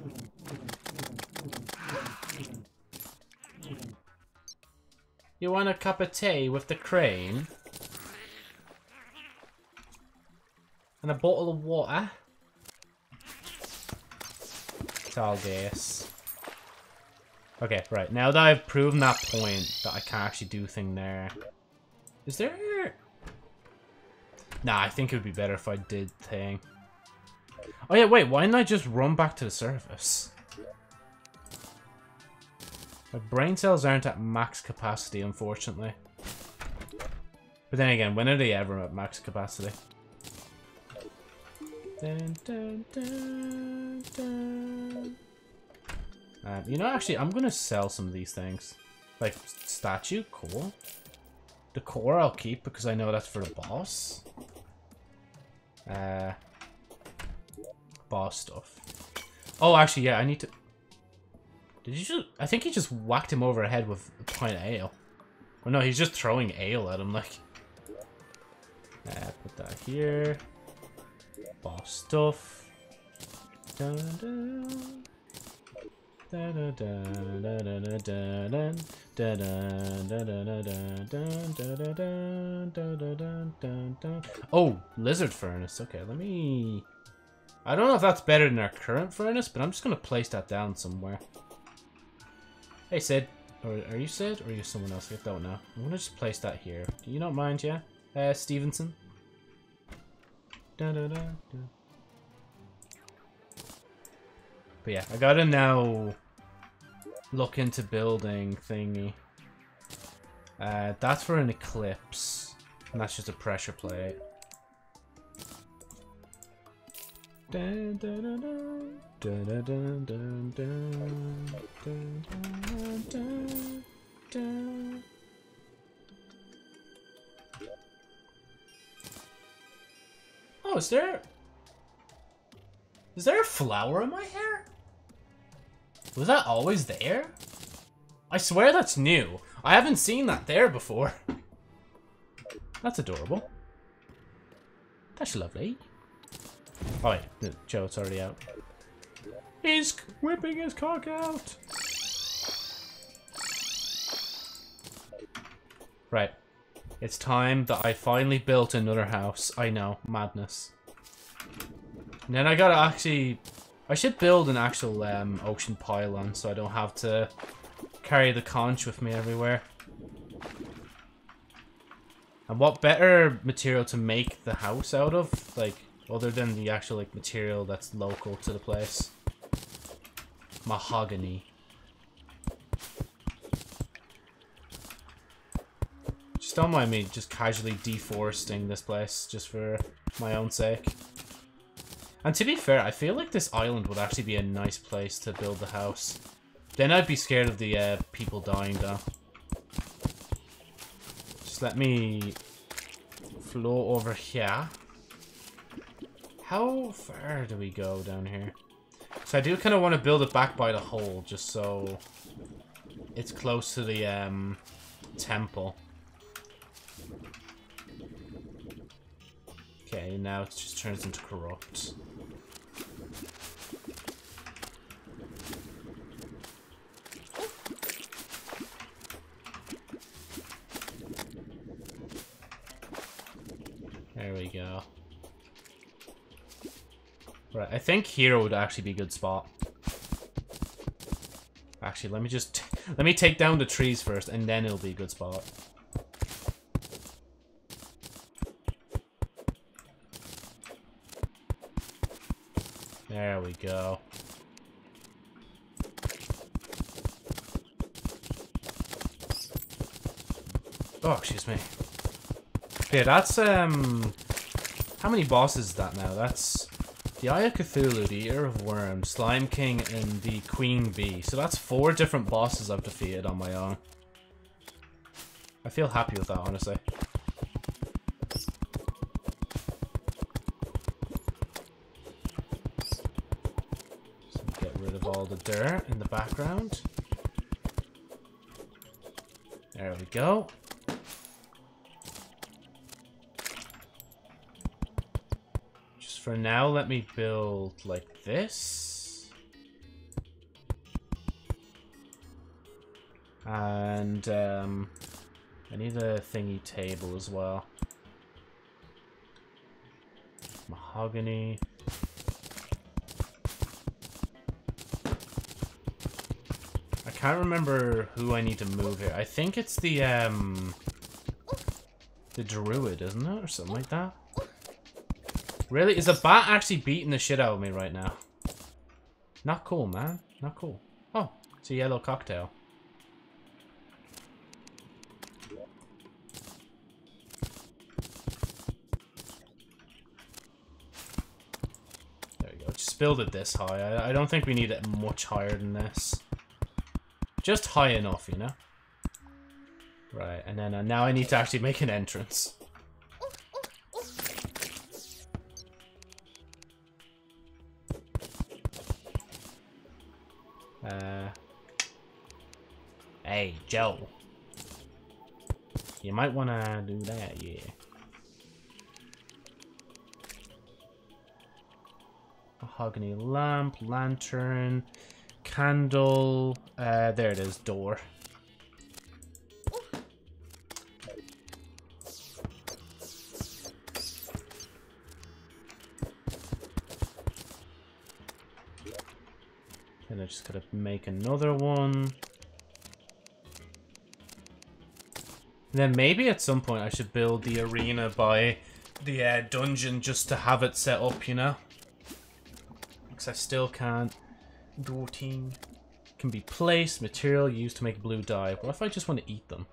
Speaker 1: You want a cup of tea with the cream? And a bottle of water? It's all this. Okay, right. Now that I've proven that point, that I can actually do thing there. Is there... Nah, I think it would be better if I did thing. Oh yeah, wait, why didn't I just run back to the surface? My brain cells aren't at max capacity, unfortunately. But then again, when are they ever at max capacity? Dun, dun, dun, um, you know, actually, I'm going to sell some of these things. Like, statue, cool. The core I'll keep because I know that's for the boss. Uh, boss stuff. Oh, actually, yeah, I need to... Did you just... I think he just whacked him over the head with a pint of ale. Well, no, he's just throwing ale at him, like... Uh, put that here. Boss stuff. Dun, dun. Oh, lizard furnace. Okay, let me... I don't know if that's better than our current furnace, but I'm just going to place that down somewhere. Hey, Sid. Or are you Sid, or are you someone else? I don't know. I'm going to just place that here. Do you not mind, yeah? Uh, Stevenson? Da, da, da, but yeah, I gotta now look into building thingy. Uh, that's for an eclipse. And that's just a pressure plate. Dun, dun, dun, dun. Dun. Oh, is there... Is there a flower in my hair? Was that always there? I swear that's new. I haven't seen that there before. <laughs> That's adorable. That's lovely. Oh wait, Joe, it's already out. He's whipping his cock out! Right. It's time that I finally built another house. I know, madness. And then I gotta actually... I should build an actual um, ocean pylon so I don't have to carry the conch with me everywhere. And what better material to make the house out of, like, other than the actual, like, material that's local to the place? Mahogany. Just don't mind me just casually deforesting this place, just for my own sake. And to be fair, I feel like this island would actually be a nice place to build the house. Then I'd be scared of the uh, people dying, though. Just let me flow over here. How far do we go down here? So I do kind of want to build it back by the hole, just so it's close to the um, temple. Okay, now it just turns into corrupt. There we go. Right, I think here would actually be a good spot. Actually, let me just... Let me take down the trees first, and then it'll be a good spot. There we go. Oh, excuse me. Yeah, that's, um... How many bosses is that now? That's the Eye of Cthulhu, the Eater of Worlds, Slime King, and the Queen Bee. So that's four different bosses I've defeated on my own. I feel happy with that, honestly. get rid of all the dirt in the background. There we go. For now, let me build like this. And um, I need a thingy table as well. Mahogany. I can't remember who I need to move here. I think it's the um the druid, isn't it? Or something like that. Really? Is a bat actually beating the shit out of me right now? Not cool, man. Not cool. Oh, it's a yellow cocktail. There we go. Just build it this high. I, I don't think we need it much higher than this. Just high enough, you know? Right, and then uh, now I need to actually make an entrance. Hey, Joe. You might want to do that, yeah. Mahogany lamp, lantern, candle. Uh, there it is, door. And I just gotta make another one. Then maybe at some point I should build the arena by the uh, dungeon just to have it set up, you know? Because I still can't do thing. Can be placed, material used to make blue dye. What if I just want to eat them?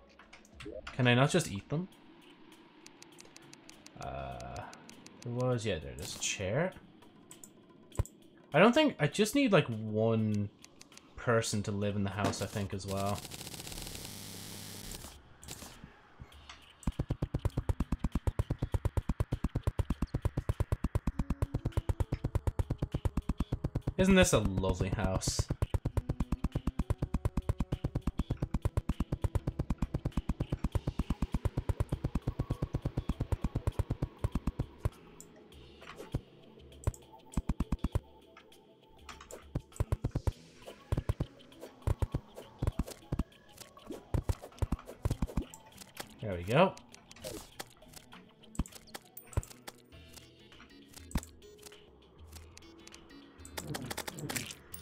Speaker 1: Can I not just eat them? Uh, there was, yeah, there, this chair. I don't think, I just need like one person to live in the house, I think, as well. Isn't this a lovely house? There we go.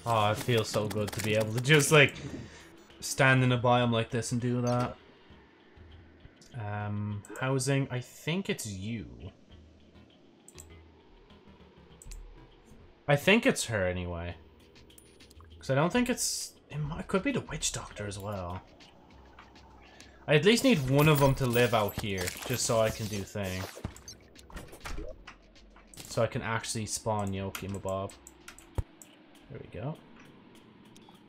Speaker 1: Oh, it feels so good to be able to just, like, stand in a biome like this and do that. Um, housing, I think it's you. I think it's her, anyway. Because I don't think it's... It, might, it could be the Witch Doctor as well. I at least need one of them to live out here, just so I can do thing. So I can actually spawn Yoki Mabob. There we go.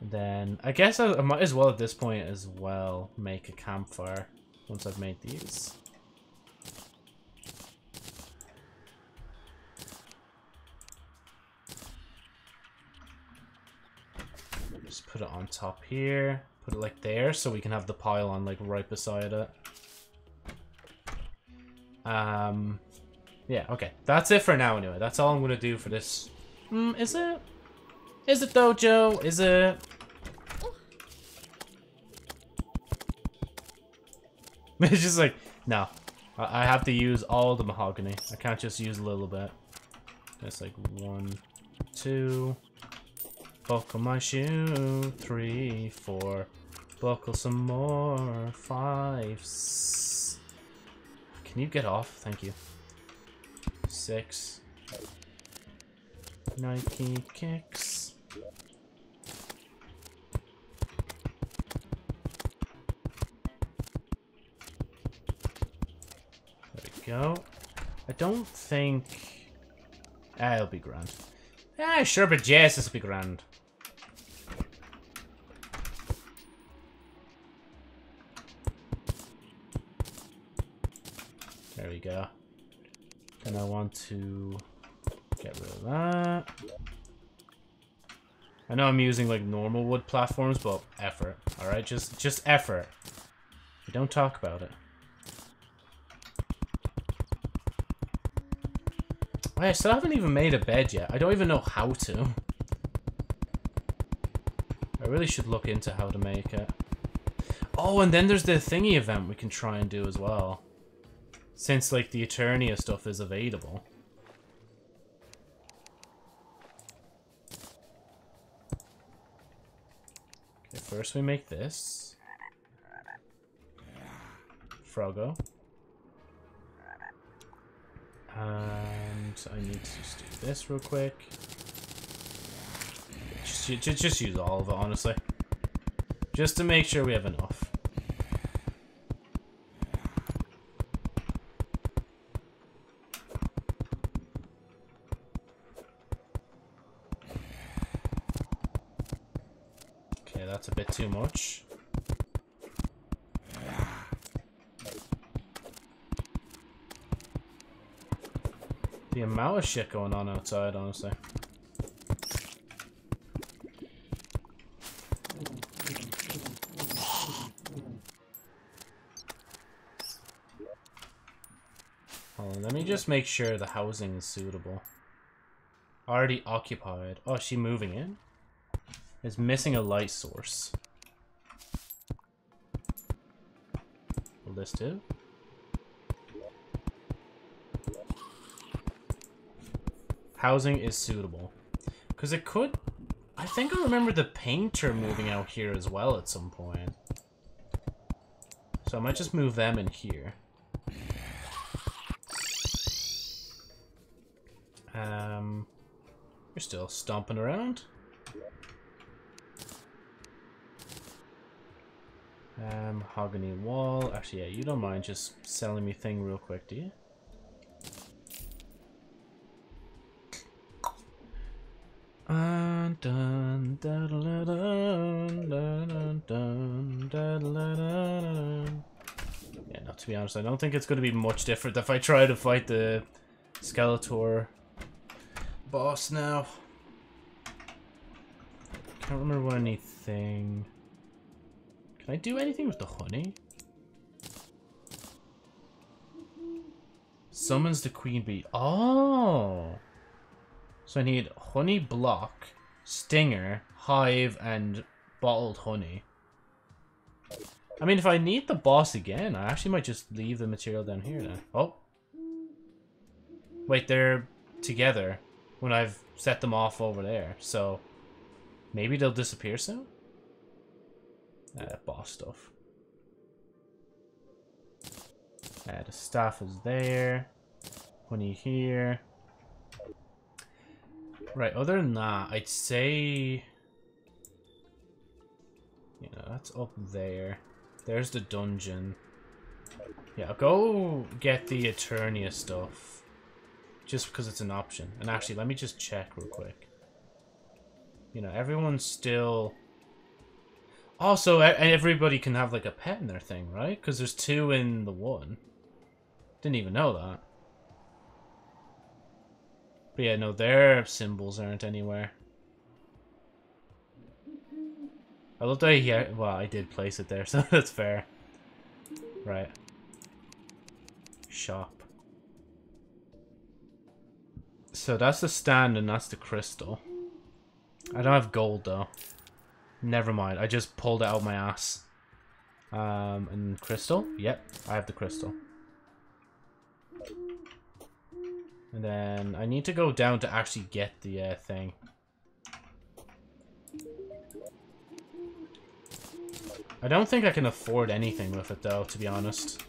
Speaker 1: Then, I guess I, I, might as well at this point as well make a campfire once I've made these. Just put it on top here. Put it like there so we can have the pile on like right beside it. Um, yeah, okay. That's it for now anyway. That's all I'm going to do for this. Mm, is it? Is it though, Joe? Is it? <laughs> it's just like, no. I have to use all the mahogany. I can't just use a little bit. That's like one, two. Buckle my shoe. Three, four. Buckle some more. Five. Can you get off? Thank you. Six. Nike kicks. Go. I don't think... Ah, it'll be grand. Ah, sure, but yes, this will be grand. There we go. Then I want to get rid of that. I know I'm using like normal wood platforms, but effort. Alright, just just effort. We don't talk about it. I still haven't even made a bed yet. I don't even know how to. I really should look into how to make it. Oh, and then there's the thingy event we can try and do as well. Since, like, the Eternia stuff is available. Okay, first we make this. Froggo. And I need to just do this real quick. Just, just, just use all of it, honestly. Just to make sure we have enough. Okay, that's a bit too much. The amount of shit going on outside, honestly. Hold on, let me just make sure the housing is suitable. Already occupied. Oh, she moving in? Is missing a light source. Will this too? Housing is suitable. Because it could... I think I remember the painter moving out here as well at some point. So I might just move them in here. Um, you're still stomping around. Um, mahogany wall. Actually, yeah, you don't mind just selling me thing real quick, do you? Yeah, now to be honest, I don't think it's going to be much different if I try to fight the Skeletron boss now. Can't remember anything. Can I do anything with the honey? Summons the queen bee. Oh! So I need honey block, stinger, hive, and bottled honey. I mean, if I need the boss again, I actually might just leave the material down here then. Oh. Wait, they're together when I've set them off over there. So maybe they'll disappear soon? Uh, boss stuff. Uh, the staff is there. Honey here. Right, other than that, I'd say... You know, that's up there. There's the dungeon. Yeah, I'll go get the Eternia stuff. Just because it's an option. And actually, let me just check real quick. You know, everyone's still... Also, everybody can have, like, a pet in their thing, right? Because there's two in the one. Didn't even know that. But yeah, no, their symbols aren't anywhere. I love that he, well, I did place it there, <laughs> so that's fair. Right. Shop. So that's the stand and that's the crystal. I don't have gold though. Never mind, I just pulled it out of my ass. Um, and crystal? Yep, I have the crystal. And then I need to go down to actually get the uh, thing. I don't think I can afford anything with it though, to be honest.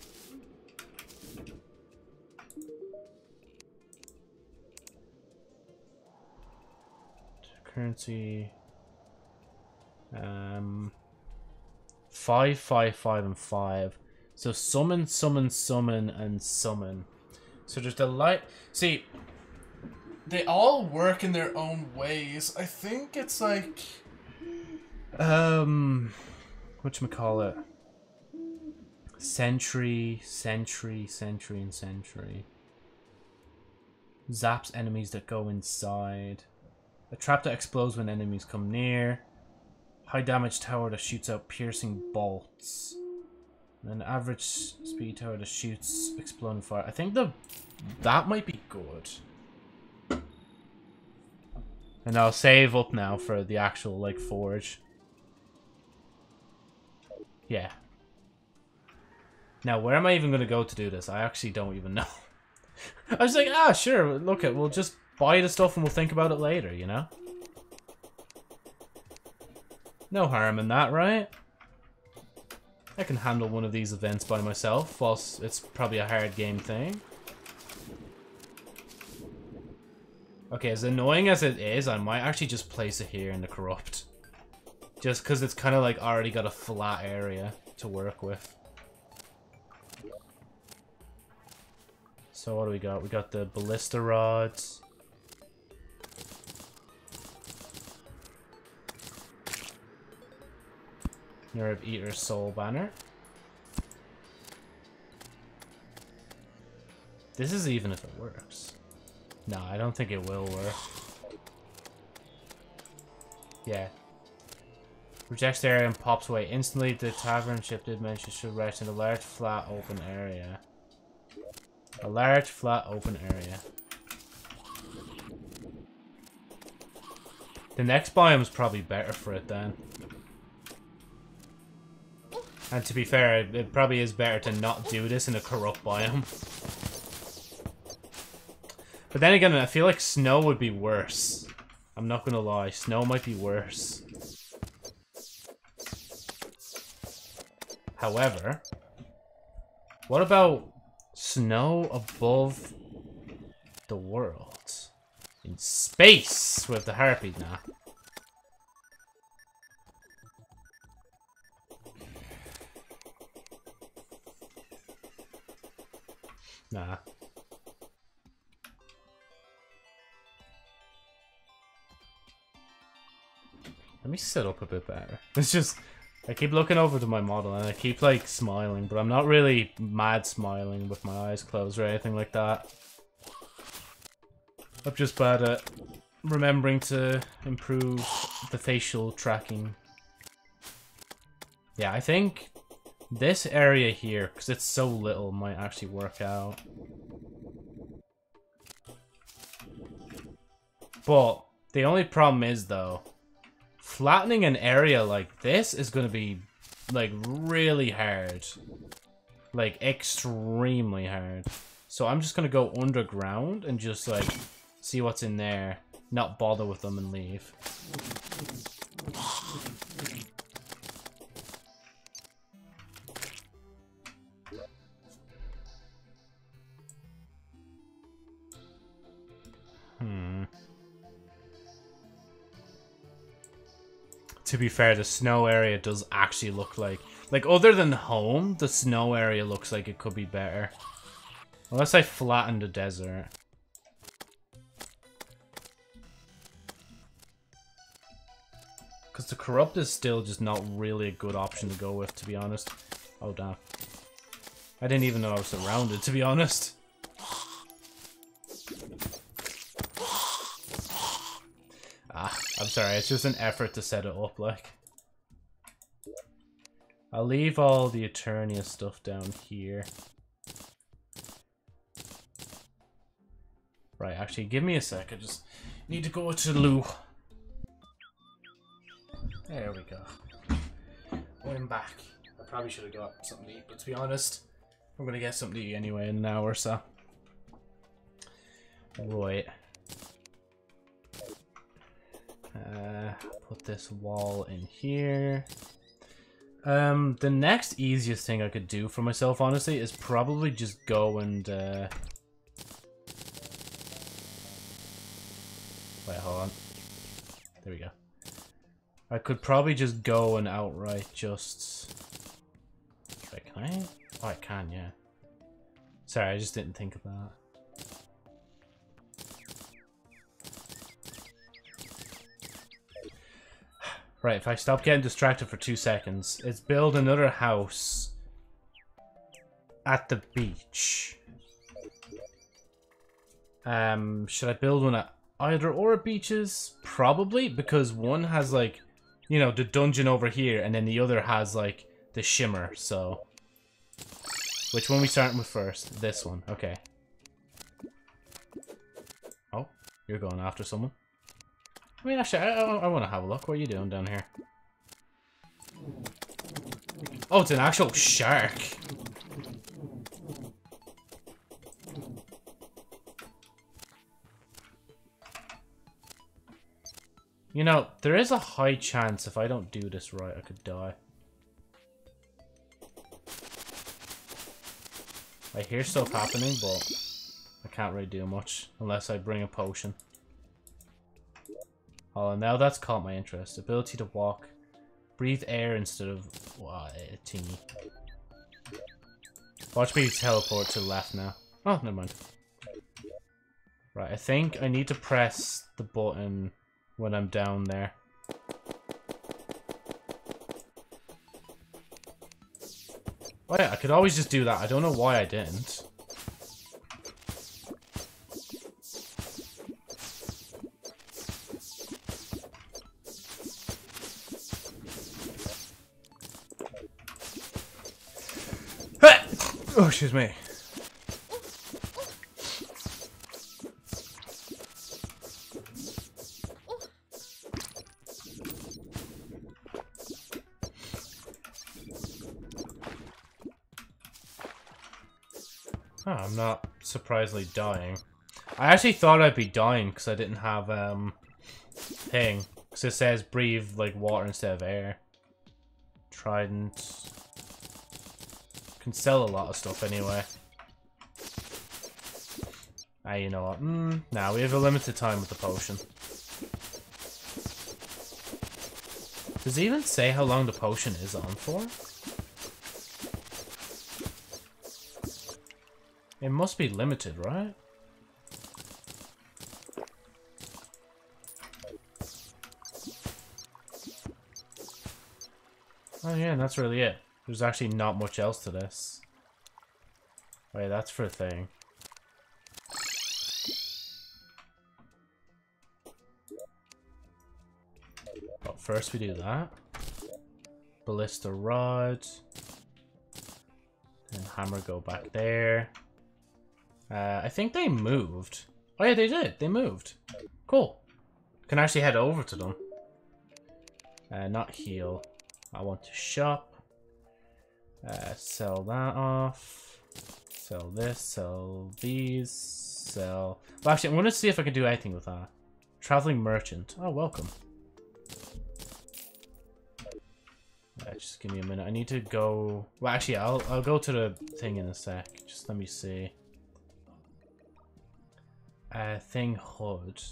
Speaker 1: Currency. Um, five, five, five, and five. So summon, summon, summon, and summon. So there's the light. See, they all work in their own ways. I think it's like, um, what you call it? Sentry, sentry, sentry, and sentry. Zaps enemies that go inside. A trap that explodes when enemies come near. High damage tower that shoots out piercing bolts. An average speed tower that shoots exploding fire. I think the that might be good. And I'll save up now for the actual like forge. Yeah. Now, where am I even going to go to do this? I actually don't even know. <laughs> I was like, ah, sure, look it, we'll just buy the stuff and we'll think about it later, you know? No harm in that, right? I can handle one of these events by myself, whilst it's probably a hard game thing. Okay, as annoying as it is, I might actually just place it here in the Corrupt. Just because it's kind of like already got a flat area to work with. So what do we got? We got the Ballista Rods. Nerve Eater Soul Banner. This is even if it works. No, I don't think it will work. Yeah. Rejects the area and pops away. Instantly, the tavern ship dimension should rest in a large, flat, open area. A large, flat, open area. The next biome is probably better for it then. And to be fair, it probably is better to not do this in a corrupt biome. But then again, I feel like snow would be worse. I'm not gonna lie, snow might be worse. However, what about snow above the world? In space with the harpy now. Nah. Let me sit up a bit better. <laughs> It's just, I keep looking over to my model and I keep like smiling, but I'm not really mad smiling with my eyes closed or anything like that. I'm just bad at remembering to improve the facial tracking. Yeah, I think this area here, because it's so little, might actually work out. But the only problem is, though, flattening an area like this is going to be, like, really hard. Like, extremely hard. So I'm just going to go underground and just, like, see what's in there. Not bother with them and leave. To be fair, the snow area does actually look like... Like, other than home, the snow area looks like it could be better. Unless I flatten the desert. Because the Corrupt is still just not really a good option to go with, to be honest. Oh, damn. I didn't even know I was surrounded, to be honest. Ah, I'm sorry, it's just an effort to set it up, like. I'll leave all the Eternia stuff down here. Right, actually, give me a sec. I just need to go to the loo. There we go. I'm back. I probably should have got something to eat, but to be honest, I'm gonna get something to eat anyway in an hour or so. Right. Uh, put this wall in here. Um, the next easiest thing I could do for myself, honestly, is probably just go and, uh... Wait, hold on. There we go. I could probably just go and outright just... Wait, can I? Oh, I can, yeah. Sorry, I just didn't think of that. Right, if I stop getting distracted for two seconds, it's build another house at the beach. Um, should I build one at either or beaches? Probably, because one has like, you know, the dungeon over here, and then the other has like the shimmer, so. Which one we starting with first? This one, okay. Oh, you're going after someone. I mean, actually, I, I, I want to have a look. What are you doing down here? Oh, it's an actual shark. You know, there is a high chance if I don't do this right, I could die. I hear stuff happening, but I can't really do much unless I bring a potion. Oh, now that's caught my interest. Ability to walk. Breathe air instead of wow, a teeny. Watch me teleport to the left now. Oh, never mind. Right, I think I need to press the button when I'm down there. Oh yeah, I could always just do that. I don't know why I didn't. Oh, excuse me. I'm not surprisingly dying. I actually thought I'd be dying because I didn't have um, thing. Because it says breathe like water instead of air. Trident. Can sell a lot of stuff anyway. Ah, you know what? Mm, now nah, we have a limited time with the potion. Does it even say how long the potion is on for? It must be limited, right? Oh yeah, that's really it. There's actually not much else to this. Wait, that's for a thing. But first we do that. Ballista rod. And hammer go back there. Uh, I think they moved. Oh yeah, they did. They moved. Cool. Can actually head over to them. Uh, not heal. I want to shop. Uh, sell that off. Sell this. Sell these. Sell. Well, actually, I want to see if I can do anything with that. Traveling merchant. Oh, welcome. Uh, just give me a minute. I need to go. Well, actually, I'll I'll go to the thing in a sec. Just let me see. Uh, thing hood.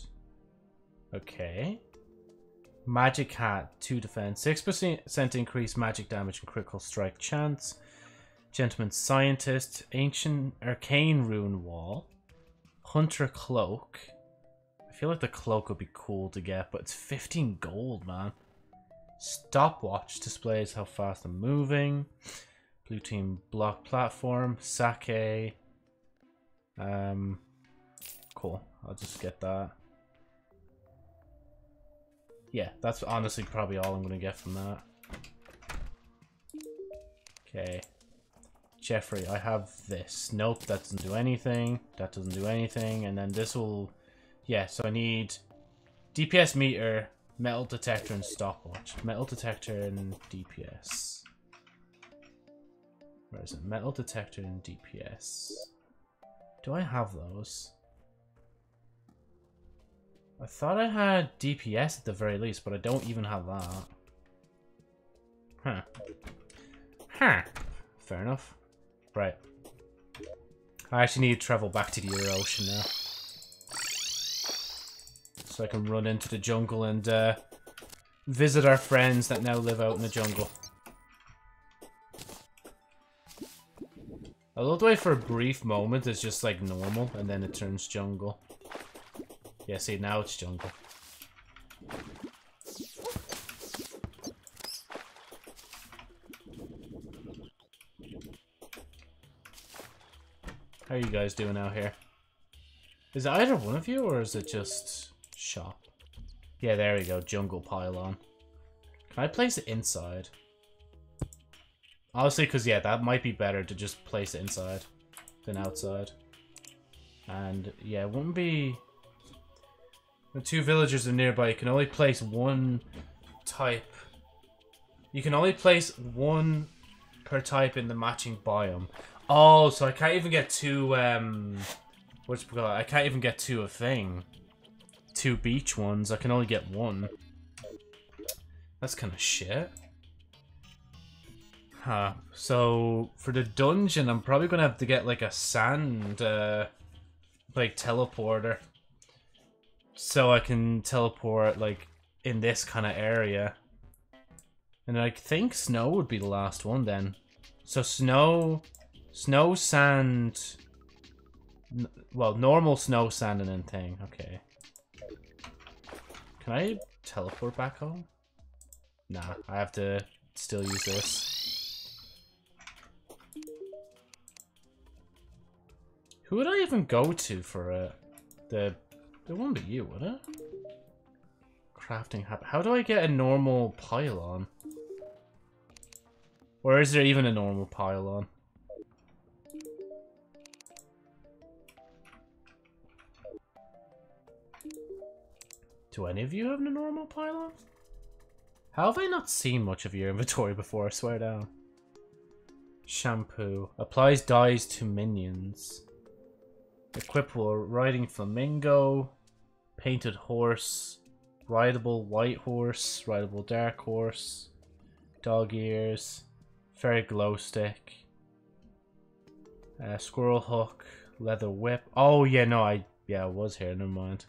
Speaker 1: Okay. Magic Hat, 2 defense, 6% increase magic damage and critical strike chance. Gentleman Scientist, Ancient Arcane Rune Wall. Hunter Cloak. I feel like the cloak would be cool to get, but it's 15 gold, man. Stopwatch displays how fast I'm moving. Blue team block platform. Sake. Um, cool. I'll just get that. Yeah, that's honestly probably all I'm going to get from that. Okay. Jeffrey, I have this. Nope, that doesn't do anything. That doesn't do anything. And then this will... Yeah, so I need DPS meter, metal detector, and stopwatch. Metal detector and DPS. Where is it? Metal detector and DPS. Do I have those? I thought I had DPS at the very least, but I don't even have that. Huh. Huh. Fair enough. Right. I actually need to travel back to the Ocean now. So I can run into the jungle and uh, visit our friends that now live out in the jungle. I love the way for a brief moment it's just like normal and then it turns jungle. Yeah, see, now it's jungle. How are you guys doing out here? Is it either one of you, or is it just shop? Yeah, there we go, jungle pylon. Can I place it inside? Honestly, because, yeah, that might be better to just place it inside than outside. And, yeah, it wouldn't be two villagers are nearby. You can only place one type. You can only place one per type in the matching biome. Oh, so I can't even get two, um... What's it called? I can't even get two a thing. Two beach ones. I can only get one. That's kind of shit. Huh. So, for the dungeon, I'm probably going to have to get, like, a sand, uh, like, teleporter so I can teleport like in this kind of area. And I think snow would be the last one then. So snow, snow, sand, well, normal snow, sand, and then thing. Okay. Can I teleport back home? Nah, I have to still use this. Who would I even go to for a, the it won't be you, would it? Crafting habit. How do I get a normal pylon? Or is there even a normal pylon? Do any of you have a normal pylon? How have I not seen much of your inventory before, I swear down? Shampoo. Applies dyes to minions. Equip while riding flamingo. Painted horse. Rideable white horse, rideable dark horse, dog ears, fairy glow stick, uh, squirrel hook, leather whip. Oh yeah, no, I yeah, I was here. Never mind.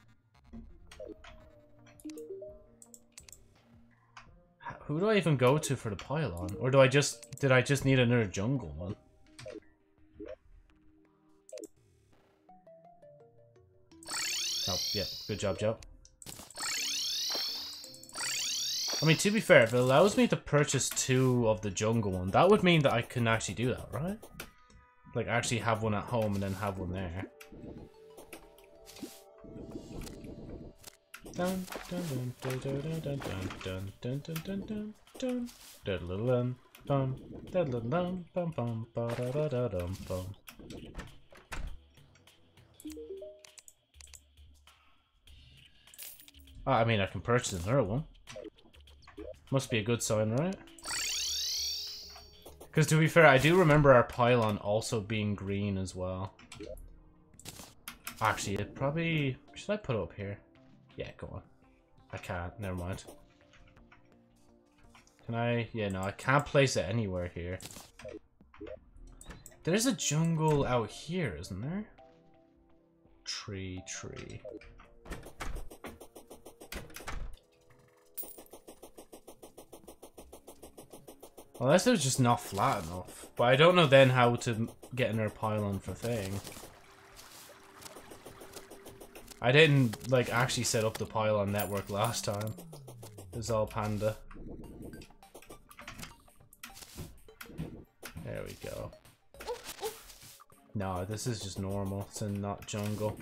Speaker 1: Who do I even go to for the pylon? Or do I just did I just need another jungle one? Oh, yeah, good job, Joe. I mean, to be fair, if it allows me to purchase two of the jungle one, that would mean that I can actually do that, right? Like, actually have one at home and then have one there. Dun dun dun dun dun dun dun dun dun dun dun dun dun bum dun bum bum ba da da da dum bum. I mean, I can purchase another one. Must be a good sign, right? Because to be fair, I do remember our pylon also being green as well. Actually, it probably... Should I put it up here? Yeah, go on. I can't. Never mind. Can I? Yeah, no, I can't place it anywhere here. There's a jungle out here, isn't there? Tree, tree. Unless it was just not flat enough. But I don't know then how to get our pylon for thing. I didn't, like, actually set up the pylon network last time. It was all Panda. There we go. No, this is just normal. It's in not jungle.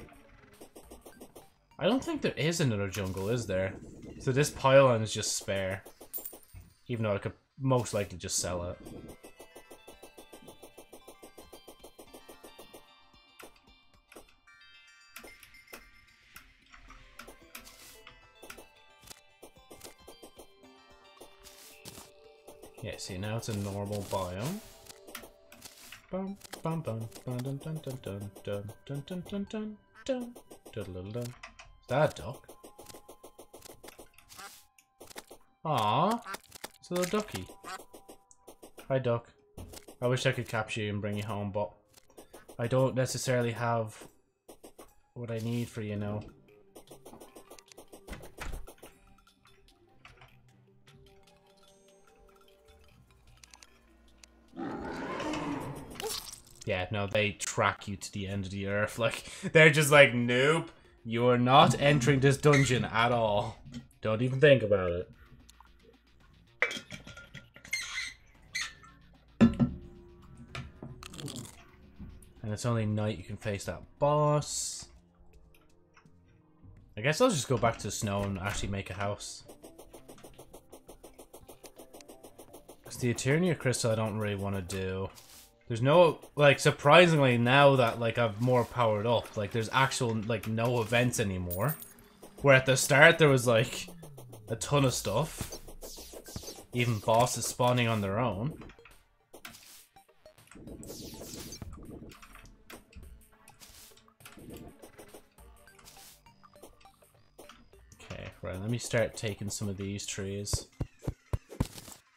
Speaker 1: I don't think there is another jungle, is there? So this pylon is just spare. Even though I could most likely just sell it. Yeah, see now it's a normal biome. Bum bum bum bum dun dun dun dun dun dun dun dun dun dun dun dun Is that a duck? Aww. It's a little ducky. Hi, duck. I wish I could capture you and bring you home, but I don't necessarily have what I need for you now. Yeah, no, they track you to the end of the earth. <laughs> Like, they're just like, nope, you are not entering this dungeon at all. Don't even think about it. It's only night you can face that boss. I guess I'll just go back to the snow and actually make a house. Because the Eternia Crystal I don't really want to do. There's no, like, surprisingly now that, like, I've more powered up, like, there's actual, like, no events anymore. Where at the start there was, like, a ton of stuff. Even bosses spawning on their own. Let me start taking some of these trees.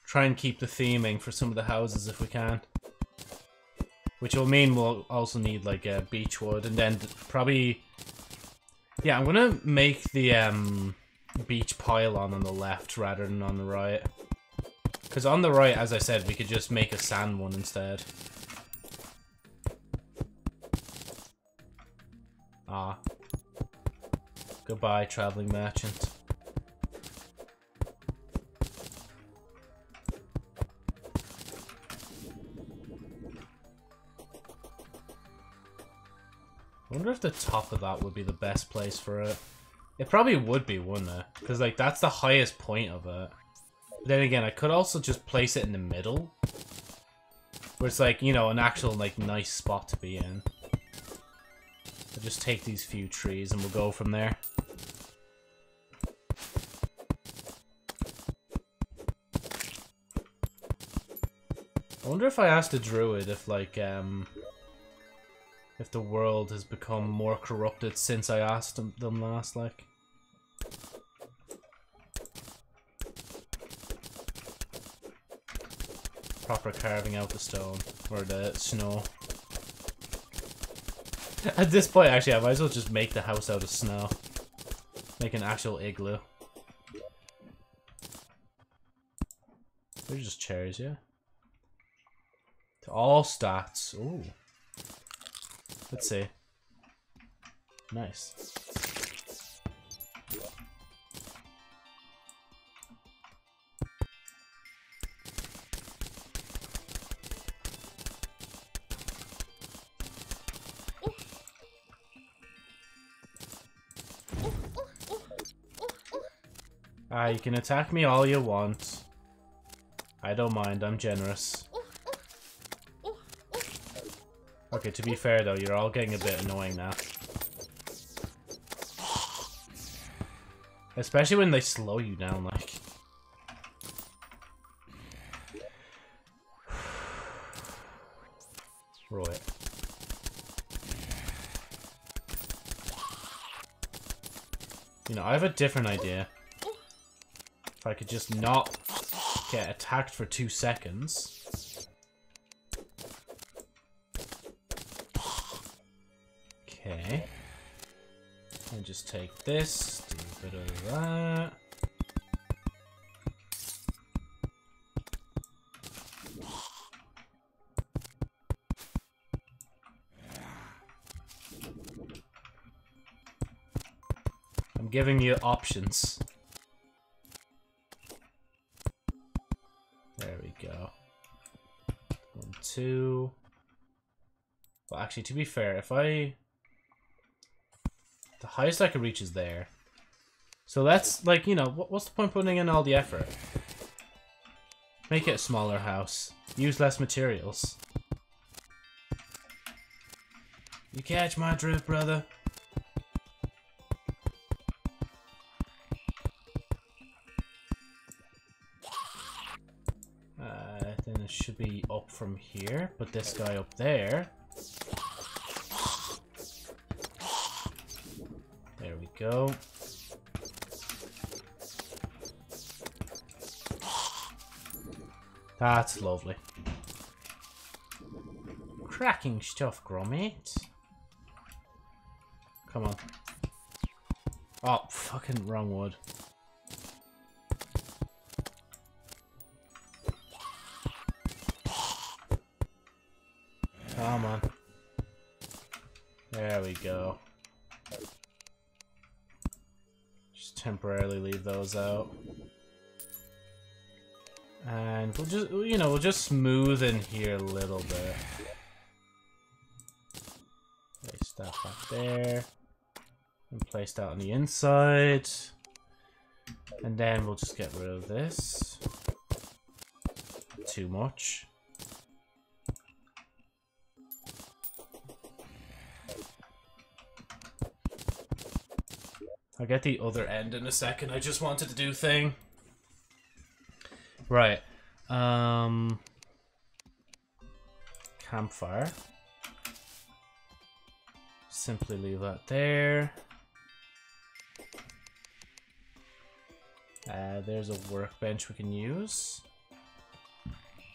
Speaker 1: Try and keep the theming for some of the houses if we can. Which will mean we'll also need like a uh, beach wood and then probably... Yeah, I'm gonna make the um, beach pylon on the left rather than on the right. Because on the right, as I said, we could just make a sand one instead. Ah. Goodbye, traveling merchant. I wonder if the top of that would be the best place for it. It probably would be, wouldn't it? Because, like, that's the highest point of it. But then again, I could also just place it in the middle. Where it's, like, you know, an actual, like, nice spot to be in. I'll just take these few trees and we'll go from there. I wonder if I asked a druid if, like, um if the world has become more corrupted since I asked them, them last, like. Proper carving out the stone, or the snow. <laughs> At this point, actually, I might as well just make the house out of snow. Make an actual igloo. They're just chairs, yeah? To all stats. Ooh. Let's see. Nice. Ah, you can attack me all you want. I don't mind, I'm generous. Okay, to be fair though, you're all getting a bit annoying now. Especially when they slow you down, like. Right. You know, I have a different idea. If I could just not get attacked for two seconds. Just take this, do a bit of that. I'm giving you options. There we go. One, two. Well, actually, to be fair, if I... The highest I could reach is there. So that's, like, you know, what, what's the point putting in all the effort? Make it a smaller house. Use less materials. You catch my drift, brother? Uh, then it should be up from here, but this guy up there. Go. That's lovely. Cracking stuff, Gromit. Come on. Oh, fucking wrong wood. Come on. There we go. Those out. And we'll just, you know, we'll just smooth in here a little bit. Place that back there. And place that on the inside. And then we'll just get rid of this. Too much. Get the other end in a second. I just wanted to do thing. Right. Um campfire. Simply leave that there. Uh, there's a workbench we can use.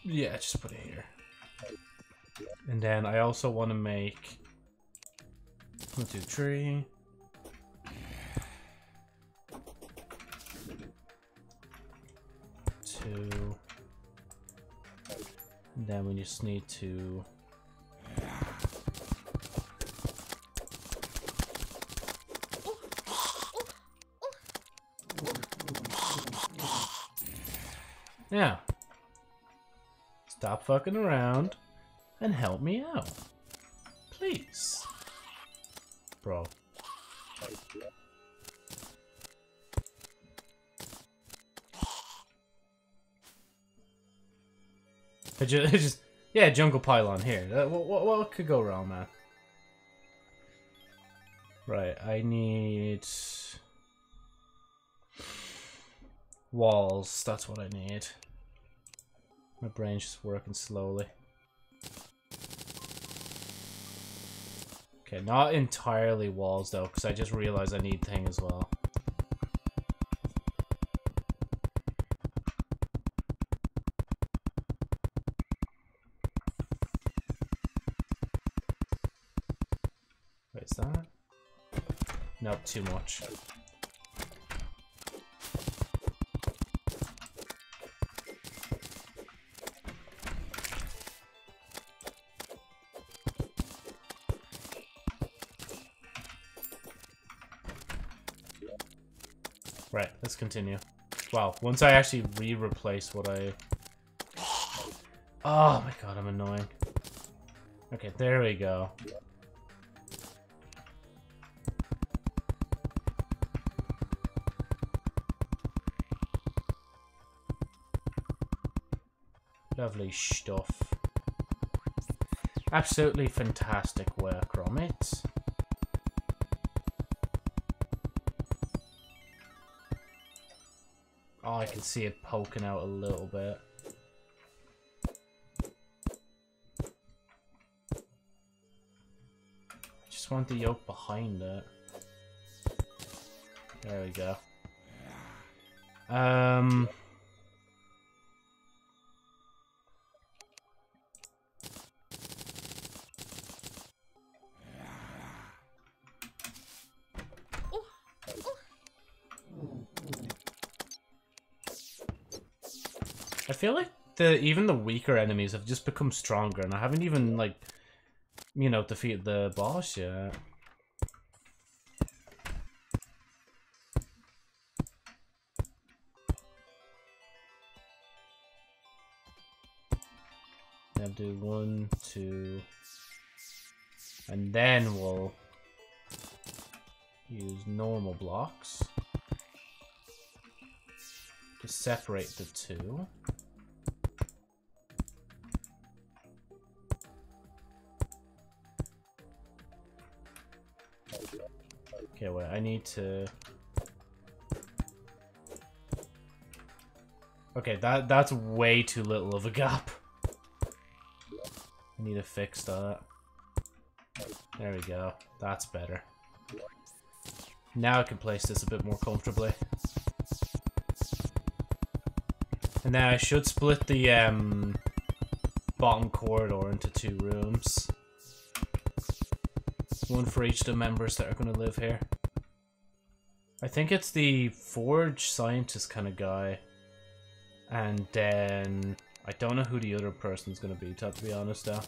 Speaker 1: Yeah, just put it here. And then I also want to make one, two, three. Then we just need to Yeah. Stop fucking around and help me out. Please. Bro. Just, <laughs> just yeah, jungle pylon here. Uh, what, what, what could go wrong, man? Right, I need walls. That's what I need. My brain's just working slowly. Okay, not entirely walls though, because I just realized I need thing as well. Is that? Nope, too much. Right, let's continue. Wow, once I actually re-replace what I... Oh my god, I'm annoying. Okay, there we go. Lovely stuff. Absolutely fantastic work, Gromit. Oh, I can see it poking out a little bit. I just want the yolk behind it. There we go. Um... feel like the even the weaker enemies have just become stronger, and I haven't even like, you know, defeated the boss yet. I'll do one, two, and then we'll use normal blocks to separate the two. To... Okay, that that's way too little of a gap. I need to fix that. There we go. That's better. Now I can place this a bit more comfortably. And now I should split the um, bottom corridor into two rooms. One for each of the members that are going to live here. I think it's the forge scientist kind of guy. And then... I don't know who the other person's to be, to be honest. There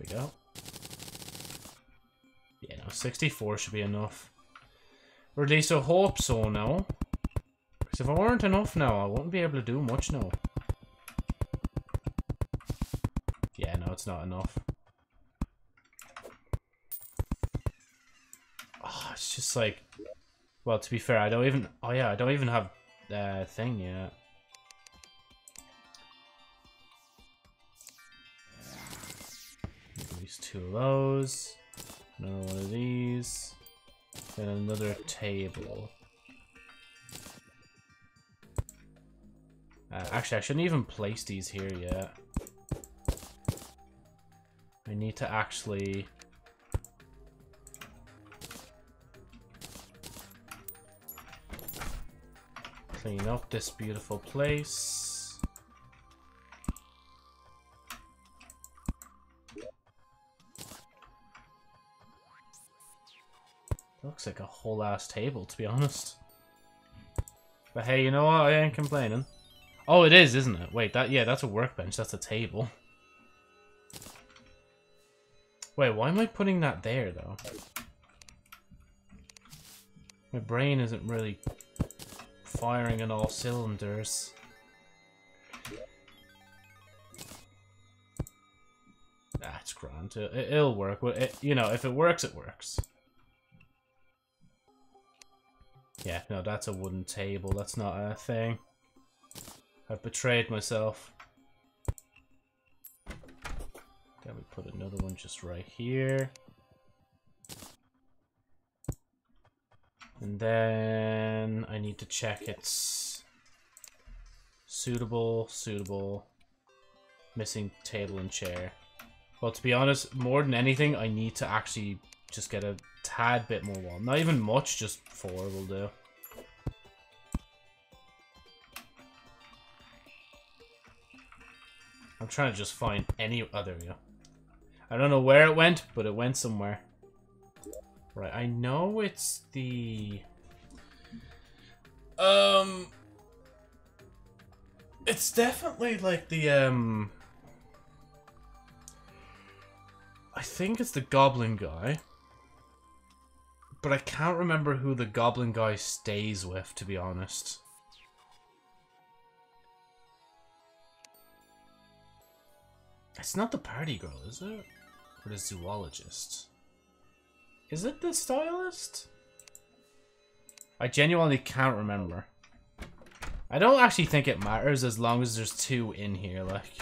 Speaker 1: we go. Yeah, no, 64 should be enough. At least I hope so now. Because if it weren't enough now, I wouldn't be able to do much now. Not enough. Oh, it's just like... Well, to be fair, I don't even... Oh yeah, I don't even have uh, thing yet. At least two of those. Another one of these. And another table. Uh, actually, I shouldn't even place these here yet. Need to actually... Clean up this beautiful place. Looks like a whole ass table, to be honest. But hey, you know what? I ain't complaining. Oh, it is, isn't it? Wait, that yeah, that's a workbench. That's a table. Wait, why am I putting that there, though? My brain isn't really firing on all cylinders. That's grand. It, will work. It, you know, if it works, it works. Yeah, no, that's a wooden table. That's not a thing. I've betrayed myself. Then we put another one just right here. And then I need to check it's suitable, suitable, missing table and chair. Well, to be honest, more than anything, I need to actually just get a tad bit more wall. Not even much, just four will do. I'm trying to just find any... There we go. I don't know where it went, but it went somewhere. Right, I know it's the... Um... It's definitely like the, um... I think it's the goblin guy. But I can't remember who the goblin guy stays with, to be honest. It's not the party girl, is it? Or the zoologist? Is it the stylist? I genuinely can't remember. I don't actually think it matters as long as there's two in here, like.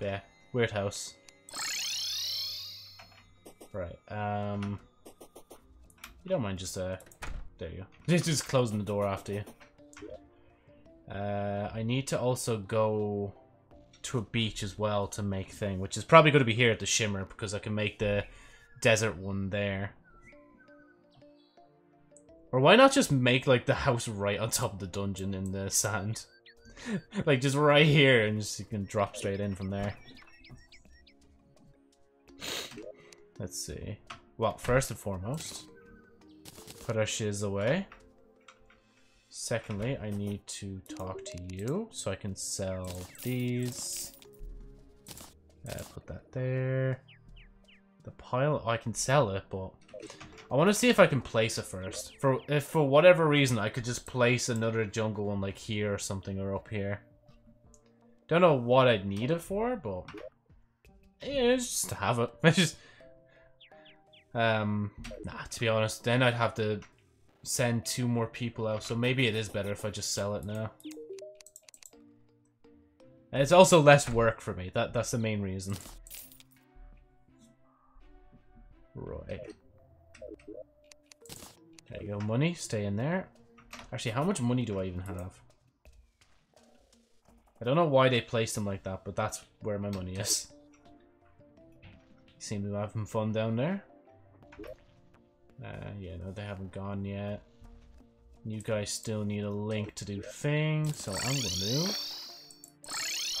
Speaker 1: Yeah, weird house. Right, um... You don't mind just, uh... There you go. <laughs> just closing the door after you. Uh, I need to also go to a beach as well to make thing, which is probably going to be here at the Shimmer because I can make the desert one there. Or why not just make like the house right on top of the dungeon in the sand? <laughs> like just right here and just you can drop straight in from there. Let's see. Well, first and foremost, put our shiz away. Secondly, I need to talk to you so I can sell these. Uh, put that there. The pile, oh, I can sell it, but I want to see if I can place it first. For if for whatever reason I could just place another jungle one like here or something or up here. Don't know what I'd need it for, but yeah, just to have it. <laughs> Just um nah, to be honest, then I'd have to send two more people out, so maybe it is better if I just sell it now. And it's also less work for me. That that's the main reason. Right. There you go, money, stay in there. Actually, how much money do I even have? I don't know why they placed them like that, but that's where my money is. Seem to be having fun down there. Uh, yeah, no, they haven't gone yet. You guys still need a link to do things, so I'm going to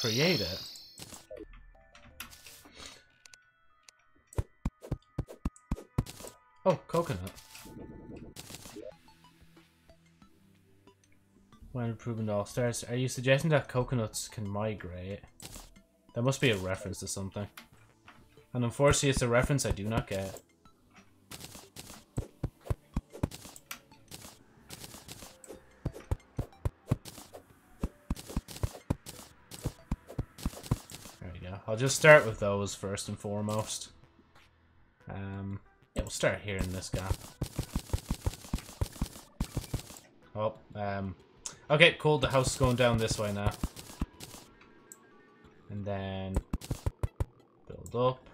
Speaker 1: create it. Oh, coconut. When improving all stars, are you suggesting that coconuts can migrate? That must be a reference to something. And unfortunately, it's a reference I do not get. Just start with those first and foremost. Um, yeah, we'll start here in this gap. Oh, um, Okay, cool. The house is going down this way now. And then build up.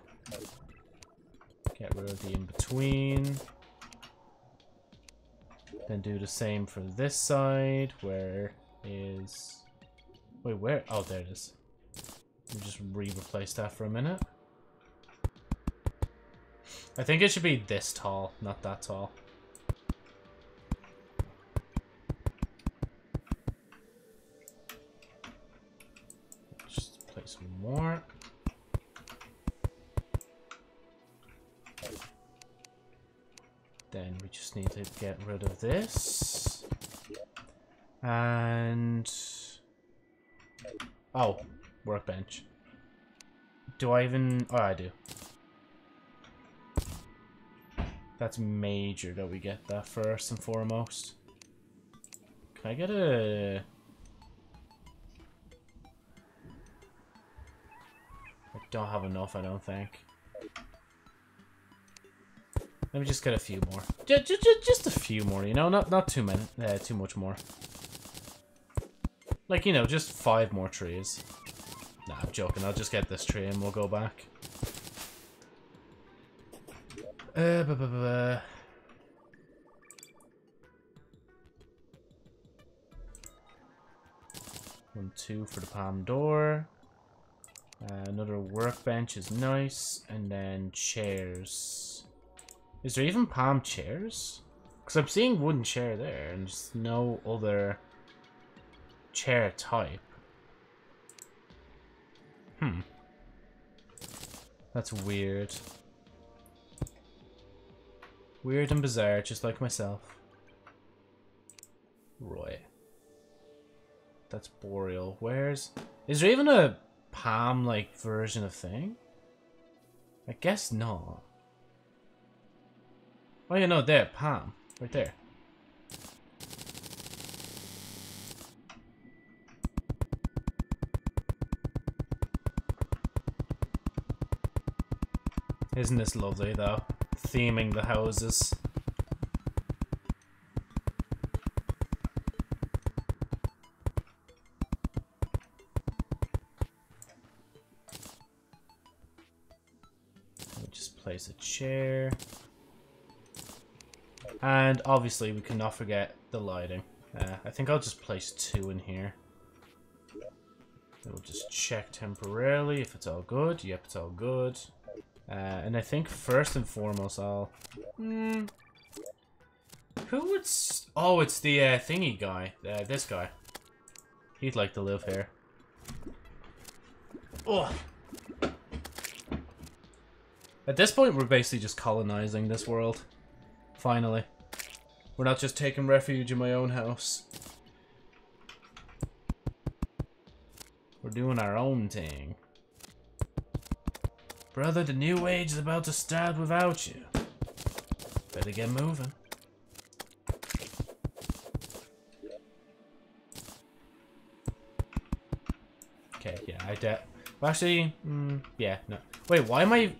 Speaker 1: Get rid of the in-between. Then do the same for this side. Where is... Wait, where? Oh, there it is. Just re-replace that for a minute. I think it should be this tall, not that tall. Just place one more. Then we just need to get rid of this. And... Oh, workbench. Do I even... Oh, I do. That's major that we get that first and foremost. Can I get a... I don't have enough, I don't think. Let me just get a few more. Just, just, just a few more, you know? Not not too many, uh, too much more. Like, you know, just five more trees. Nah, I'm joking. I'll just get this tree and we'll go back. Uh, buh, buh, buh, One, two for the palm door. Uh, another workbench is nice. And then chairs. Is there even palm chairs? Because I'm seeing wooden chair there and there's no other chair type. Hmm. That's weird. Weird and bizarre, just like myself. Roy. That's Boreal. Where's... Is there even a palm-like version of thing? I guess not. Oh yeah, no, there, palm. Right there. Isn't this lovely, though? Theming the houses. just place a chair. And obviously we cannot forget the lighting. Uh, I think I'll just place two in here. We'll just check temporarily if it's all good. Yep, it's all good. Uh, and I think first and foremost, I'll... Hmm, who would... oh, it's the uh, thingy guy. Uh, this guy. He'd like to live here. Oh. At this point, we're basically just colonizing this world. Finally. We're not just taking refuge in my own house. We're doing our own thing. Brother, the new age is about to start without you. Better get moving. Okay, yeah, I de- well, actually, mm, yeah, no. Wait, why am I...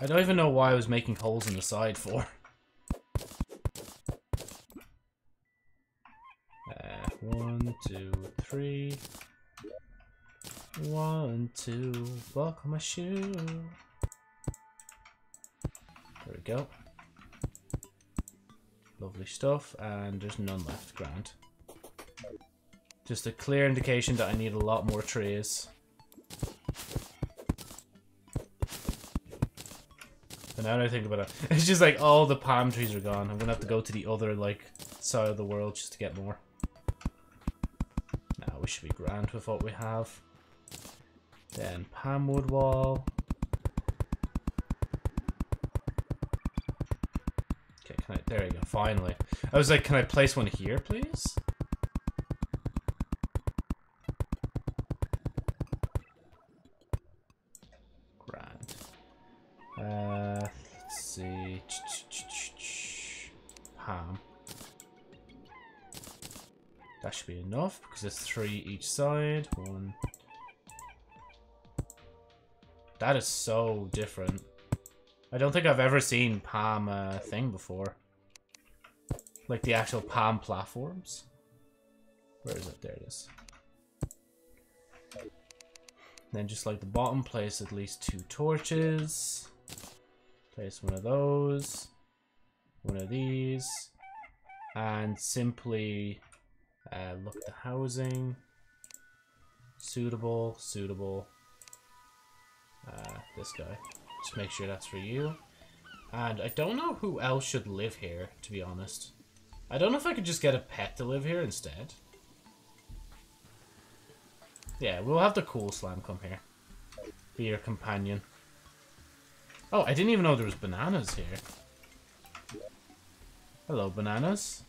Speaker 1: I don't even know why I was making holes in the side for. <laughs> Uh, one, two, three. One, two, on my shoe. There we go. Lovely stuff, and there's none left, grand. Just a clear indication that I need a lot more trees. And now that I think about it, <laughs> it's just like all the palm trees are gone. I'm gonna have to go to the other like side of the world just to get more. Now we should be grand with what we have. Then palmwood wall. Okay, can I, there you go, finally. I was like, can I place one here, please? Grand. Uh, let's see. Palm. That should be enough because there's three each side. One, that is so different. I don't think I've ever seen Palm uh, thing before. Like the actual Palm platforms. Where is it? There it is. Then just like the bottom, place at least two torches. Place one of those. One of these. And simply uh, look the housing. Suitable, suitable, uh, this guy. Just make sure that's for you. And I don't know who else should live here, to be honest. I don't know if I could just get a pet to live here instead. Yeah, we'll have the cool slime come here. Be your companion. Oh, I didn't even know there was bananas here. Hello, bananas.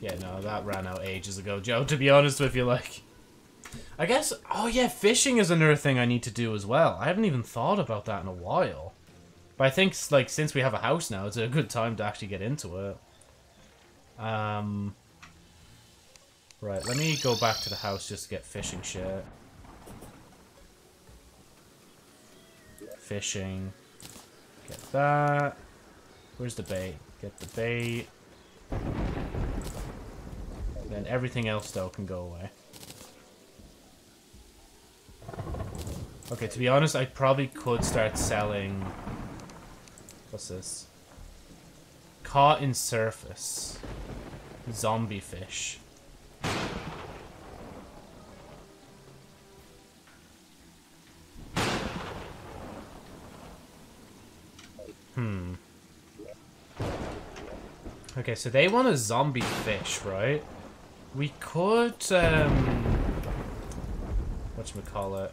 Speaker 1: Yeah, no, that ran out ages ago, Joe, to be honest with you, like... I guess... Oh, yeah, fishing is another thing I need to do as well. I haven't even thought about that in a while. But I think, like, since we have a house now, it's a good time to actually get into it. Um... Right, let me go back to the house just to get fishing shit. Fishing. Get that. Where's the bait? Get the bait. Then everything else, though, can go away. Okay, to be honest, I probably could start selling... What's this? Caught in surface. Zombie fish. Hmm. Okay, so they want a zombie fish, right? We could, um... Whatchamacallit?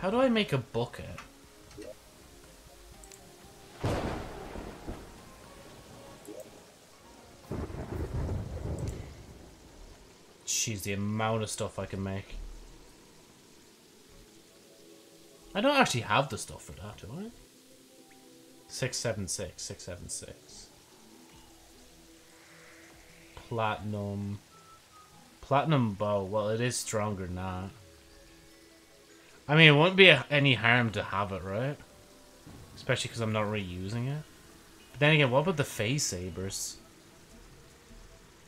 Speaker 1: How do I make a bucket? Jeez, the amount of stuff I can make. I don't actually have the stuff for that, do I? 676, 676. Platinum. Platinum bow. Well, it is stronger that. I mean, it wouldn't be any harm to have it, right? Especially because I'm not reusing it. But then again, what about the phase sabers? <laughs>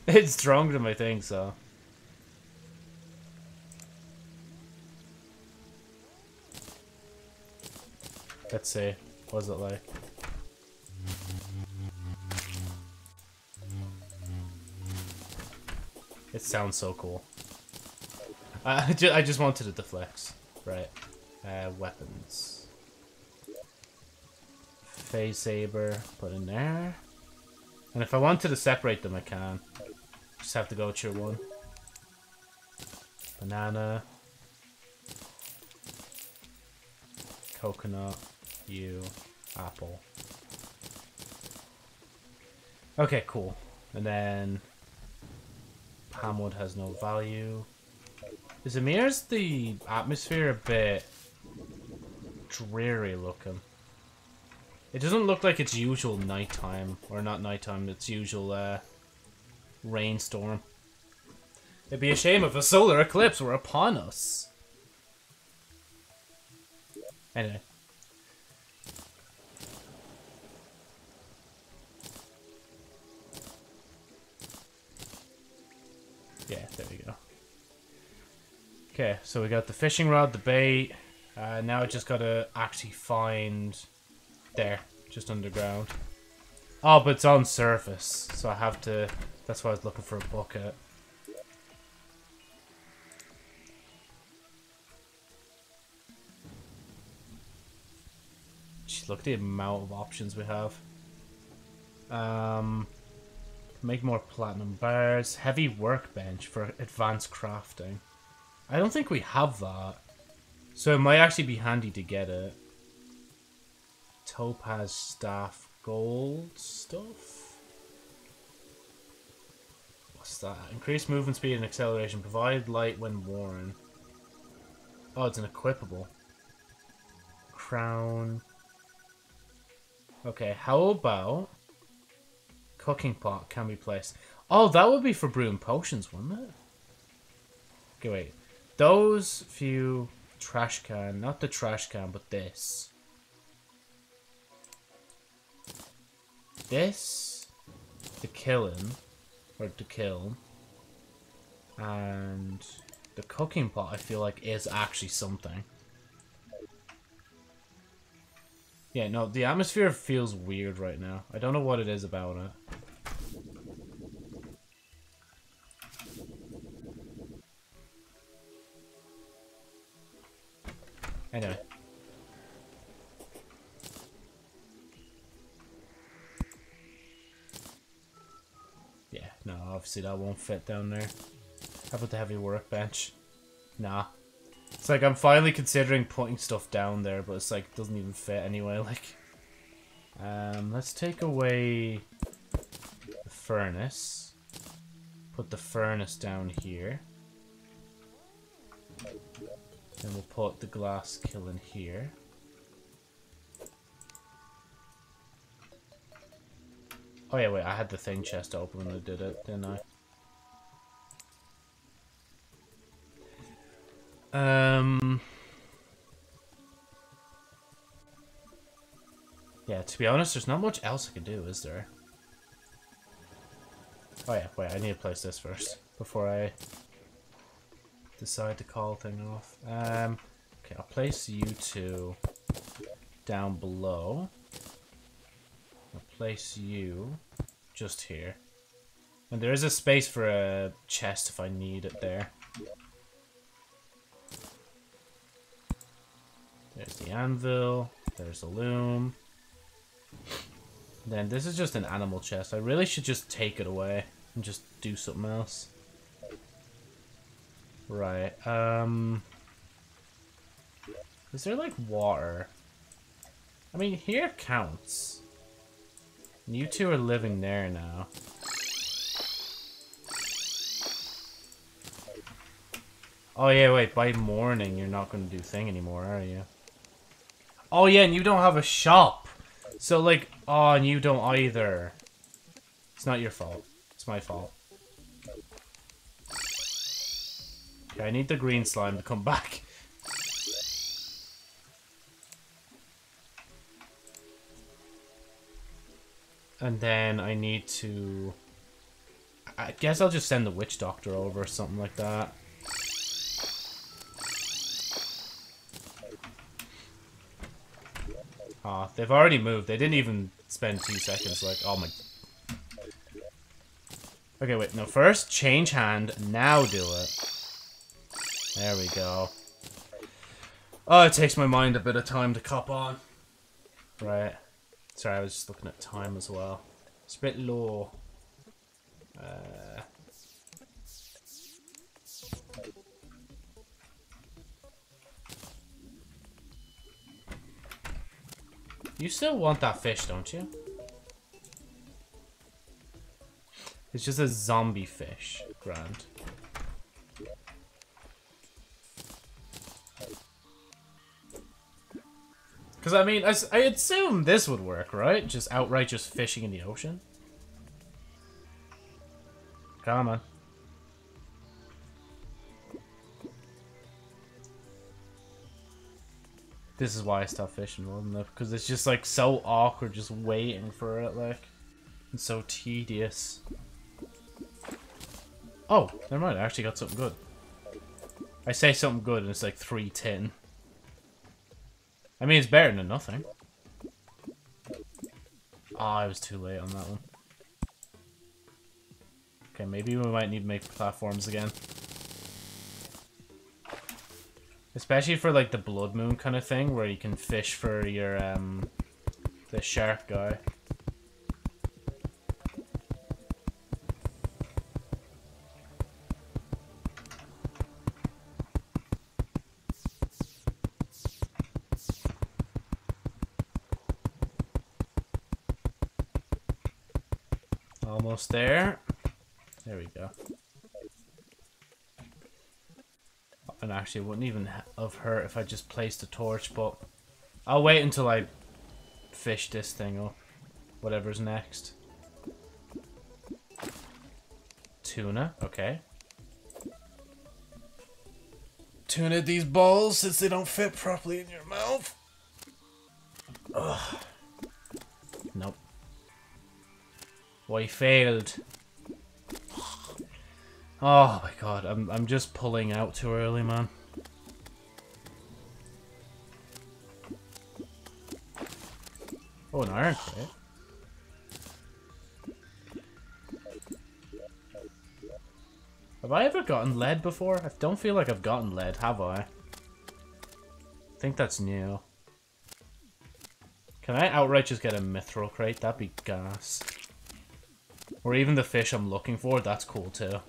Speaker 1: It's stronger than my thing, so. Let's see. What's it like? It sounds so cool. Uh, I just wanted to flex. Right. Uh, weapons. Phase Saber, put in there. And if I wanted to separate them, I can. Just have to go tier one. Banana. Coconut you, apple. Okay, cool. And then Palmwood has no value. Is Amir's the atmosphere a bit dreary looking? It doesn't look like its usual nighttime, or not nighttime, its usual uh, rainstorm. It'd be a shame if a solar eclipse were upon us. Anyway. Yeah, there we go. Okay, so we got the fishing rod, the bait. Uh, now I just gotta actually find... There, just underground. Oh, but it's on surface, so I have to... That's why I was looking for a bucket. Look at the amount of options we have. Um, Make more platinum bars. Heavy workbench for advanced crafting. I don't think we have that. So it might actually be handy to get it. Topaz staff gold stuff. What's that? Increase movement speed and acceleration. Provide light when worn. Oh, it's an equipable. Crown. Okay, how about Cooking pot can be placed. Oh, that would be for brewing potions, wouldn't it? Okay, wait. Those few trash can, not the trash can, but this. This, the kiln, or the kiln, and the cooking pot, I feel like, is actually something. Yeah, no, the atmosphere feels weird right now. I don't know what it is about it. Anyway. Yeah, no, obviously that won't fit down there. How about the heavy workbench? Nah. It's like I'm finally considering putting stuff down there, but it's like doesn't even fit anyway. <laughs> Like, um, let's take away the furnace. Put the furnace down here. Then we'll put the glass kiln here. Oh yeah, wait, I had the thing chest open when I did it, didn't I? Um. Yeah, to be honest, there's not much else I can do, is there? Oh yeah, wait, I need to place this first before I decide to call thing off. Um, okay, I'll place you two down below. I'll place you just here. And there is a space for a chest if I need it there. There's the anvil. There's the loom. Then this is just an animal chest. I really should just take it away and just do something else. Right. Um. Is there like water? I mean, here counts. You two are living there now. Oh yeah, wait, by morning you're not going to do thing anymore, are you? Oh yeah, and you don't have a shop. So like, oh, and you don't either. It's not your fault. It's my fault. Okay, I need the green slime to come back. <laughs> And then I need to... I guess I'll just send the witch doctor over or something like that. Ah, they've already moved. They didn't even spend two seconds like, oh my... Okay, wait, no, first change hand, now do it. There we go. Oh, it takes my mind a bit of time to cop on. Right. Sorry, I was just looking at time as well. It's a bit low. Uh... You still want that fish, don't you? It's just a zombie fish. Grand. Because, I mean, I, I assume this would work, right? Just outright just fishing in the ocean? Come on. This is why I stopped fishing, wasn't it? Because it's just, like, so awkward just waiting for it, like. And so tedious. Oh, never mind. I actually got something good. I say something good and it's like 310. I mean, it's better than nothing. Ah, oh, I was too late on that one. Okay, maybe we might need to make platforms again. Especially for like the blood moon kind of thing, where you can fish for your um the shark guy. Almost there. There we go. And actually, it wouldn't even have hurt if I just placed a torch, but I'll wait until I fish this thing up. Whatever's next. Tuna, okay. Tuna these balls since they don't fit properly in your mouth. Ugh. Nope. Well, failed. Oh my god, I'm I'm just pulling out too early, man. Oh, an iron crate. Have I ever gotten lead before? I don't feel like I've gotten lead, have I? I think that's new. Can I outright just get a mythril crate? That'd be gas. Or even the fish I'm looking for, that's cool too.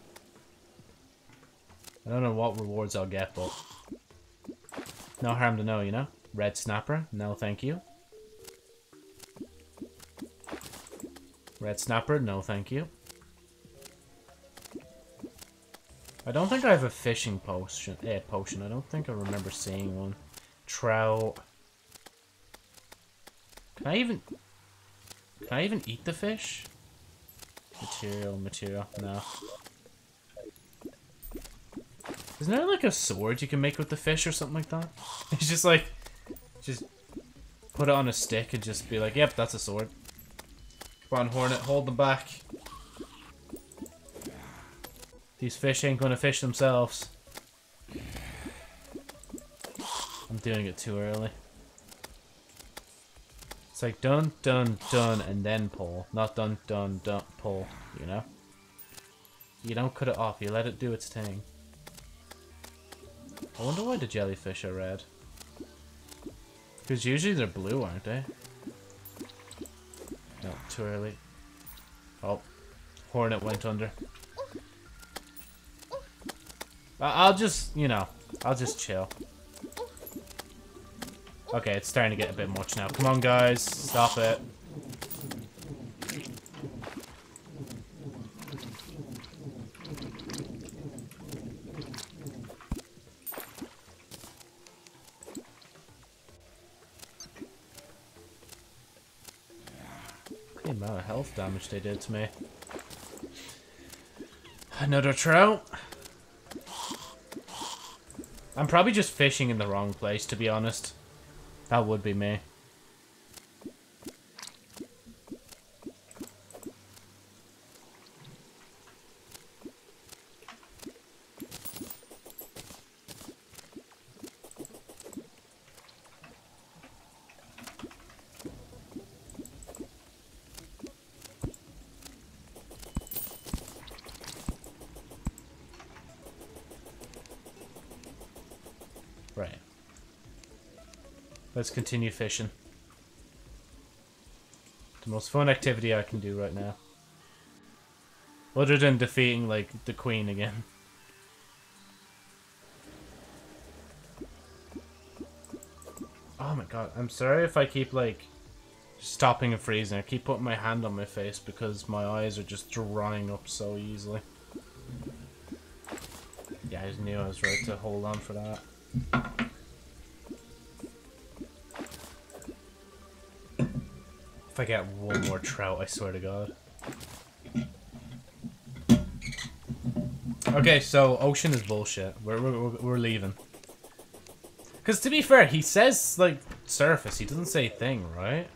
Speaker 1: I don't know what rewards I'll get, but... No harm to know, you know? Red snapper, no thank you. Red snapper, no thank you. I don't think I have a fishing potion. Eh, potion. I don't think I remember seeing one. Trout. Can I even... Can I even eat the fish? Material, material, no. Isn't there like a sword you can make with the fish or something like that? <laughs> It's just like, just put it on a stick and just be like, yep, that's a sword. Come on, Hornet, hold them back. These fish ain't gonna fish themselves. I'm doing it too early. It's like dun, dun, dun, and then pull. Not dun, dun, dun, pull, you know? You don't cut it off, you let it do its thing. I wonder why the jellyfish are red. Because usually they're blue, aren't they? Too early. Oh, Hornet went under. I'll just, you know, I'll just chill. Okay, it's starting to get a bit much now. Come on, guys. Stop it. Damage they did to me. Another trout. I'm probably just fishing in the wrong place, to be honest. That would be me. Right. Let's continue fishing. The most fun activity I can do right now. Other than defeating, like, the queen again. <laughs> Oh my god, I'm sorry if I keep, like, stopping and freezing. I keep putting my hand on my face because my eyes are just drying up so easily. Yeah, I knew I was right to hold on for that. If I get one more trout, I swear to God. Okay, so ocean is bullshit. We're we're we're leaving. Because to be fair, he says like surface. He doesn't say thing, right?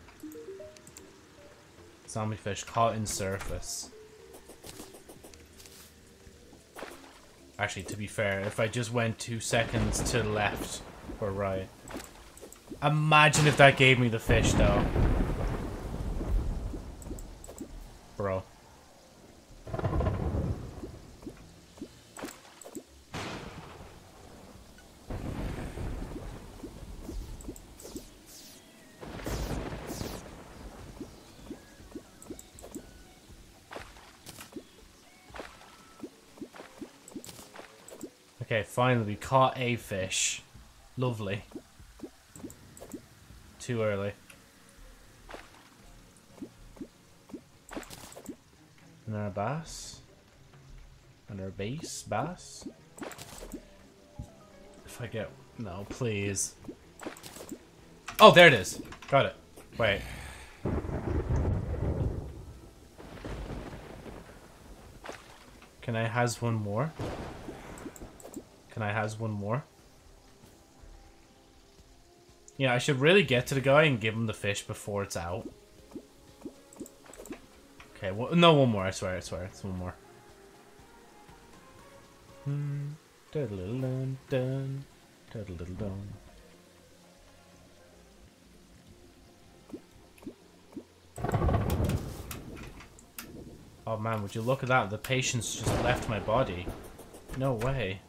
Speaker 1: Zombie fish caught in surface. Actually, to be fair, if I just went two seconds to left or right. Imagine if that gave me the fish, though. Finally we caught a fish. Lovely. Too early. Another bass. Another base bass. If I get no, please. Oh, there it is. Got it. Wait. Can I has one more? I has one more? Yeah, I should really get to the guy and give him the fish before it's out. Okay, well, no, one more, I swear, I swear, it's one more. Oh man, would you look at that? The patience just left my body. No way.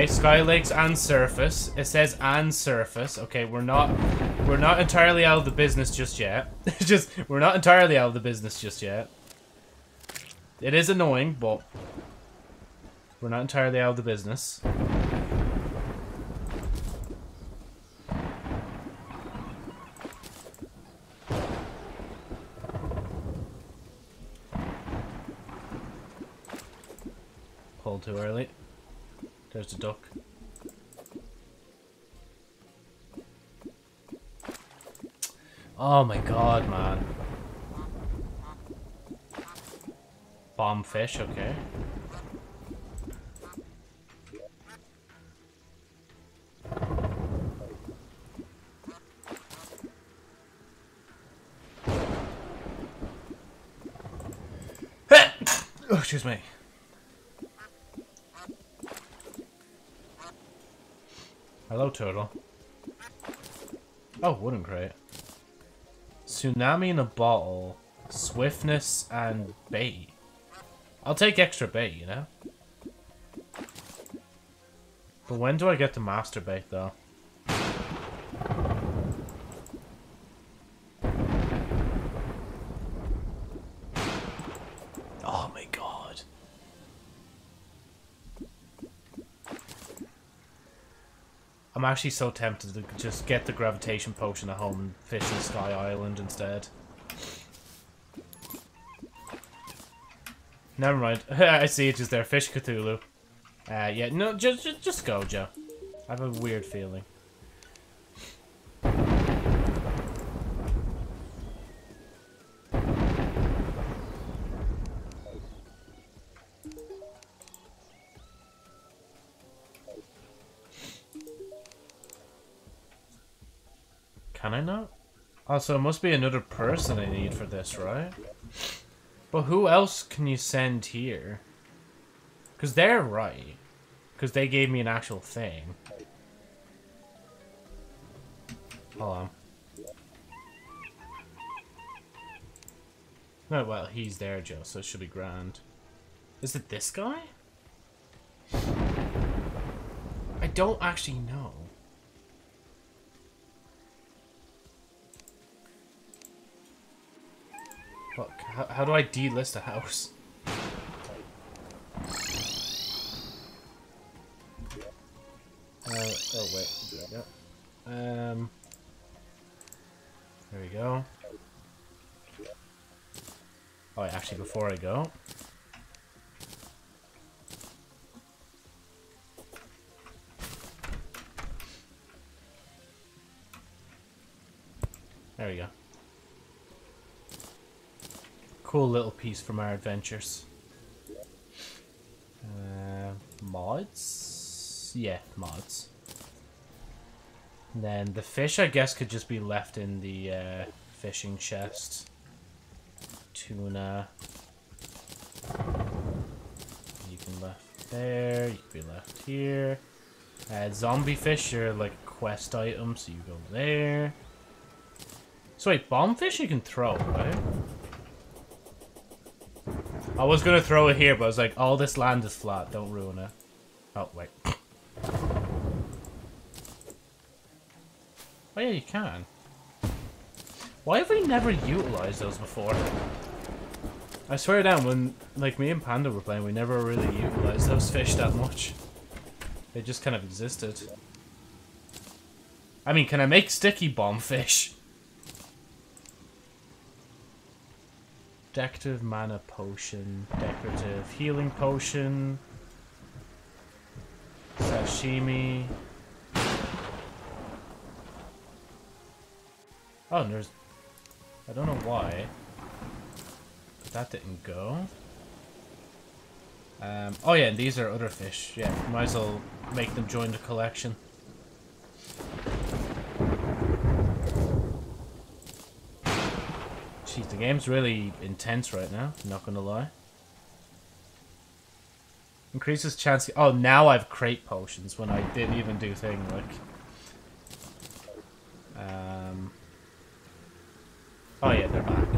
Speaker 1: Okay, Sky Lakes and surface. It says and surface. Okay, we're not we're not entirely out of the business just yet. <laughs> just we're not entirely out of the business just yet. It is annoying, but we're not entirely out of the business. Pulled too early. There's the duck. Oh my god, man. Bomb fish, okay. <laughs> oh, excuse me. Hello, turtle. Oh, wooden crate. Tsunami in a bottle. Swiftness and bait. I'll take extra bait, you know? But when do I get to master bait, though? Actually so tempted to just get the gravitation potion at home and fish in Sky Island instead. Never mind. <laughs> I see it just there. Fish Cthulhu. Uh, yeah, no, just, just, just go, Joe. I have a weird feeling. Also, it must be another person I need for this, right? But who else can you send here? Because they're right. Because they gave me an actual thing. Hold on. No, well, he's there, Joe, so it should be grand. Is it this guy? I don't actually know. How, how do I delist a house? Uh, oh wait, yep. Um, there we go. Oh, actually, before I go, there we go. Cool little piece from our adventures. Uh, mods? Yeah, mods. And then the fish, I guess, could just be left in the uh, fishing chest. Tuna. You can left there. You can be left here. Uh, zombie fish are like quest items, so you go there. So wait, bomb fish you can throw, right? I was gonna throw it here, but I was like, all this land is flat, don't ruin it. Oh, wait. Oh yeah, you can. Why have we never utilized those before? I swear down, when like me and Panda were playing, we never really utilized those fish that much. They just kind of existed. I mean, can I make sticky bomb fish? Decorative mana potion, decorative healing potion, sashimi. Oh, there's... I don't know why. But that didn't go. Um, oh yeah, and these are other fish. Yeah, might as well make them join the collection. Jeez, the game's really intense right now, not gonna lie. Increases chance... Oh, now I've crate potions when I didn't even do thing, like... Um... Oh yeah, they're back.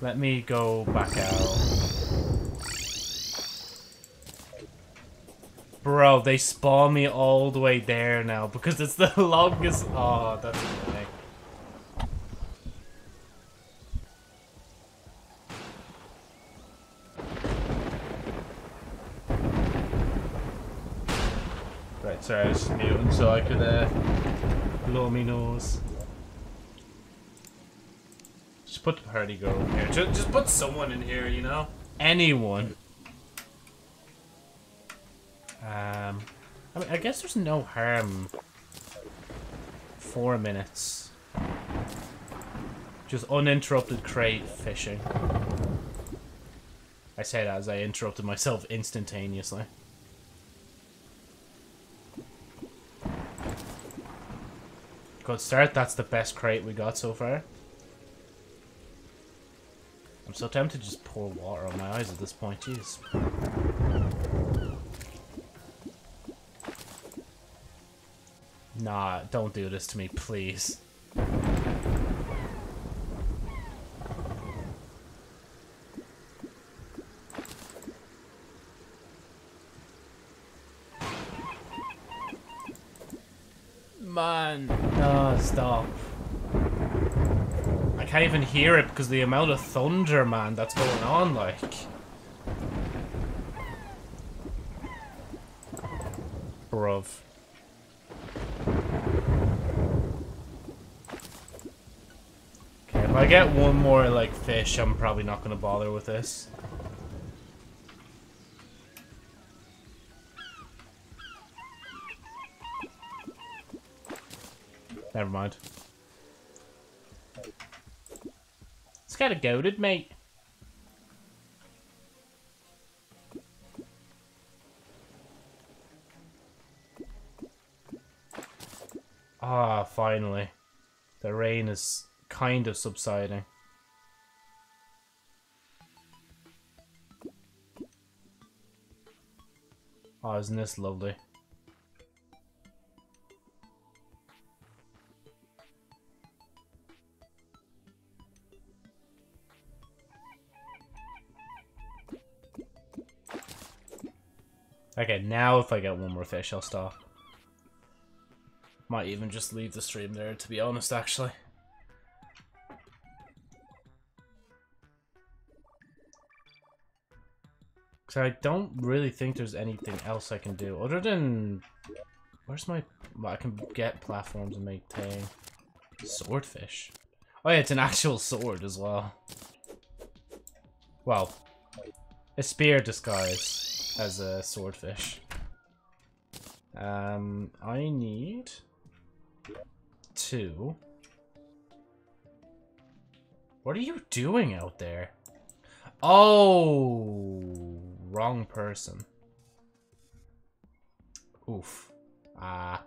Speaker 1: Let me go back out. Bro, they spawn me all the way there now because it's the <laughs> longest... Oh, that's annoying. Right, sorry, I was muting so I could uh, blow me nose. Just put the party girl in here. Just, just put someone in here, you know? Anyone. Um, I mean, I guess there's no harm. Four minutes. Just uninterrupted crate fishing. I say that as I interrupted myself instantaneously. Good start. That's the best crate we got so far. I'm so tempted to just pour water on my eyes at this point. Jeez. Nah, don't do this to me, please. Oh, stop. I can't even hear it because the amount of thunder, man, that's going on, like. Bruv. Okay, if I get one more, like, fish, I'm probably not going to bother with this. Never mind. It's kind of goaded, mate. Ah, finally. The rain is kind of subsiding. Oh, isn't this lovely? Okay, now if I get one more fish, I'll stop. Might even just leave the stream there, to be honest, actually. Because I don't really think there's anything else I can do, other than... Where's my... Well, I can get platforms and make tang. Swordfish. Oh yeah, it's an actual sword as well. Well, a spear disguise as a swordfish. Um, I need two. What are you doing out there? Oh, wrong person. Oof. Ah.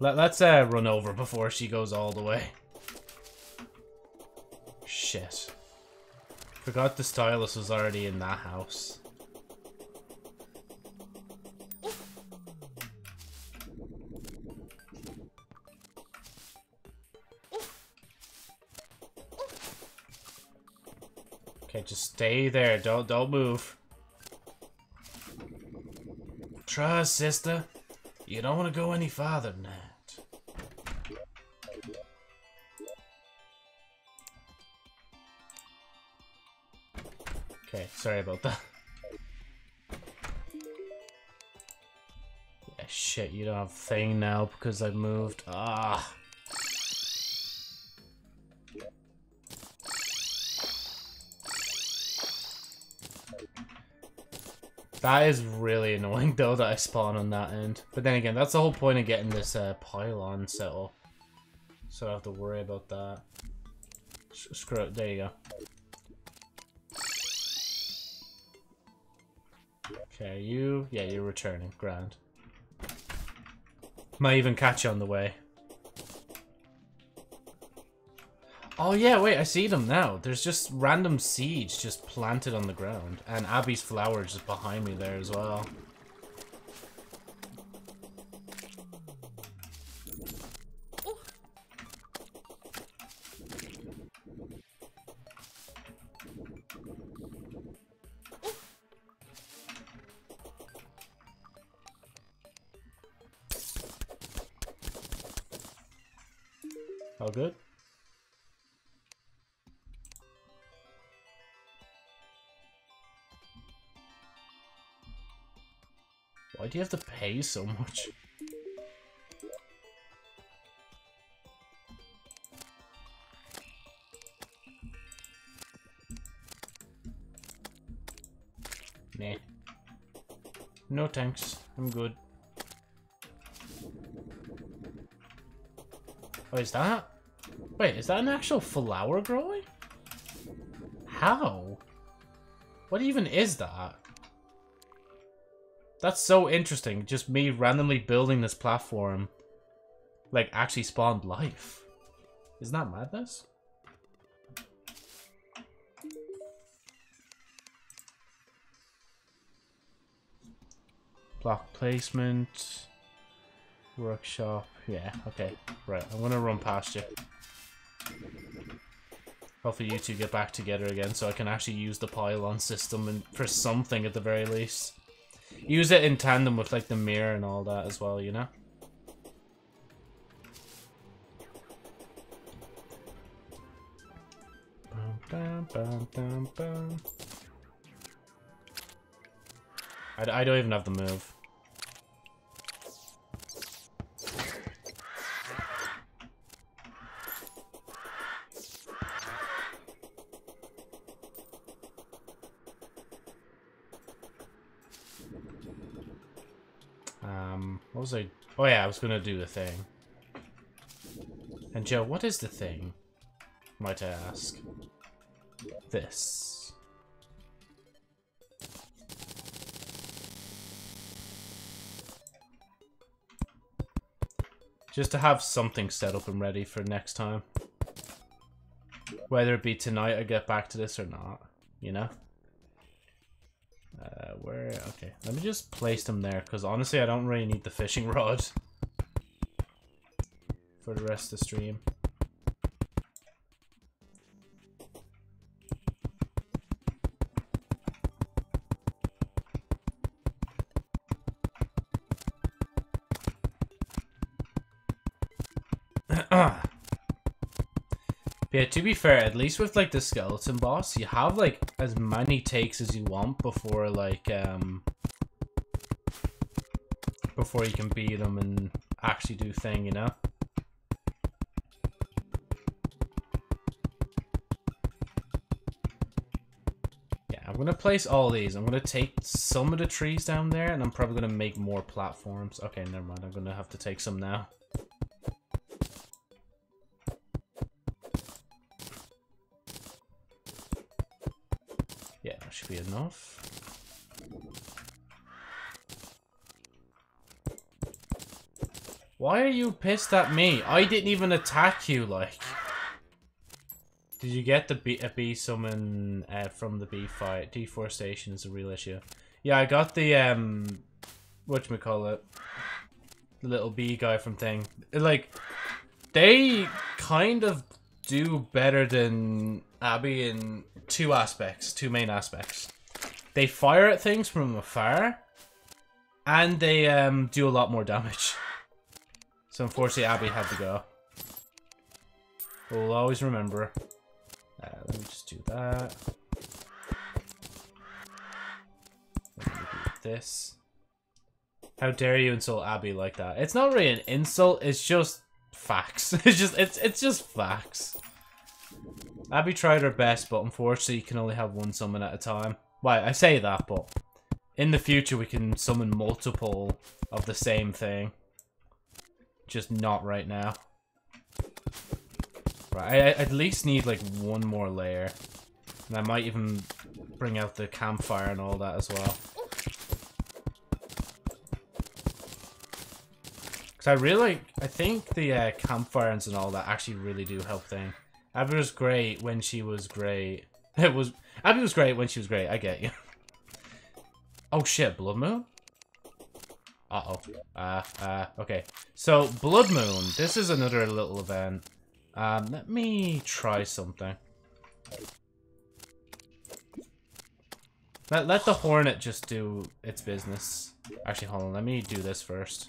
Speaker 1: Let, let's uh, run over before she goes all the way. Shit. Forgot the stylist was already in that house. Okay, just stay there. Don't don't move. Trust, sister. You don't want to go any farther than that. Sorry about that. Yeah, shit, you don't have thing now because I moved. Ah. That is really annoying <laughs> though that I spawn on that end. But then again, that's the whole point of getting this uh, pylon set up. So I don't have to worry about that. screw it, there you go. Okay, you... Yeah, you're returning. Grand. Might even catch you on the way. Oh yeah, wait, I see them now. There's just random seeds just planted on the ground. And Abby's flower just behind me there as well. Do you have to pay so much? Nah. No thanks. I'm good. What is that? Wait, is that an actual flower growing? How? What even is that? That's so interesting. Just me randomly building this platform, like, actually spawned life. Isn't that madness? Block placement. Workshop. Yeah, okay. Right, I'm gonna run past you. Hopefully you two get back together again so I can actually use the pylon system and for something at the very least. Use it in tandem with like the mirror and all that as well, you know? I, I don't even have the move. Was I? Oh yeah, I was gonna do the thing. And Joe, what is the thing? Might I ask? This. Just to have something set up and ready for next time. Whether it be tonight I get back to this or not, you know? Where? Okay, let me just place them there, because honestly I don't really need the fishing <laughs> rod for the rest of the stream. Yeah, to be fair, at least with like the skeleton boss, you have like as many takes as you want before like um before you can beat them and actually do thing, you know? Yeah, I'm gonna place all these. I'm gonna take some of the trees down there and I'm probably gonna make more platforms. Okay, never mind. I'm gonna have to take some now. Enough. Why are you pissed at me? I didn't even attack you, like. Did you get the bee, a bee summon uh, from the bee fight? Deforestation is a real issue. Yeah, I got the, um, whatchamacallit, the little bee guy from Thing. Like, they kind of do better than Abby in two aspects, two main aspects. They fire at things from afar, and they um, do a lot more damage. So unfortunately, Abby had to go. But we'll always remember. Uh, let me just do that. Do this. How dare you insult Abby like that? It's not really an insult, it's just facts. <laughs> It's just it's it's just facts. Abby tried her best, but unfortunately you can only have one summon at a time. Well, I say that, but in the future we can summon multiple of the same thing. Just not right now. Right, I, I at least need like one more layer. And I might even bring out the campfire and all that as well. Because I really, I think the uh, campfires and all that actually really do help things. Abby was great when she was great. <laughs> It was Abby was great when she was great. I get you. <laughs> oh shit, Blood Moon. Uh oh. Uh uh. Okay. So Blood Moon. This is another little event. Um, let me try something. Let let the Hornet just do its business. Actually, hold on. Let me do this first.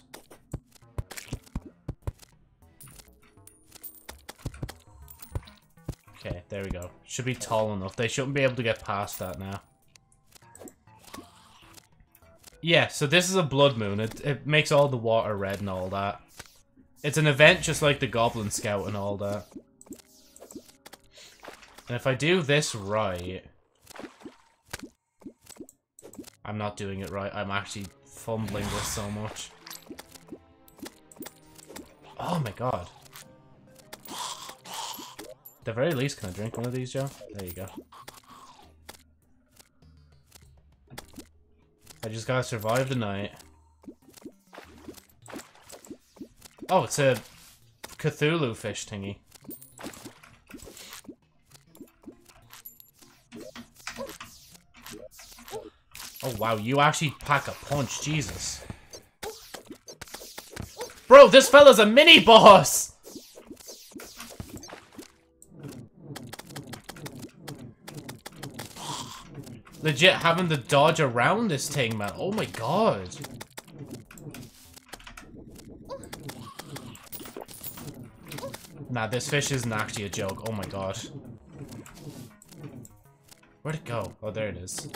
Speaker 1: Okay, there we go. Should be tall enough. They shouldn't be able to get past that now. Yeah, so this is a blood moon. It, it makes all the water red and all that. It's an event just like the Goblin Scout and all that. And if I do this right... I'm not doing it right. I'm actually fumbling this so much. Oh my god the very least, can I drink one of these, Joe? There you go. I just gotta survive the night. Oh, it's a Cthulhu fish thingy. Oh wow, you actually pack a punch, Jesus. Bro, this fella's a mini-boss! Legit having to dodge around this thing, man. Oh my god. Nah, this fish isn't actually a joke. Oh my god. Where'd it go? Oh, there it is.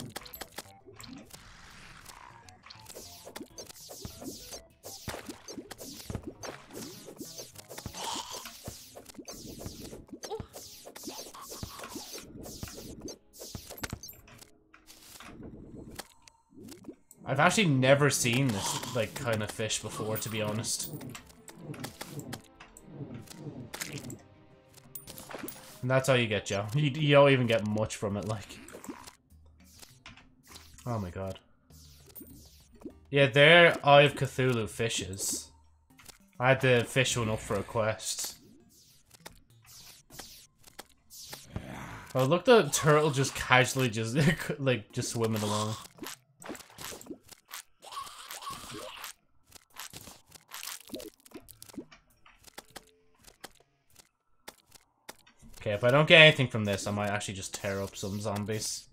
Speaker 1: I've actually never seen this like kind of fish before, to be honest. And that's all you get, Joe. You, you don't even get much from it, like. Oh my god. Yeah, they're Eye of Cthulhu fishes. I had to fish one up for a quest. Oh, look the turtle just casually just, <laughs> like, just swimming along. Okay, if I don't get anything from this, I might actually just tear up some zombies.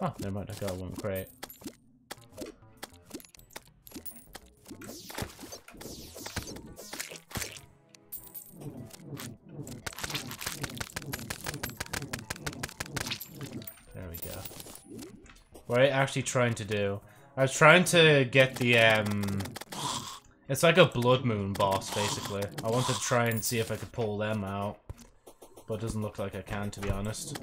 Speaker 1: Oh, there might have got one crate. There we go. What are you actually trying to do? I was trying to get the, um... It's like a Blood Moon boss, basically. I wanted to try and see if I could pull them out. But it doesn't look like I can, to be honest.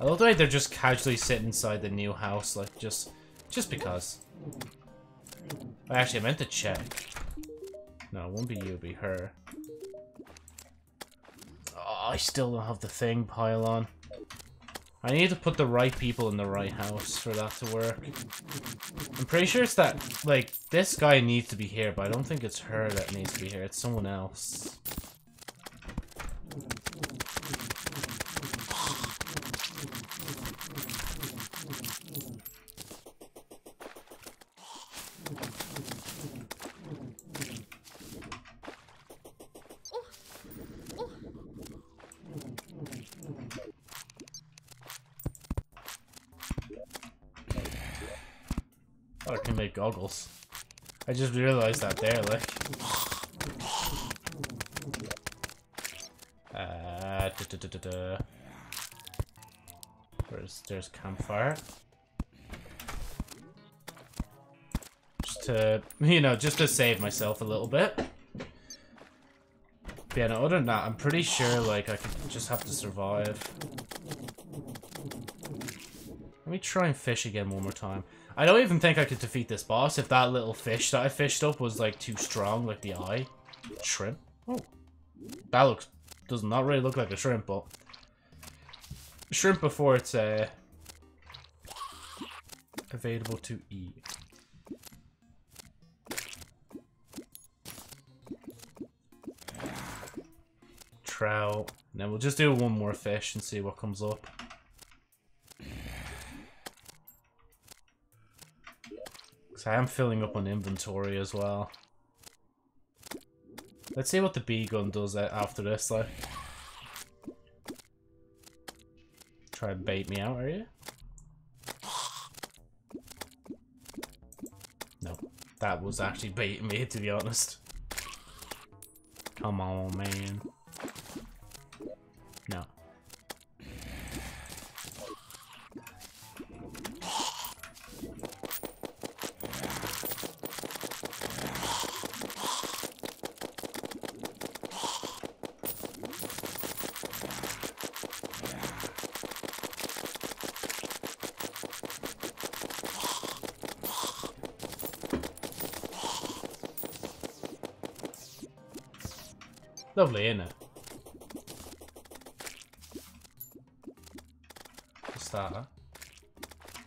Speaker 1: I love the way they're just casually sitting inside the new house, like, just... Just because. I actually, I meant to check. No, it won't be you, it'll be her. Oh, I still don't have the thing pylon. I need to put the right people in the right house for that to work. I'm pretty sure it's that, like, this guy needs to be here, but I don't think it's her that needs to be here. It's someone else. Oh, I can make goggles. I just realized that there, like. Uh, there's campfire? Just to, you know, just to save myself a little bit. But yeah, no, other than that, I'm pretty sure, like, I could just have to survive. Let me try and fish again one more time. I don't even think I could defeat this boss if that little fish that I fished up was like too strong, like the eye. Shrimp? Oh. That looks, does not really look like a shrimp, but... Shrimp before it's uh, available to eat. Trout. And then we'll just do one more fish and see what comes up. I am filling up on inventory as well. Let's see what the bee gun does after this, like. Try and bait me out, are you? No, that was actually baiting me, to be honest. Come on, man. Lovely, isn't it? What's that?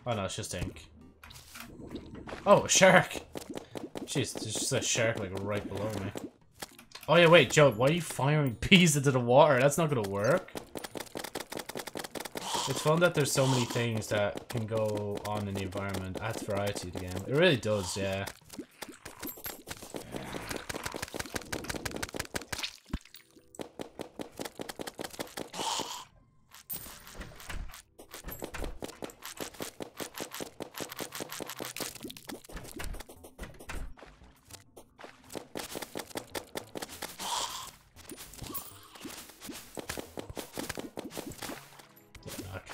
Speaker 1: Oh no, it's just ink. Oh, a shark! Jeez, there's just a shark like right below me. Oh yeah, wait, Joe, why are you firing <laughs> bees into the water? That's not gonna work. It's fun that there's so many things that can go on in the environment. Adds variety to the game. It really does, yeah.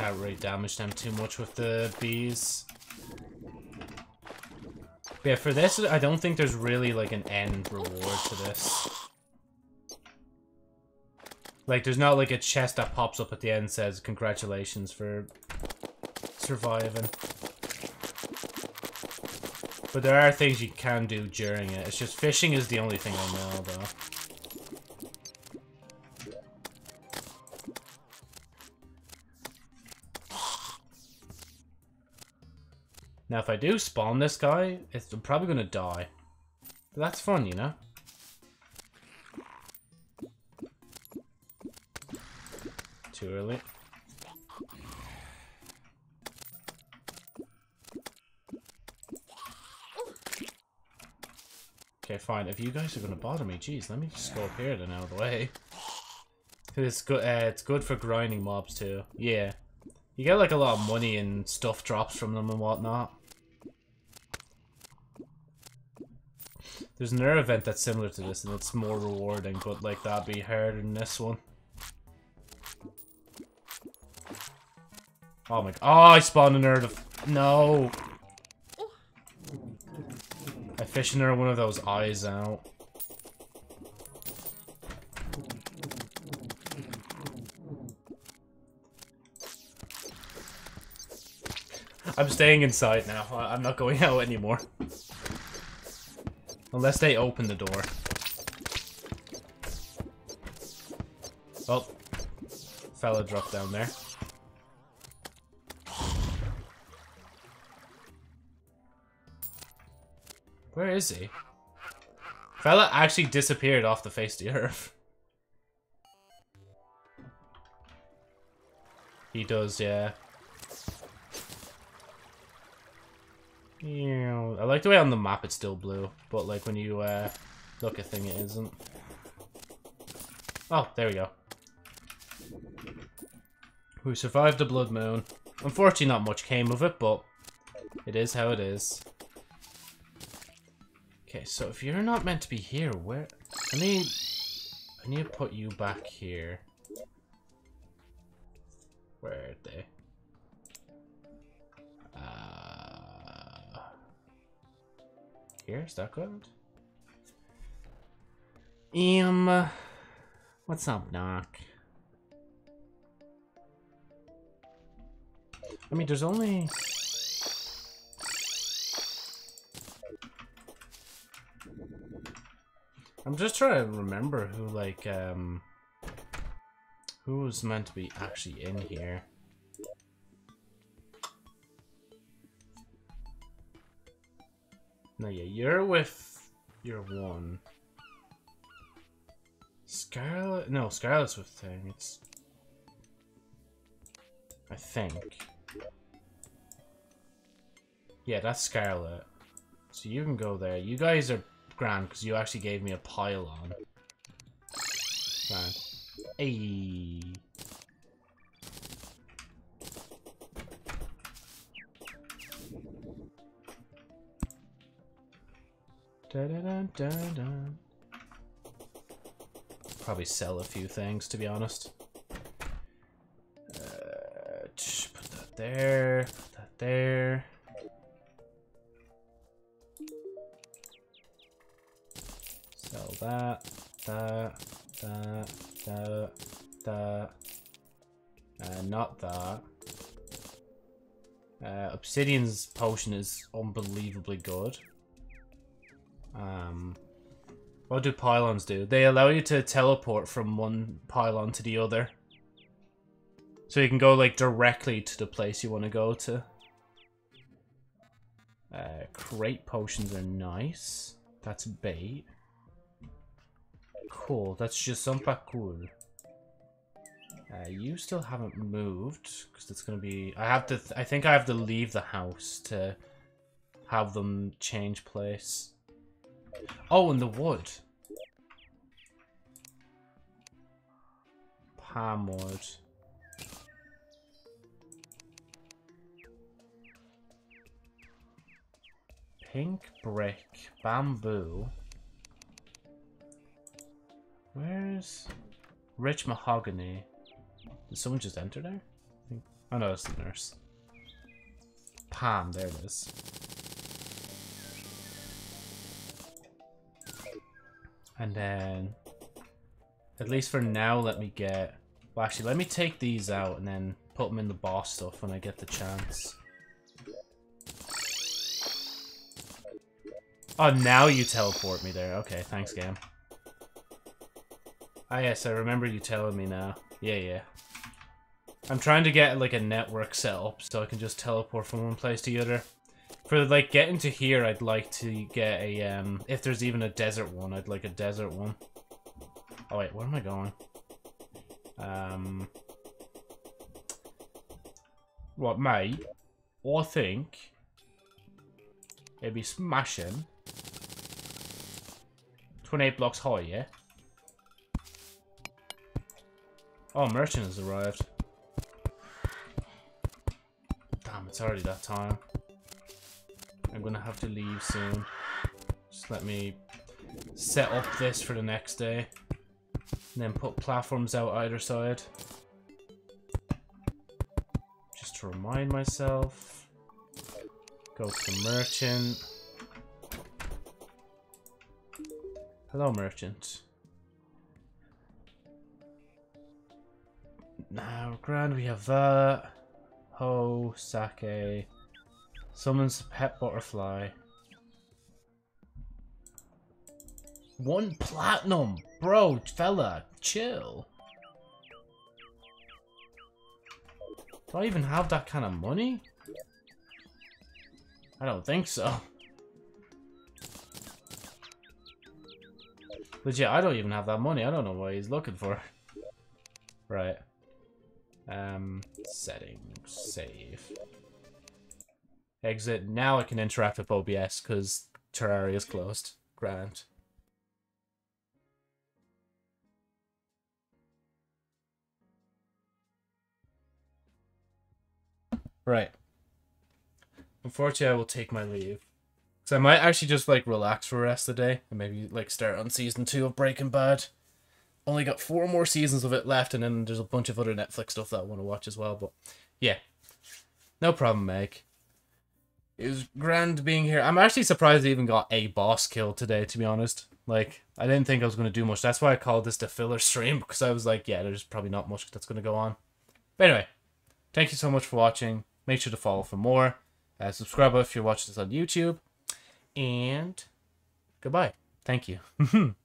Speaker 1: can't really damage them too much with the bees. But yeah, for this, I don't think there's really like an end reward to this. Like, there's not like a chest that pops up at the end says, congratulations for surviving. But there are things you can do during it. It's just fishing is the only thing I know, though. Do spawn this guy, it's, probably to die. But that's fun, you know? Too early. Okay, fine. If you guys are to bother me, geez, let me just go up here then out of the way. <laughs> It's good, uh, it's good for grinding mobs too. Yeah. You get like a lot of money and stuff drops from them and whatnot. There's another event that's similar to this and it's more rewarding, but like that'd be harder than this one. Oh my- Oh, I spawned another- No! I fished another one of those eyes out. I'm staying inside now. I'm not going <laughs> out anymore. Unless they open the door. Oh. Fella dropped down there. Where is he? Fella actually disappeared off the face of the earth. <laughs> He does, yeah. Yeah, I like the way on the map it's still blue, but like when you uh, look at thing it isn't. Oh, there we go. We survived the blood moon. Unfortunately not much came of it, but it is how it is. Okay, so if you're not meant to be here, where... I need... I need to put you back here. Where are they? Here? Good? Um... What's up, Doc? I mean, there's only... I'm just trying to remember who, like, um... Who was meant to be actually in here. No, yeah, you're with your one. Scarlet? No, Scarlet's with thing. It's... I think. Yeah, that's Scarlet. So you can go there. You guys are grand because you actually gave me a pylon. Grand. Hey. Probably sell a few things, to be honest. Uh, put that there, put that there. Sell that, that, that, that, that. Uh, not that. Uh, Obsidian Skin potion is unbelievably good. Um, what do pylons do? They allow you to teleport from one pylon to the other. So you can go like directly to the place you want to go to. Uh, crate potions are nice. That's bait. Cool, that's just something cool. Uh, you still haven't moved because it's gonna be. I have to. Th I think I have to leave the house to have them change place. Oh, and the wood. Palm wood. Pink brick, bamboo. Where's rich mahogany? Did someone just enter there? I think... Oh no, it's the nurse. Palm, there it is. And then, at least for now, let me get... Well, actually, let me take these out and then put them in the boss stuff when I get the chance. Oh, now you teleport me there. Okay, thanks, game. Ah, yes, I remember you telling me now. Yeah, yeah. I'm trying to get, like, a network set up so I can just teleport from one place to the other. For, like, getting to here, I'd like to get a, um... If there's even a desert one, I'd like a desert one. Oh, wait, where am I going? Um... What, mate? I think... It'd be smashing 28 blocks high, yeah? Oh, merchant has arrived. Damn, it's already that time. I'm gonna have to leave soon. Just let me set up this for the next day. And then put platforms out either side. Just to remind myself. Go to the merchant. Hello, merchant. Now, grand, we have that. Ho, sake. Summons pet butterfly. One platinum! Bro, fella, chill. Do I even have that kind of money? I don't think so. But yeah, I don't even have that money. I don't know what he's looking for. Right. Um, settings, save. Exit. Now I can interact with OBS because Terraria is closed. Grant. Right. Unfortunately, I will take my leave. So I might actually just like relax for the rest of the day and maybe like start on season two of Breaking Bad. Only got four more seasons of it left, and then there's a bunch of other Netflix stuff that I want to watch as well. But yeah, no problem, Meg. It was grand being here. I'm actually surprised I even got a boss kill today, to be honest. Like, I didn't think I was going to do much. That's why I called this the filler stream, <laughs> because I was like, yeah, there's probably not much that's going to go on. But anyway, thank you so much for watching. Make sure to follow for more. Uh, subscribe if you're watching this on YouTube. And goodbye. Thank you. <laughs>